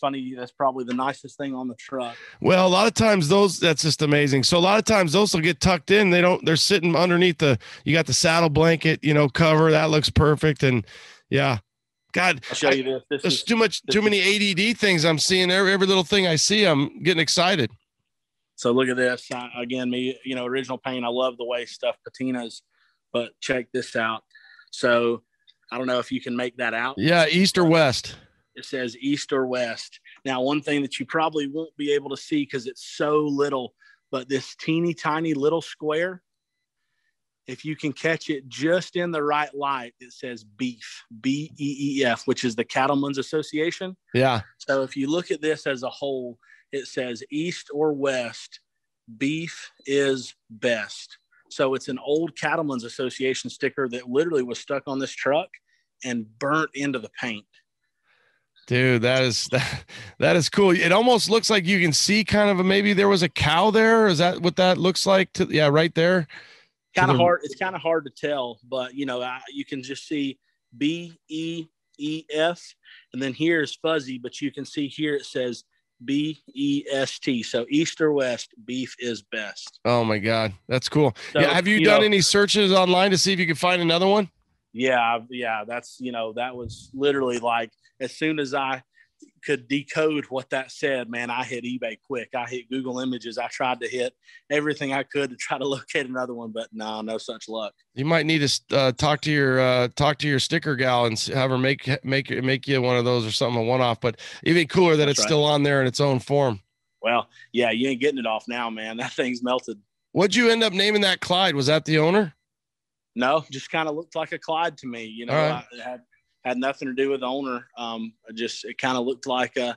Funny. That's probably the nicest thing on the truck. Well, a lot of times those that's just amazing. So a lot of times those will get tucked in. They don't. They're sitting underneath the. You got the saddle blanket, you know, cover that looks perfect. And yeah, God, I'll show you this. this there's is, too much, too many ADD things I'm seeing. Every, every little thing I see, I'm getting excited. So look at this. I, again, me, you know, original paint. I love the way stuff patinas, but check this out. So I don't know if you can make that out. Yeah, east or west. It says east or west. Now, one thing that you probably won't be able to see because it's so little, but this teeny tiny little square, if you can catch it just in the right light, it says beef, B E E F, which is the Cattlemen's Association. Yeah. So if you look at this as a whole, it says east or west, beef is best. So it's an old Cattlemen's Association sticker that literally was stuck on this truck and burnt into the paint. Dude, that is that, that is cool. It almost looks like you can see kind of a, maybe there was a cow there. Is that what that looks like? To yeah, right there. Kind of the, hard. It's kind of hard to tell, but you know, I, you can just see B E E F, and then here is fuzzy, but you can see here it says B E S T. So east or west, beef is best. Oh my God, that's cool. So, yeah, have you, you done know, any searches online to see if you can find another one? Yeah, yeah, that's you know that was literally like as soon as I could decode what that said, man, I hit eBay quick. I hit Google Images. I tried to hit everything I could to try to locate another one, but no, no such luck. You might need to uh, talk to your uh, talk to your sticker gal and have her make make make you one of those or something a one off. But even cooler that That's it's right. still on there in its own form. Well, yeah, you ain't getting it off now, man. That thing's melted. What'd you end up naming that Clyde? Was that the owner? No, just kind of looked like a Clyde to me. You know, right. I had had nothing to do with the owner. Um, just it kind of looked like a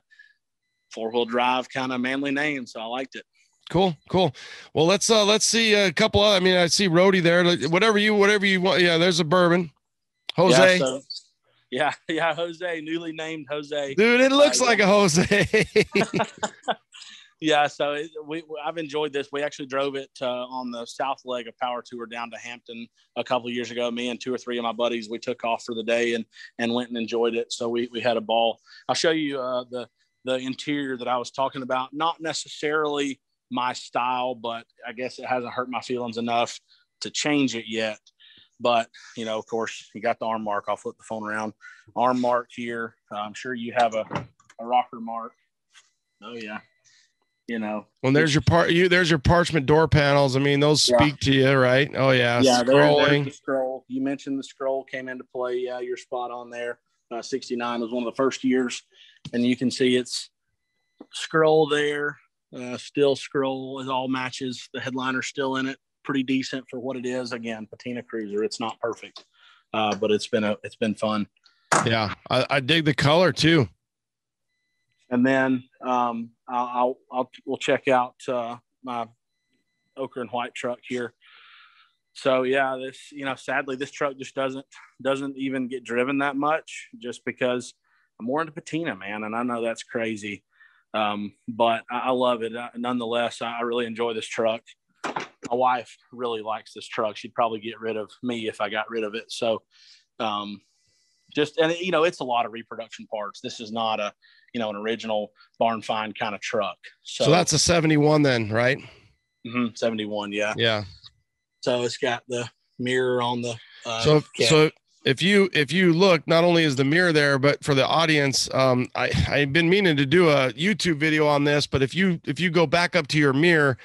four wheel drive kind of manly name, so I liked it. Cool, cool. Well, let's uh let's see a couple. Of, I mean, I see Rody there. Whatever you, whatever you want. Yeah, there's a bourbon. Jose. Yeah, so, yeah, yeah, Jose, newly named Jose. Dude, it looks uh, like a Jose. yeah, so it, we I've enjoyed this. We actually drove it uh, on the south leg of Power Tour down to Hampton a couple years ago. Me and two or three of my buddies, we took off for the day and and went and enjoyed it. So we we had a ball. I'll show you uh, the the interior that I was talking about. Not necessarily my style, but I guess it hasn't hurt my feelings enough to change it yet. But you know, of course, you got the arm mark. I'll flip the phone around. Arm mark here. Uh, I'm sure you have a, a rocker mark. Oh yeah, you know. Well, there's your part. You there's your parchment door panels. I mean, those speak yeah. to you, right? Oh yeah. Yeah, scrolling. the scroll. You mentioned the scroll came into play. Yeah, you're spot on there. Uh, 69 was one of the first years, and you can see it's scroll there. Uh, still scroll is all matches. The headliner still in it. Pretty decent for what it is. Again, patina cruiser. It's not perfect, uh, but it's been a it's been fun. Yeah, I, I dig the color too and then um, I'll, I'll, we'll check out uh, my ochre and white truck here. So yeah, this you know, sadly, this truck just doesn't doesn't even get driven that much, just because I'm more into patina, man, and I know that's crazy, um, but I, I, love it uh, nonetheless. I, I really enjoy this truck. My wife really likes this truck. She'd probably get rid of me if I got rid of it. So, um, just and you know, it's a lot of reproduction parts. This is not a you know, an original barn find kind of truck. So, so that's a 71 then, right? Mm-hmm, 71. Yeah. Yeah. So it's got the mirror on the, uh, so, so if you if you look, not only is the mirror there, but for the audience, um, I I've been meaning to do a YouTube video on this, but if you if you go back up to your mirror,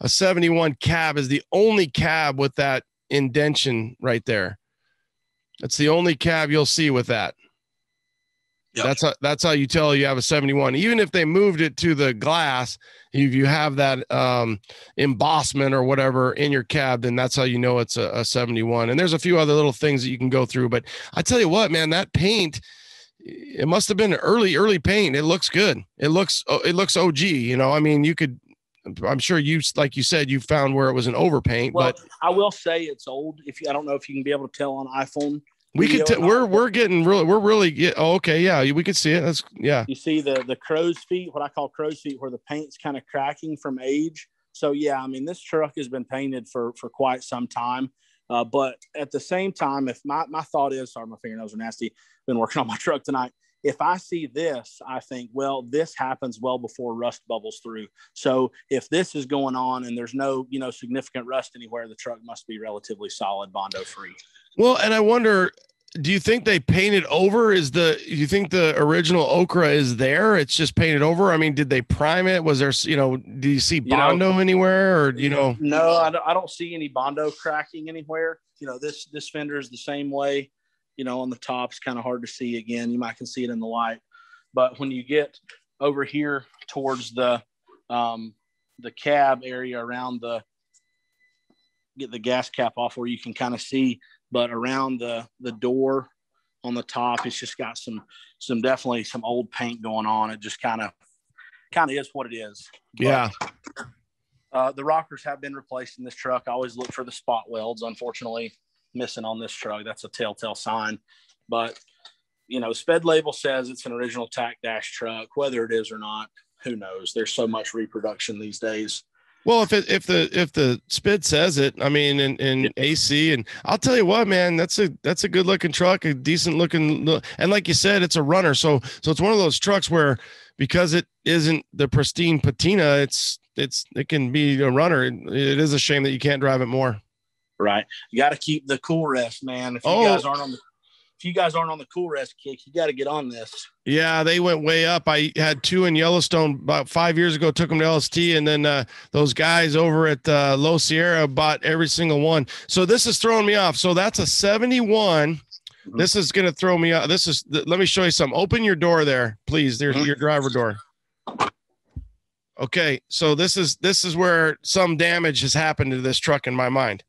a 71 cab is the only cab with that indention right there. That's the only cab you'll see with that. Yep. That's how, that's how you tell you have a 71. Even if they moved it to the glass, if you have that um, embossment or whatever in your cab, then that's how you know it's a, a 71. And there's a few other little things that you can go through. But I tell you what, man, that paint, it must have been early, early paint. It looks good. It looks, it looks OG. You know, I mean, you could. I'm sure you, like you said, you found where it was an overpaint. Well, but I will say it's old. If you, I don't know if you can be able to tell on iPhone we could. T- we're we're getting really. We're really. Get, oh, okay. Yeah, we could see it. That's yeah. You see the the crow's feet, what I call crow's feet, where the paint's kind of cracking from age. So yeah, I mean, this truck has been painted for for quite some time. Uh, but at the same time, if my my thought is, sorry, my fingernails are nasty. Been working on my truck tonight. If I see this, I think, well, this happens well before rust bubbles through. So if this is going on and there's no, you know, significant rust anywhere, the truck must be relatively solid, bondo free. Well, and I wonder, do you think they painted over? Is the you think the original ochre is there? It's just painted over. I mean, did they prime it? Was there you know? Do you see bondo you know, anywhere or you know? No, I don't, I don't see any bondo cracking anywhere. You know, this this fender is the same way. You know, on the top, it's kind of hard to see. Again, you might can see it in the light, but when you get over here towards the um, the cab area around the get the gas cap off where you can kind of see but around the the door on the top, it's just got some some definitely some old paint going on. It just kind of kind of is what it is. But, yeah. Uh, the rockers have been replaced in this truck. I always look for the spot welds. Unfortunately, missing on this truck. That's a telltale sign. But you know, SPID label says it's an original tach dash truck. Whether it is or not, who knows? There's so much reproduction these days. Well, if it, if the if the SPID says it, I mean, in, in AC, and I'll tell you what, man, that's a that's a good looking truck, a decent looking, and like you said, it's a runner. So so it's one of those trucks where because it isn't the pristine patina, it's it's it can be a runner. it, it is a shame that you can't drive it more. Right, you got to keep the cool rest, man. If you oh. guys aren't on the if you guys aren't on the cool rest kick, you got to get on this. Yeah, they went way up. I had two in Yellowstone about five years ago, took them to LST, and then uh, those guys over at uh, Low Sierra bought every single one. So this is throwing me off. So that's a 71. Mm-hmm. This is going to throw me off. This is, let me show you some. Open your door there, please. There's mm-hmm. your driver door. Okay, so this is this is where some damage has happened to this truck in my mind.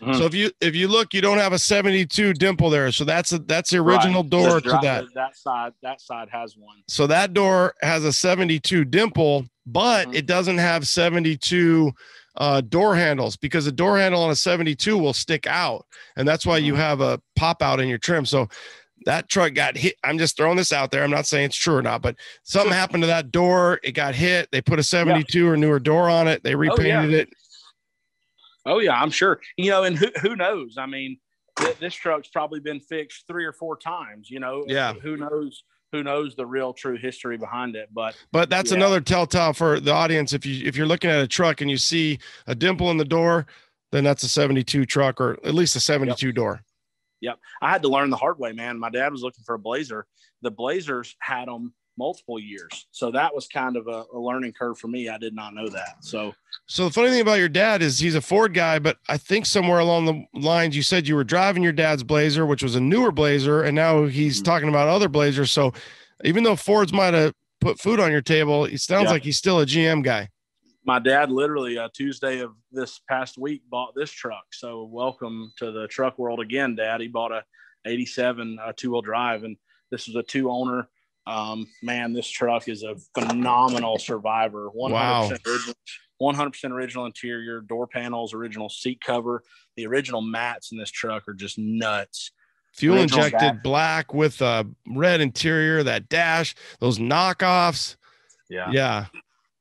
Mm-hmm. So if you if you look, you don't have a 72 dimple there. So that's a that's the original right. door to that. That side that side has one. So that door has a 72 dimple, but mm-hmm. it doesn't have 72 uh, door handles because the door handle on a 72 will stick out, and that's why mm-hmm. you have a pop out in your trim. So that truck got hit. I'm just throwing this out there. I'm not saying it's true or not, but something happened to that door. It got hit. They put a 72 yeah. or newer door on it. They repainted oh, yeah. it. Oh yeah, I'm sure. You know, and who who knows? I mean, th- this truck's probably been fixed three or four times. You know, yeah. Who knows? Who knows the real true history behind it? But but that's yeah. another telltale for the audience. If you if you're looking at a truck and you see a dimple in the door, then that's a 72 truck or at least a 72 yep. door. Yep. I had to learn the hard way, man. My dad was looking for a blazer. The blazers had them multiple years. So that was kind of a, a, learning curve for me. I did not know that. So, so the funny thing about your dad is he's a Ford guy, but I think somewhere along the lines you said you were driving your dad's Blazer, which was a newer Blazer, and now he's mm-hmm. talking about other Blazers. So, even though Ford's might have put food on your table, it sounds yeah. like he's still a GM guy. My dad literally uh, Tuesday of this past week bought this truck. So, welcome to the truck world again, Dad. He bought a '87 uh, two wheel drive, and this was a two owner um, man, this truck is a phenomenal survivor. 100% wow. original, 100% original interior, door panels, original seat cover. The original mats in this truck are just nuts. Fuel original injected black with a red interior, that dash, those knockoffs. Yeah. Yeah.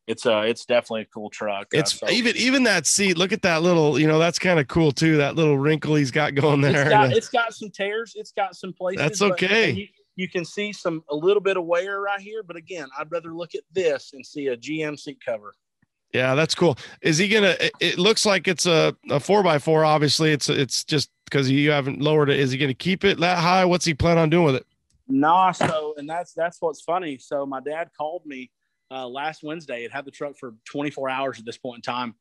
It's a, uh, it's definitely a cool truck. It's uh, so. even, even that seat. Look at that little, you know, that's kind of cool too. That little wrinkle he's got going there. It's got, it's got some tears. It's got some places. That's okay you can see some a little bit of wear right here, but again, I'd rather look at this and see a GM seat cover. Yeah, that's cool. Is he gonna? It looks like it's a, a four by four. Obviously, it's it's just because you haven't lowered it. Is he going to keep it that high? What's he plan on doing with it? Nah, so and that's that's what's funny. So my dad called me uh, last Wednesday. It had the truck for 24 hours at this point in time,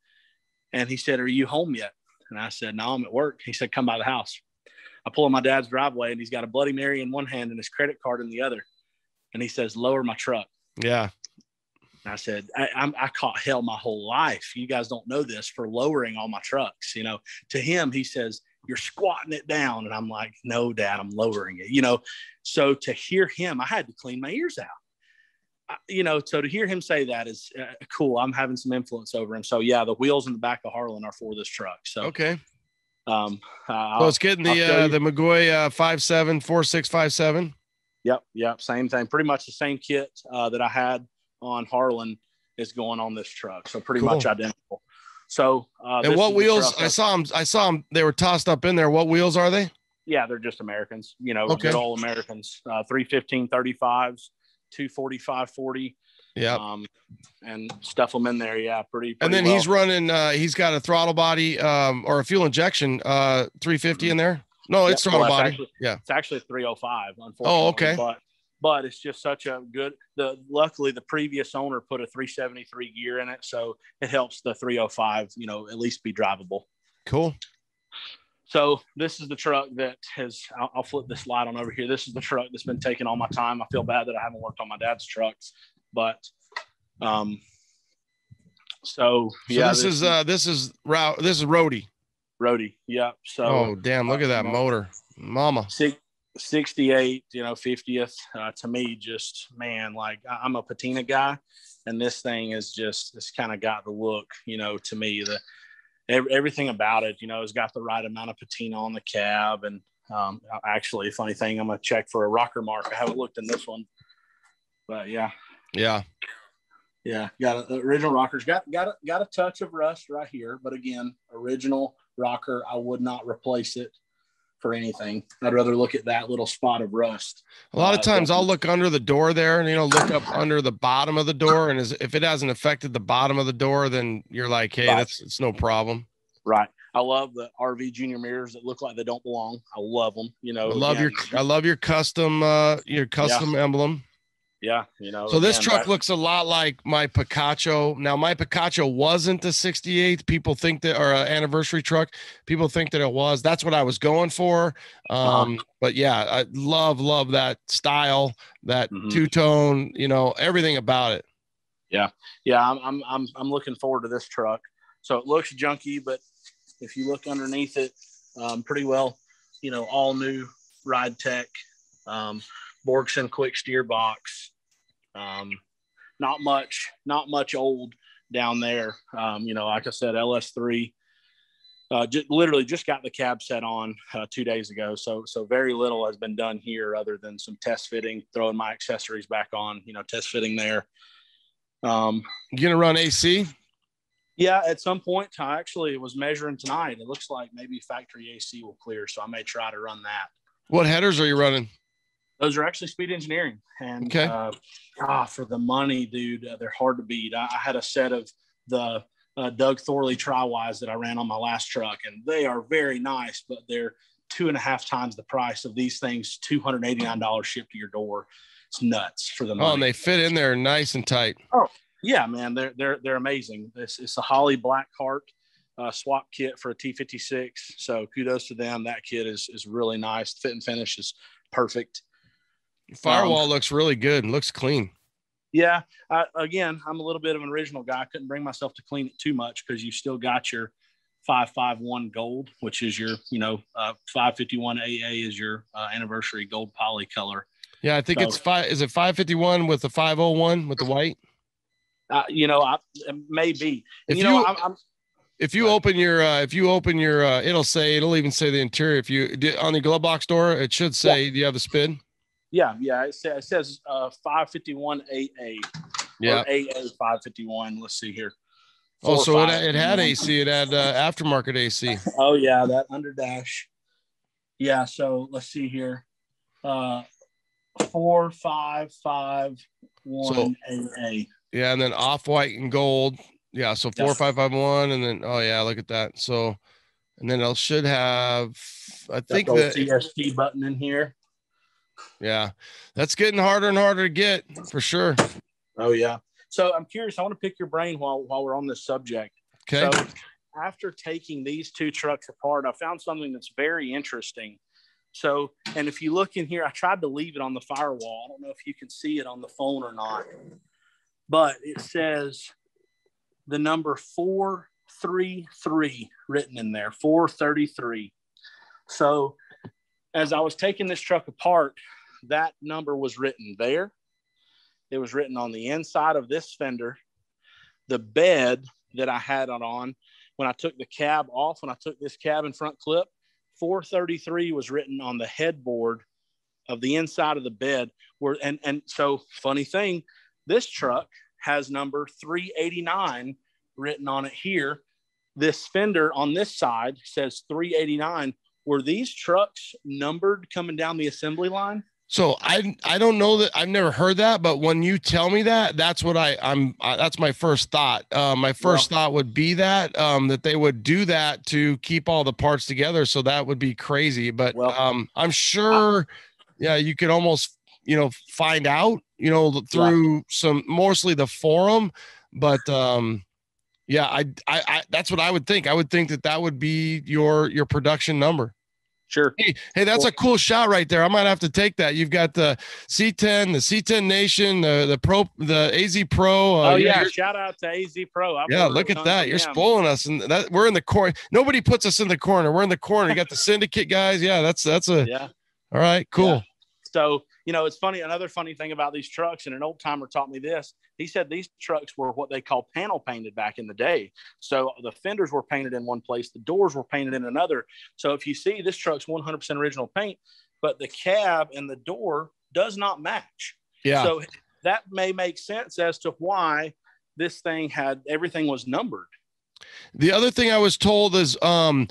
and he said, "Are you home yet?" And I said, "No, I'm at work." He said, "Come by the house." I pull in my dad's driveway, and he's got a Bloody Mary in one hand and his credit card in the other, and he says, "Lower my truck." Yeah. And I said, I, I'm, I caught hell my whole life. You guys don't know this for lowering all my trucks. You know, to him, he says, You're squatting it down. And I'm like, No, dad, I'm lowering it. You know, so to hear him, I had to clean my ears out. You know, so to hear him say that is uh, cool. I'm having some influence over him. So yeah, the wheels in the back of Harlan are for this truck. So Okay. Um, uh, So it's getting the uh, the McGaughy uh, five seven four six five seven. Yep, yep, same thing. Pretty much the same kit uh, that I had on Harlan is going on this truck, so pretty Cool. much identical. So, uh, And what wheels? I saw them. I saw them. They were tossed up in there. What wheels are they? Yeah, they're just Americans. You know, Okay. good old Americans. Uh, 315 35s, 245 40, Yeah. um, and stuff them in there. Yeah, pretty. and then well. he's running. Uh, he's got a throttle body um, or a fuel injection uh, 350 in there. No, it's Yep, throttle well, body. actually- yeah. It's actually 305, unfortunately. Oh, okay. But but it's just such a good. The luckily the previous owner put a 373 gear in it, so it helps the 305. You know, at least be drivable. Cool. So this is the truck that has. I'll, I'll flip this slide on over here. This is the truck that's been taking all my time. I feel bad that I haven't worked on my dad's trucks, but um. So, So yeah, this, is uh this is route. This is roadie. Rody. Yep. So oh damn! Look at that uh, motor, mama. six, 68, you know, 50th. Uh, to me, just man, like I'm a patina guy, and this thing is just it's kind of got the look, you know, to me the everything about it, you know, has got the right amount of patina on the cab. And um, actually, funny thing, I'm gonna check for a rocker mark. I haven't looked in this one, but yeah, Yeah. yeah, got a, original rockers. Got got a, got a touch of rust right here, but again, original rocker. I would not replace it for anything. I'd rather look at that little spot of rust. A lot of Uh, times I'll look under the door there and you know look up under the bottom of the door and as, if it hasn't affected the bottom of the door then you're like hey Right. that's it's no problem. Right. I love the RV junior mirrors that look like they don't belong. I love them. You know, I love your I love your custom uh your custom emblem. Yeah. You know, So this truck that- looks a lot like my Picacho. Now my Picacho wasn't the 68th. People think that or an anniversary truck. People think that it was. That's what I was going for. Uh-huh. Um, but yeah, I love love that style, that Mhm. two tone. You know everything about it. Yeah, yeah, I'm, I'm, I'm, I'm looking forward to this truck. So it looks junky, but if you look underneath it, um, pretty well, you know, all new ride tech, um, Borgeson quick steer box, um, not much, not much old down there. Um, you know, like I said, LS3, uh, just literally just got the cab set on uh, two days ago. So, so very little has been done here other than some test fitting, throwing my accessories back on, you know, test fitting there. Um, You gonna run AC? yeah, at some point, I actually was measuring tonight. It looks like maybe factory AC will clear, so I may try to run that. What headers are you running? Those are actually speed engineering, and Okay. uh, ah, for the money, dude, uh, they're hard to beat. I, I had a set of the uh, Doug Thorley Tri-Ys that I ran on my last truck, and they are very nice, but they're two and a half times the price of these things. Two hundred eighty nine dollars shipped to your door. It's nuts for the money. Oh, and they fit in there nice and tight. Oh yeah, man, they're they're they're amazing. It's it's a Holley Blackheart uh, swap kit for a T56. So kudos to them. That kit is is really nice. Fit and finish is perfect. Firewall looks really good and looks clean. Yeah. I, again, I'm a little bit of an original guy. I couldn't bring myself to clean it too much because you still got your 551 gold, which is your you know uh, 551 AA is your uh, anniversary gold poly color. Yeah, I think So- it's five. Is it 551 with the 501 with the white? Uh, you know, I maybe. If you know, you- I'm, I'm If you open your, uh, if you open your, uh, it'll say, it'll even say the interior. If you on the glove box door, it should say, do you have a spin? Yeah, yeah. It says, it says uh, 551 AA. Yeah. AA 551. Let's see here. Oh, Four, so it, it had. AC. It had uh, aftermarket AC. Oh yeah, that under dash. Yeah, so let's see here. Uh four five five one AA. Yeah, and then off white and gold. Yeah, so four Yeah. five five one, and then oh yeah, look at that. So and then it should have. I think the CST button in here. Yeah, that's getting harder and harder to get for sure. Oh yeah. So I'm curious. I want to pick your brain while while we're on this subject. Okay. So after taking these two trucks apart, I found something that's very interesting. So, and if you look in here, I tried to leave it on the firewall. I don't know if you can see it on the phone or not, but it says the number 433 written in there 433. So, as I was taking this truck apart, that number was written there. It was written on the inside of this fender. The bed that I had it on when I took the cab off, when I took this cab and front clip, 433 was written on the headboard of the inside of the bed. Where and and so funny thing, this truck has number 389 written on it here. This fender on this side says 389. Were these trucks numbered coming down the assembly line? So I I don't know that I've never heard that, but when you tell me that, that's what I I'm uh, that's my first thought. Uh, my first thought would be that um, that they would do that to keep all the parts together. So that would be crazy. But Well- um, I'm sure, yeah, you could almost you know find out you know through some mostly the forum, but um, yeah, I, I I that's what I would think. I would think that that would be your your production number. Sure. Hey, hey, that's a cool shot right there. I might have to take that. You've got the C10, the C10 Nation, the the Pro, the AZ Pro. Uh, oh yeah, shout out to AZ Pro. I've yeah. Look at that. You're spoiling us, and that we're in the corner. Nobody puts us in the corner. We're in the corner. You got the syndicate guys. Yeah, that's that's a Yeah. all right. Cool. So, you know, it's funny. Another funny thing about these trucks, and an old timer taught me this. He said these trucks were what they call panel painted back in the day. So the fenders were painted in one place, the doors were painted in another. So if you see this truck's 100% original paint, but the cab and the door does not match. Yeah. So that may make sense as to why this thing had everything was numbered. The other thing I was told is um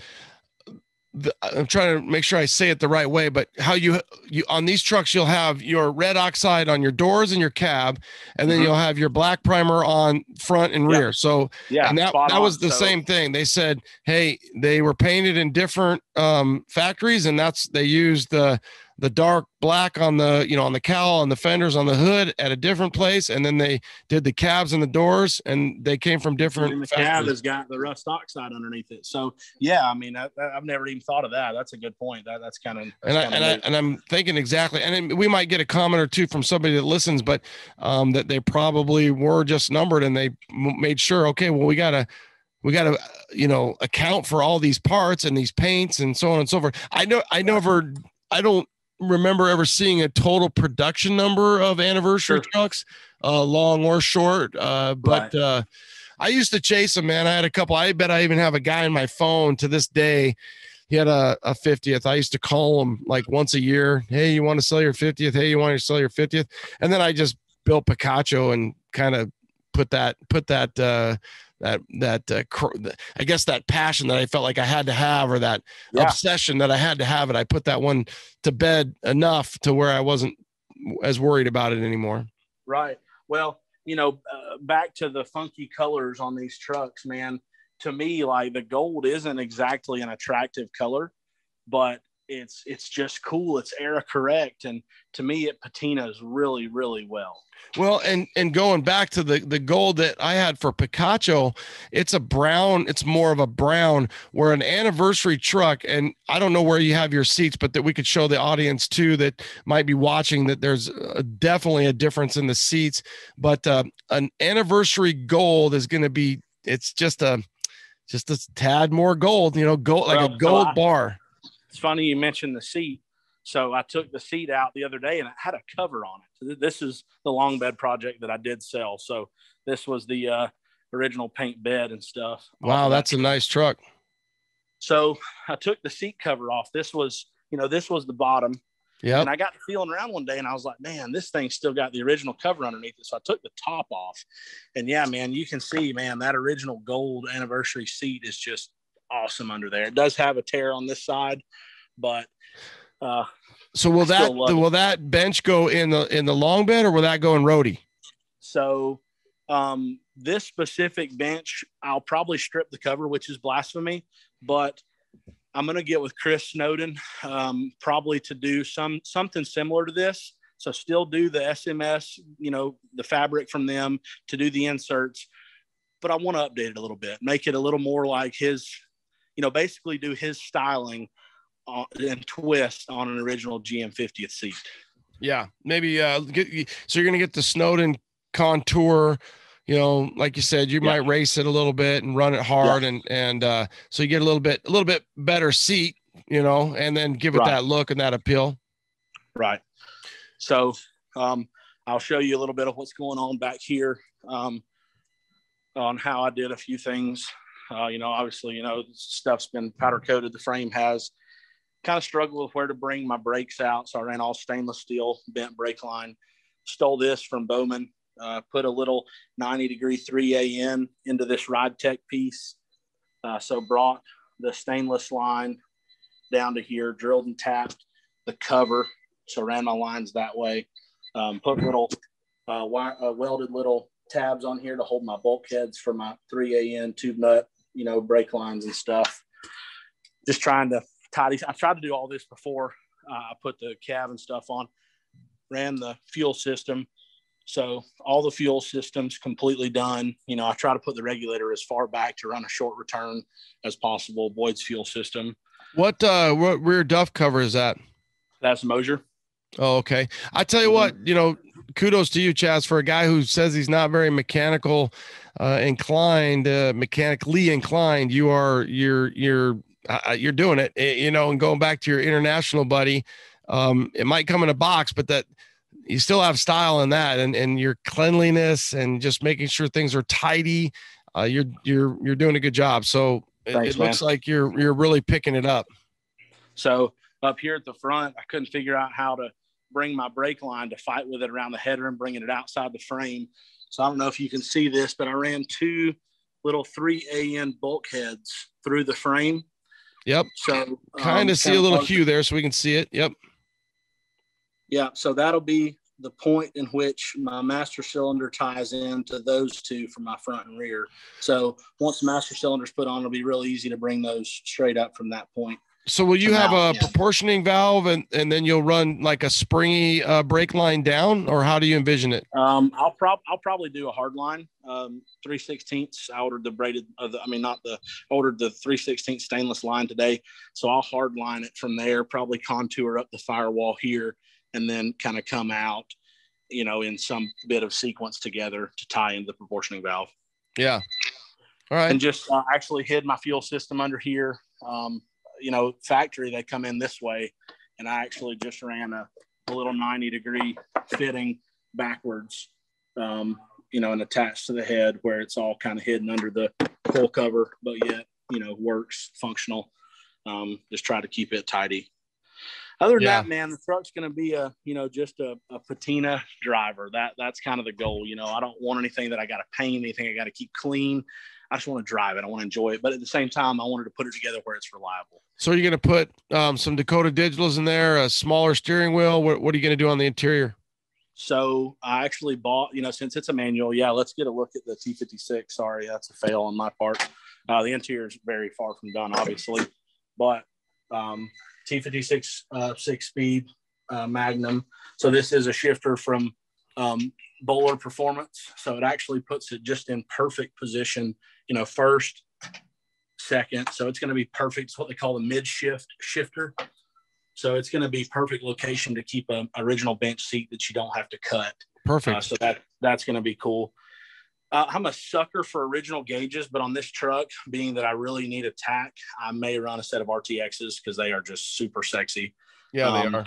the, I'm trying to make sure I say it the right way, but how you you on these trucks you'll have your red oxide on your doors and your cab, and then Mhm. you'll have your black primer on front and Yeah. rear. So Yeah. and that, that was the So- same thing. They said, hey, they were painted in different um, factories, and that's they used the the dark black on the you know on the cowl on the fenders on the hood at a different place, and then they did the cabs and the doors, and they came from different And The cab has got the rust oxide underneath it. So yeah, I mean, I, I've never even thought of that. That's a good point. That that's kind of and I, and I and I'm thinking exactly, and we might get a comment or two from somebody that listens, but um, that they probably were just numbered and they m- made sure. Okay, well, we gotta we gotta you know account for all these parts and these paints and so on and so forth. I know I never I don't remember ever seeing a total production number of anniversary Sure. trucks, uh, long or short. Uh, but Right. uh, I used to chase them, man. I had a couple. I bet I even have a guy in my phone to this day he had a, a 50th. I used to call him like once a year. Hey, you want to sell your 50th? Hey, you want to sell your 50th? And then I just built Picacho and kind of put that, put that, uh, that, that, uh, cr- I guess that passion that I felt like I had to have, or that Yeah. obsession that I had to have it. I put that one to bed enough to where I wasn't as worried about it anymore. Right. Well, you know, uh, back to the funky colors on these trucks, man. To me, like the gold isn't exactly an attractive color, but it's it's just cool. It's era correct, and to me, it patinas really, really well. Well, and and going back to the the gold that I had for Picacho, it's a brown. It's more of a brown. Where an anniversary truck, and I don't know where you have your seats, but that we could show the audience too that might be watching that there's uh definitely a difference in the seats. But uh, an anniversary gold is going to be. It's just a just a tad more gold. You know, gold like Well, a so gold I- bar. It's funny you mentioned the seat. So I took the seat out the other day and it had a cover on it. This is the long bed project that I did sell. So this was the uh, original paint bed and stuff. Wow, that's a nice truck. So I took the seat cover off. This was, you know, this was the bottom. Yeah. And I got feeling around one day and I was like, man, this thing still got the original cover underneath it. So I took the top off. And yeah, man, you can see, man, that original gold anniversary seat is just awesome under there. It does have a tear on this side, but uh, So will that love it. will that bench go in the in the long bed or will that go in Rody? so um, this specific bench, I'll probably strip the cover, which is blasphemy, but I'm going to get with Chris Snowden, um, probably to do some something similar to this. So still do the SMS, you know, the fabric from them to do the inserts, but I want to update it a little bit, make it a little more like his, you know, basically do his styling on, and twist on an original GM 50th seat. Yeah, maybe uh, get, so you're gonna get the Snowden contour. You know, like you said, you yeah. might race it a little bit and run it hard, yeah. and and uh, so you get a little bit a little bit better seat. You know, and then give it right. that look and that appeal. Right. So um, I'll show you a little bit of what's going on back here um, on how I did a few things. Uh, you know, obviously, you know, stuff's been powder coated. The frame has kind of struggled with where to bring my brakes out. So I ran all stainless steel bent brake line. Stole this from Bowman. Uh, put a little 90 degree 3A in into this Ridetech piece. Uh, so brought the stainless line down to here, drilled and tapped the cover. So ran my lines that way. Um, put little uh, wire, uh, welded little tabs on here to hold my bulkheads for my 3AN tube nut, you know, brake lines and stuff. Just trying to tidy. I tried to do all this before uh, I put the cab and stuff on. Ran the fuel system. So all the fuel systems completely done. You know, I try to put the regulator as far back to run a short return as possible. Boyd's fuel system. What uh what rear diff cover is that? That's Moser. Oh, okay. I tell you what, you know, kudos to you, Chaz, for a guy who says he's not very mechanical uh, inclined, uh, mechanically inclined. You are you're you're uh, uh, you're doing it, eh, you know, and going back to your international buddy, um, it might come in a box, but that you still have style in that and, and your cleanliness and just making sure things are tidy. Uh, you're, you're, you're doing a good job. So Thanks, it, it looks like you're, you're really picking it up. So up here at the front, I couldn't figure out how to bring my brake line to fight with it around the header and bringing it outside the frame. So I don't know if you can see this, but I ran two little 3AN bulkheads through the frame Yep. So kind of um, see a little hue there so we can see it. Yep. Yeah. So that'll be the point in which my master cylinder ties into those two for my front and rear. So once the master cylinder's put on, it'll be real easy to bring those straight up from that point. So will you have a yeah. proportioning valve and, and then you'll run like a springy uh, brake line down or how do you envision it? Um, I'll prob I'll probably do a hard line. Um, 3 16ths. I ordered the braided, uh, the, I mean, not the, ordered the 3 16th stainless line today. So I'll hard line it from there, probably contour up the firewall here and then kind of come out, you know, in some bit of sequence together to tie into the proportioning valve. Yeah. All right. And just uh, actually hid my fuel system under here. Um, you know, factory, they come in this way. And I actually just ran a, a little 90 degree fitting backwards, um, you know, and attached to the head where it's all kind of hidden under the coil cover, but yet, you know, works functional. Um, just try to keep it tidy. Other than yeah. that, man, the truck's going to be a, you know, just a, a patina driver. That that's kind of the goal. You know, I don't want anything that I got to paint, anything I got to keep clean. I just want to drive it. I want to enjoy it. But at the same time, I wanted to put it together where it's reliable. So you're going to put um, some Dakota digitals in there, a smaller steering wheel. What, what are you going to do on the interior? So I actually bought, you know, since it's a manual, yeah, let's get a look at the T56. Sorry, that's a fail on my part. Uh, the interior is very far from done, obviously, but um, T56 uh, six speed uh, Magnum. So this is a shifter from um, Bowler Performance. So it actually puts it just in perfect position you know, first, second. So it's going to be perfect. It's what they call the mid shift shifter. So it's going to be perfect location to keep an original bench seat that you don't have to cut. Perfect. Uh, so that that's going to be cool. Uh, I'm a sucker for original gauges, but on this truck, being that I really need a tach, I may run a set of RTXs because they are just super sexy. Yeah, um, they are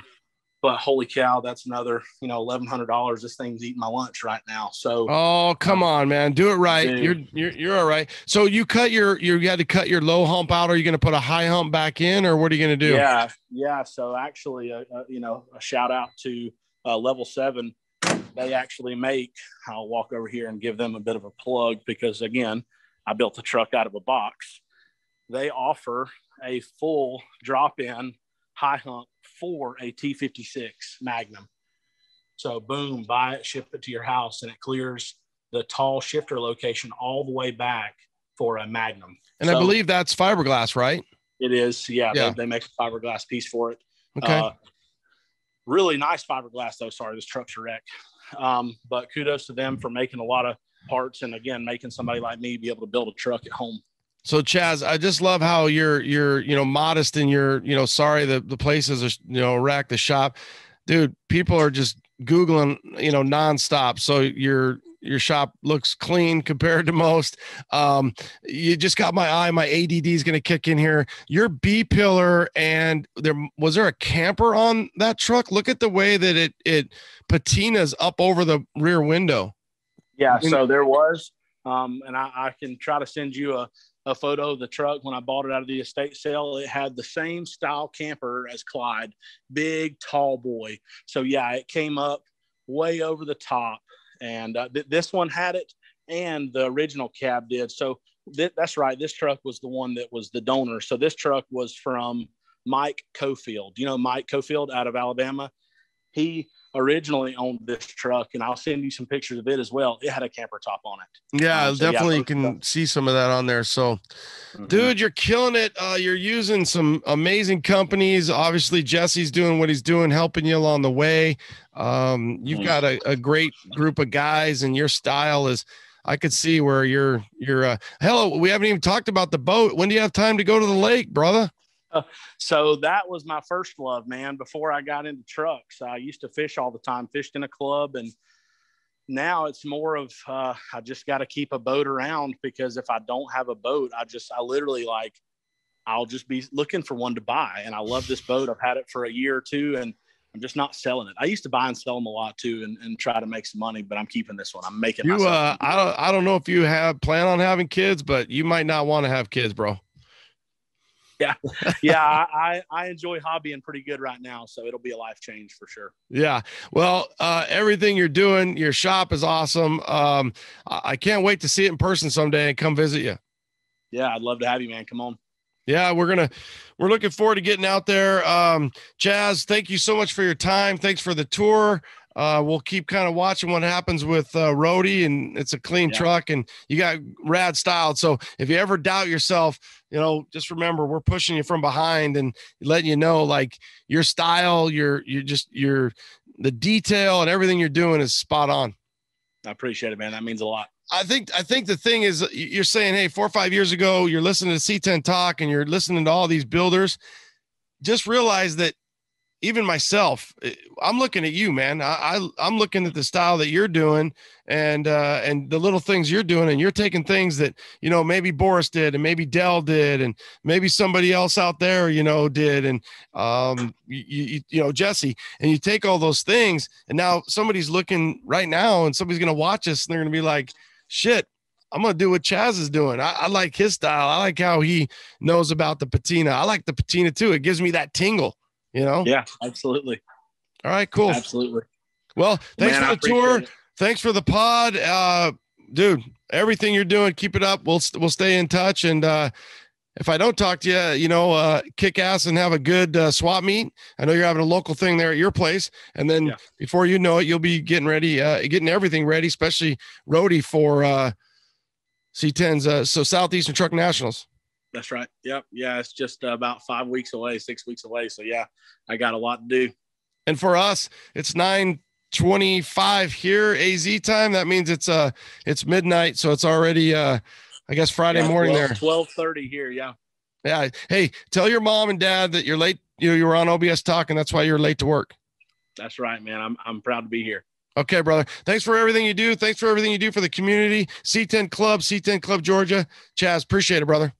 but holy cow, that's another, you know, eleven hundred dollars. This thing's eating my lunch right now. So oh come on, man, do it right. Dude. You're you're you're all right. So you cut your you had to cut your low hump out. Are you going to put a high hump back in, or what are you going to do? Yeah, yeah. So actually, uh, uh, you know, a shout out to uh, Level Seven. They actually make. I'll walk over here and give them a bit of a plug because again, I built the truck out of a box. They offer a full drop in high hump for a T56 Magnum. So boom, buy it, ship it to your house, and it clears the tall shifter location all the way back for a Magnum. And so, I believe that's fiberglass, right? It is. Yeah. Yeah. They, they make a fiberglass piece for it. Okay. Uh, really nice fiberglass though. Sorry, this truck's a wreck. Um, but kudos to them for making a lot of parts and again making somebody like me be able to build a truck at home. So Chaz, I just love how you're you're you know modest in your you know sorry the the place is a you know rack the shop, dude. People are just googling you know nonstop. So your your shop looks clean compared to most. Um, you just got my eye. My ADD is going to kick in here. Your B pillar and there was there a camper on that truck? Look at the way that it it patinas up over the rear window. Yeah, so there was, um, and I, I can try to send you a, a photo of the truck when I bought it out of the estate sale. It had the same style camper as Clyde, big, tall boy. So yeah, it came up way over the top, and uh, th- this one had it, and the original cab did. So th- that's right. This truck was the one that was the donor. So this truck was from Mike Cofield. You know Mike Cofield out of Alabama. He originally owned this truck, and I'll send you some pictures of it as well. It had a camper top on it. Yeah, Um, so definitely those can trucks- see some of that on there. So Mhm. dude you're killing it uh you're using some amazing companies obviously jesse's doing what he's doing helping you along the way um you've Mhm. got a, a great group of guys and your style is i could see where you're you're uh hello we haven't even talked about the boat when do you have time to go to the lake brother So that was my first love, man. Before I got into trucks, I used to fish all the time, fished in a club, and now it's more of uh, I just got to keep a boat around because if I don't have a boat, I just I literally like I'll just be looking for one to buy. And I love this boat. I've had it for a year or two, and I'm just not selling it. I used to buy and sell them a lot too, and, and try to make some money. But I'm keeping this one. I'm making you myself uh i don't i don't know if you have plan on having kids but you might not want to have kids bro yeah, I, I I enjoy hobbying pretty good right now, so it'll be a life change for sure. Yeah. Well, uh, everything you're doing, your shop is awesome. Um, I I can't wait to see it in person someday and come visit you. Yeah, I'd love to have you, man. Come on. Yeah, we're gonna we're looking forward to getting out there. Um, Chaz, thank you so much for your time. Thanks for the tour. Uh, we'll keep kind of watching what happens with uh, Rody, and it's a clean Yeah. truck, and you got rad style. So if you ever doubt yourself, you know, just remember we're pushing you from behind and letting you know, like your style, your you're just your the detail and everything you're doing is spot on. I appreciate it, man. That means a lot. I think I think the thing is you're saying, hey, four or five years ago, you're listening to C10 talk and you're listening to all these builders. Just realize that even myself, eh, I'm looking at you, man. I, I I'm looking at the style that you're doing and uh and the little things you're doing, and you're taking things that you know maybe Boris did and maybe Dell did and maybe somebody else out there, you know, did and um you you, you know Jesse, and you take all those things, and now somebody's looking right now, and somebody's gonna watch us, and they're gonna be like, shit. I'm gonna do what Chaz is doing. I, I like his style. I like how he knows about the patina. I like the patina too. It gives me that tingle, you know. Yeah, absolutely. All right, cool. Absolutely. Well, thanks Man, for the tour. it. Thanks for the pod, uh, dude. Everything you're doing, keep it up. We'll we'll stay in touch. And uh, if I don't talk to you, you know, uh, kick ass and have a good uh, swap meet. I know you're having a local thing there at your place, and then Yeah. before you know it, you'll be getting ready, uh, getting everything ready, especially Rody for uh, C10s. Uh, so Southeastern Truck Nationals. That's right. Yep. Yeah. It's just about five weeks away, six weeks away. So yeah, I got a lot to do. And for us, it's 925 here AZ time. That means it's uh it's midnight. So it's already uh I guess Friday morning there. Twelve thirty here. Yeah. Yeah. Hey, tell your mom and dad that you're late. You know, you were on OBS talk and that's why you're late to work. That's right, man. I'm I'm proud to be here. Okay, brother. Thanks for everything you do. Thanks for everything you do for the community. C10 Club, C10 Club Georgia. Chaz, appreciate it, brother.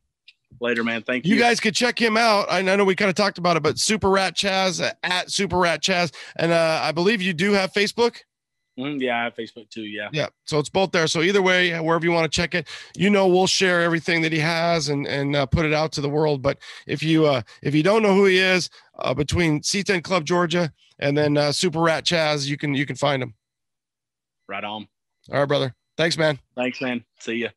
Later, man. Thank you. You guys could check him out. I know we kind of talked about it, but Super Rat Chaz uh, at Super Rat Chaz. And uh, I believe you do have Facebook. Mhm, yeah, I have Facebook too. Yeah. Yeah. So it's both there. So either way, wherever you want to check it, you know, we'll share everything that he has and and uh, put it out to the world. But if you uh, if you don't know who he is, uh, between C10 Club Georgia and then uh, Super Rat Chaz, you can you can find him. Right on. All right, brother. Thanks, man. Thanks, man. See ya.